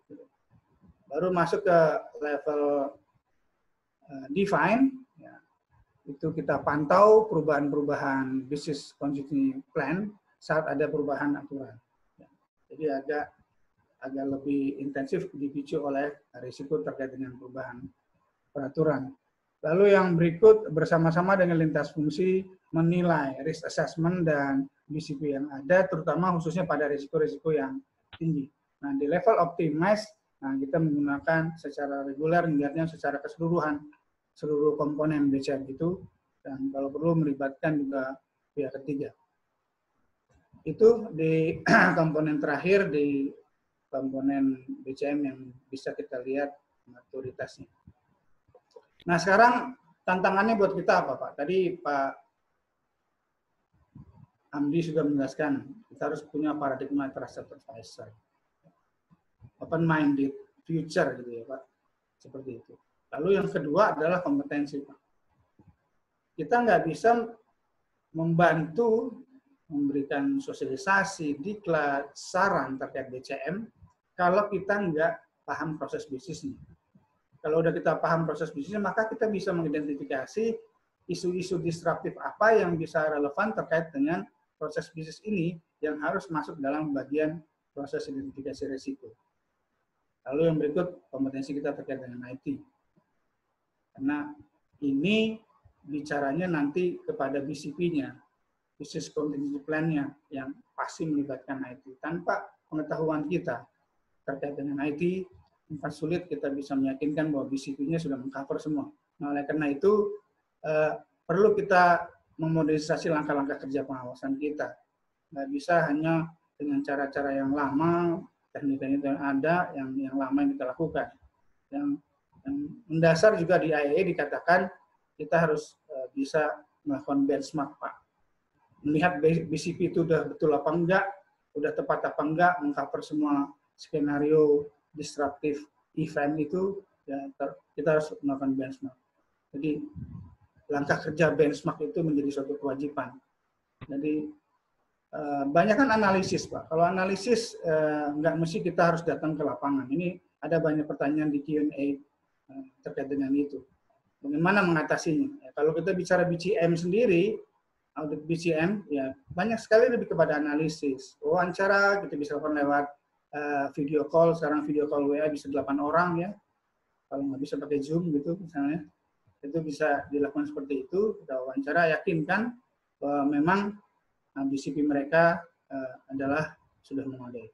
Baru masuk ke level uh, define, ya. itu kita pantau perubahan-perubahan business continuity plan saat ada perubahan aturan. Ya. Jadi agak agak lebih intensif dipicu oleh risiko terkait dengan perubahan peraturan. Lalu yang berikut bersama-sama dengan lintas fungsi menilai risk assessment dan BCP yang ada, terutama khususnya pada risiko-risiko yang tinggi. Nah, di level optimize, nah kita menggunakan secara reguler, melihatnya secara keseluruhan, seluruh komponen BCM itu, dan kalau perlu melibatkan juga pihak ketiga. Itu di komponen terakhir, di komponen BCM yang bisa kita lihat maturitasnya. Nah sekarang tantangannya buat kita apa Pak? Tadi Pak Amdi sudah menjelaskan, kita harus punya paradigma trusted advisor. Open-minded, future gitu ya Pak. Seperti itu. Lalu yang kedua adalah kompetensi Pak. Kita nggak bisa membantu memberikan sosialisasi, diklat, saran terkait BCM kalau kita nggak paham proses bisnisnya. Kalau udah kita paham proses bisnisnya, maka kita bisa mengidentifikasi isu-isu disruptif apa yang bisa relevan terkait dengan proses bisnis ini yang harus masuk dalam bagian proses identifikasi risiko. Lalu yang berikut kompetensi kita terkait dengan IT. Karena ini bicaranya nanti kepada BCP-nya, business contingency plan-nya yang pasti melibatkan IT. Tanpa pengetahuan kita terkait dengan IT, akan sulit kita bisa meyakinkan bahwa BCP-nya sudah mengcover semua. Nah, oleh karena itu eh, perlu kita memodernisasi langkah-langkah kerja pengawasan kita. Nggak bisa hanya dengan cara-cara yang lama, teknik-teknik yang ada, yang yang lama yang kita lakukan. Yang, yang mendasar juga di IAE dikatakan kita harus eh, bisa melakukan benchmark, Pak. Melihat BCP itu sudah betul apa enggak, sudah tepat apa enggak, mengcover semua skenario disruptive event itu ya kita harus melakukan benchmark. Jadi langkah kerja benchmark itu menjadi suatu kewajiban. Jadi uh, banyak kan analisis pak. Kalau analisis uh, nggak mesti kita harus datang ke lapangan. Ini ada banyak pertanyaan di Q&A eh, terkait dengan itu. Bagaimana mengatasinya? Ya, kalau kita bicara BCM sendiri, audit BCM, ya banyak sekali lebih kepada analisis. Wawancara kita bisa lakukan lewat uh, video call, sekarang video call WA bisa 8 orang ya. Kalau nggak bisa pakai Zoom gitu misalnya, itu bisa dilakukan seperti itu. Kita wawancara, yakinkan bahwa memang uh, BCP mereka uh, adalah sudah memadai.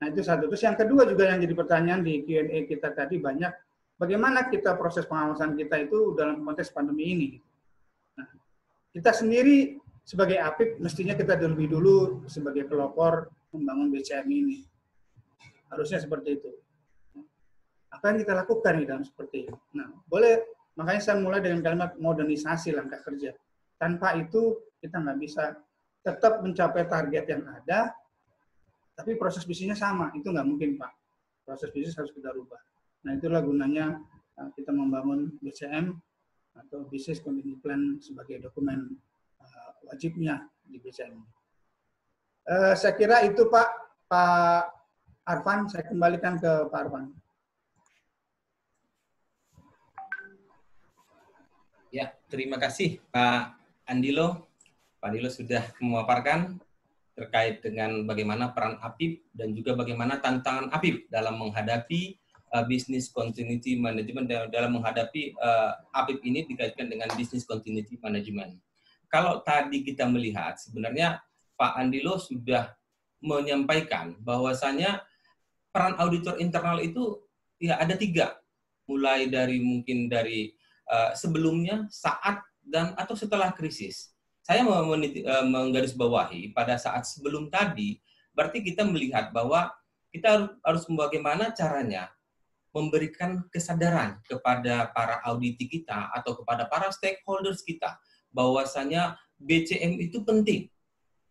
Nah itu satu. Terus yang kedua juga yang jadi pertanyaan di Q&A kita tadi banyak, bagaimana kita proses pengawasan kita itu dalam konteks pandemi ini. Kita sendiri sebagai APIP mestinya kita lebih dulu sebagai pelopor membangun BCM ini. Harusnya seperti itu. Apa yang kita lakukan di dalam seperti ini? Nah, boleh, makanya saya mulai dengan kalimat modernisasi langkah kerja. Tanpa itu kita nggak bisa tetap mencapai target yang ada, tapi proses bisnisnya sama. Itu nggak mungkin, Pak. Proses bisnis harus kita rubah. Nah, itulah gunanya uh, kita membangun BCM atau Business Continuity Plan sebagai dokumen uh, wajibnya di BCM. Uh, saya kira itu Pak Pak Arfan, saya kembalikan ke Pak Arfan. Ya, terima kasih Pak Andilo. Pak Andilo sudah memaparkan terkait dengan bagaimana peran APIP dan juga bagaimana tantangan APIP dalam menghadapi uh, business continuity management dalam menghadapi uh, APIP ini dikaitkan dengan business continuity management. Kalau tadi kita melihat sebenarnya Pak Andilo sudah menyampaikan bahwasanya peran auditor internal itu ya ada tiga, mulai dari mungkin dari uh, sebelumnya, saat dan atau setelah krisis. Saya mau menggarisbawahi pada saat sebelum tadi, berarti kita melihat bahwa kita harus bagaimana caranya memberikan kesadaran kepada para auditi kita atau kepada para stakeholders kita bahwasanya BCM itu penting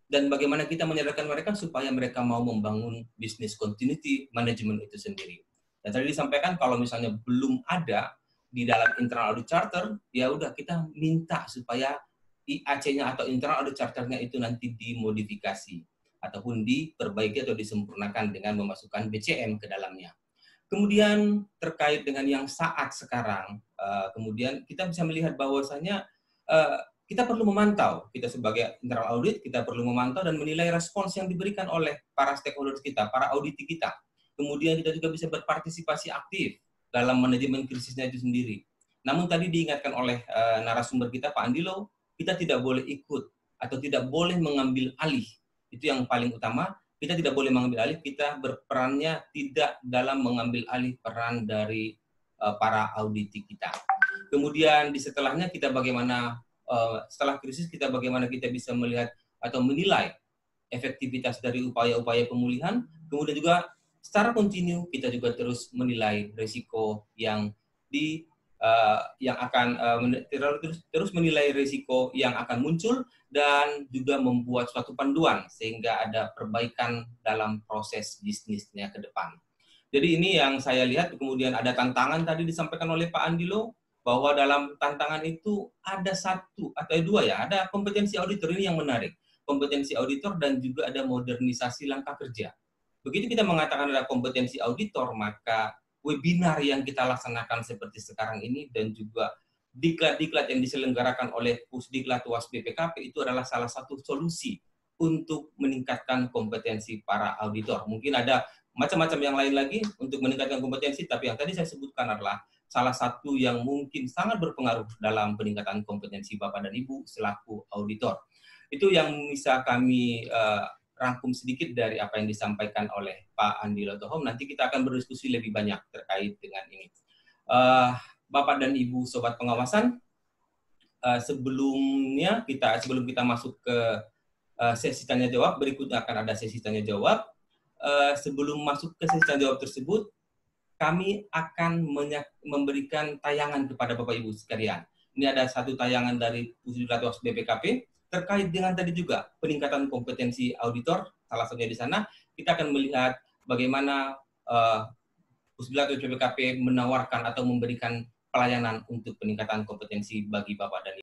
dan bagaimana kita menyadarkan mereka supaya mereka mau membangun bisnis continuity management itu sendiri. Dan tadi disampaikan kalau misalnya belum ada di dalam internal audit charter, ya udah kita minta supaya IAC-nya atau internal audit charter-nya itu nanti dimodifikasi ataupun diperbaiki atau disempurnakan dengan memasukkan BCM ke dalamnya. Kemudian terkait dengan yang saat sekarang, uh, kemudian kita bisa melihat bahwasanya uh, kita perlu memantau, kita sebagai internal audit, kita perlu memantau dan menilai respons yang diberikan oleh para stakeholders kita, para auditi kita. Kemudian kita juga bisa berpartisipasi aktif dalam manajemen krisisnya itu sendiri. Namun tadi diingatkan oleh uh, narasumber kita, Pak Andilo, kita tidak boleh ikut atau tidak boleh mengambil alih. Itu yang paling utama, kita tidak boleh mengambil alih, kita berperannya tidak dalam mengambil alih peran dari uh, para auditi kita. Kemudian di setelahnya kita bagaimana uh, setelah krisis kita bagaimana kita bisa melihat atau menilai efektivitas dari upaya-upaya pemulihan, kemudian juga secara kontinu kita juga terus menilai risiko yang di uh, yang akan uh, terus, terus menilai risiko yang akan muncul dan juga membuat suatu panduan sehingga ada perbaikan dalam proses bisnisnya ke depan. Jadi ini yang saya lihat kemudian ada tantangan tadi disampaikan oleh Pak Andilo bahwa dalam tantangan itu ada satu atau dua ya, ada kompetensi auditor ini yang menarik. Kompetensi auditor dan juga ada modernisasi langkah kerja. Begitu kita mengatakan ada kompetensi auditor, maka webinar yang kita laksanakan seperti sekarang ini dan juga diklat-diklat yang diselenggarakan oleh Pusdiklat UAS BPKP itu adalah salah satu solusi untuk meningkatkan kompetensi para auditor. Mungkin ada macam-macam yang lain lagi untuk meningkatkan kompetensi, tapi yang tadi saya sebutkan adalah salah satu yang mungkin sangat berpengaruh dalam peningkatan kompetensi Bapak dan Ibu selaku auditor. Itu yang bisa kami uh, rangkum sedikit dari apa yang disampaikan oleh Pak Andi Lotohom. Nanti kita akan berdiskusi lebih banyak terkait dengan ini. Uh, Bapak dan Ibu sobat pengawasan, uh, sebelumnya kita sebelum kita masuk ke uh, sesi tanya jawab, berikutnya akan ada sesi tanya jawab. Uh, sebelum masuk ke sesi tanya jawab tersebut, kami akan memberikan tayangan kepada Bapak Ibu sekalian. Ini ada satu tayangan dari Pusdilatos BPKP terkait dengan tadi juga peningkatan kompetensi auditor, salah satunya di sana, kita akan melihat bagaimana uh, Pusdilatos BPKP menawarkan atau memberikan pelayanan untuk peningkatan kompetensi bagi Bapak dan Ibu.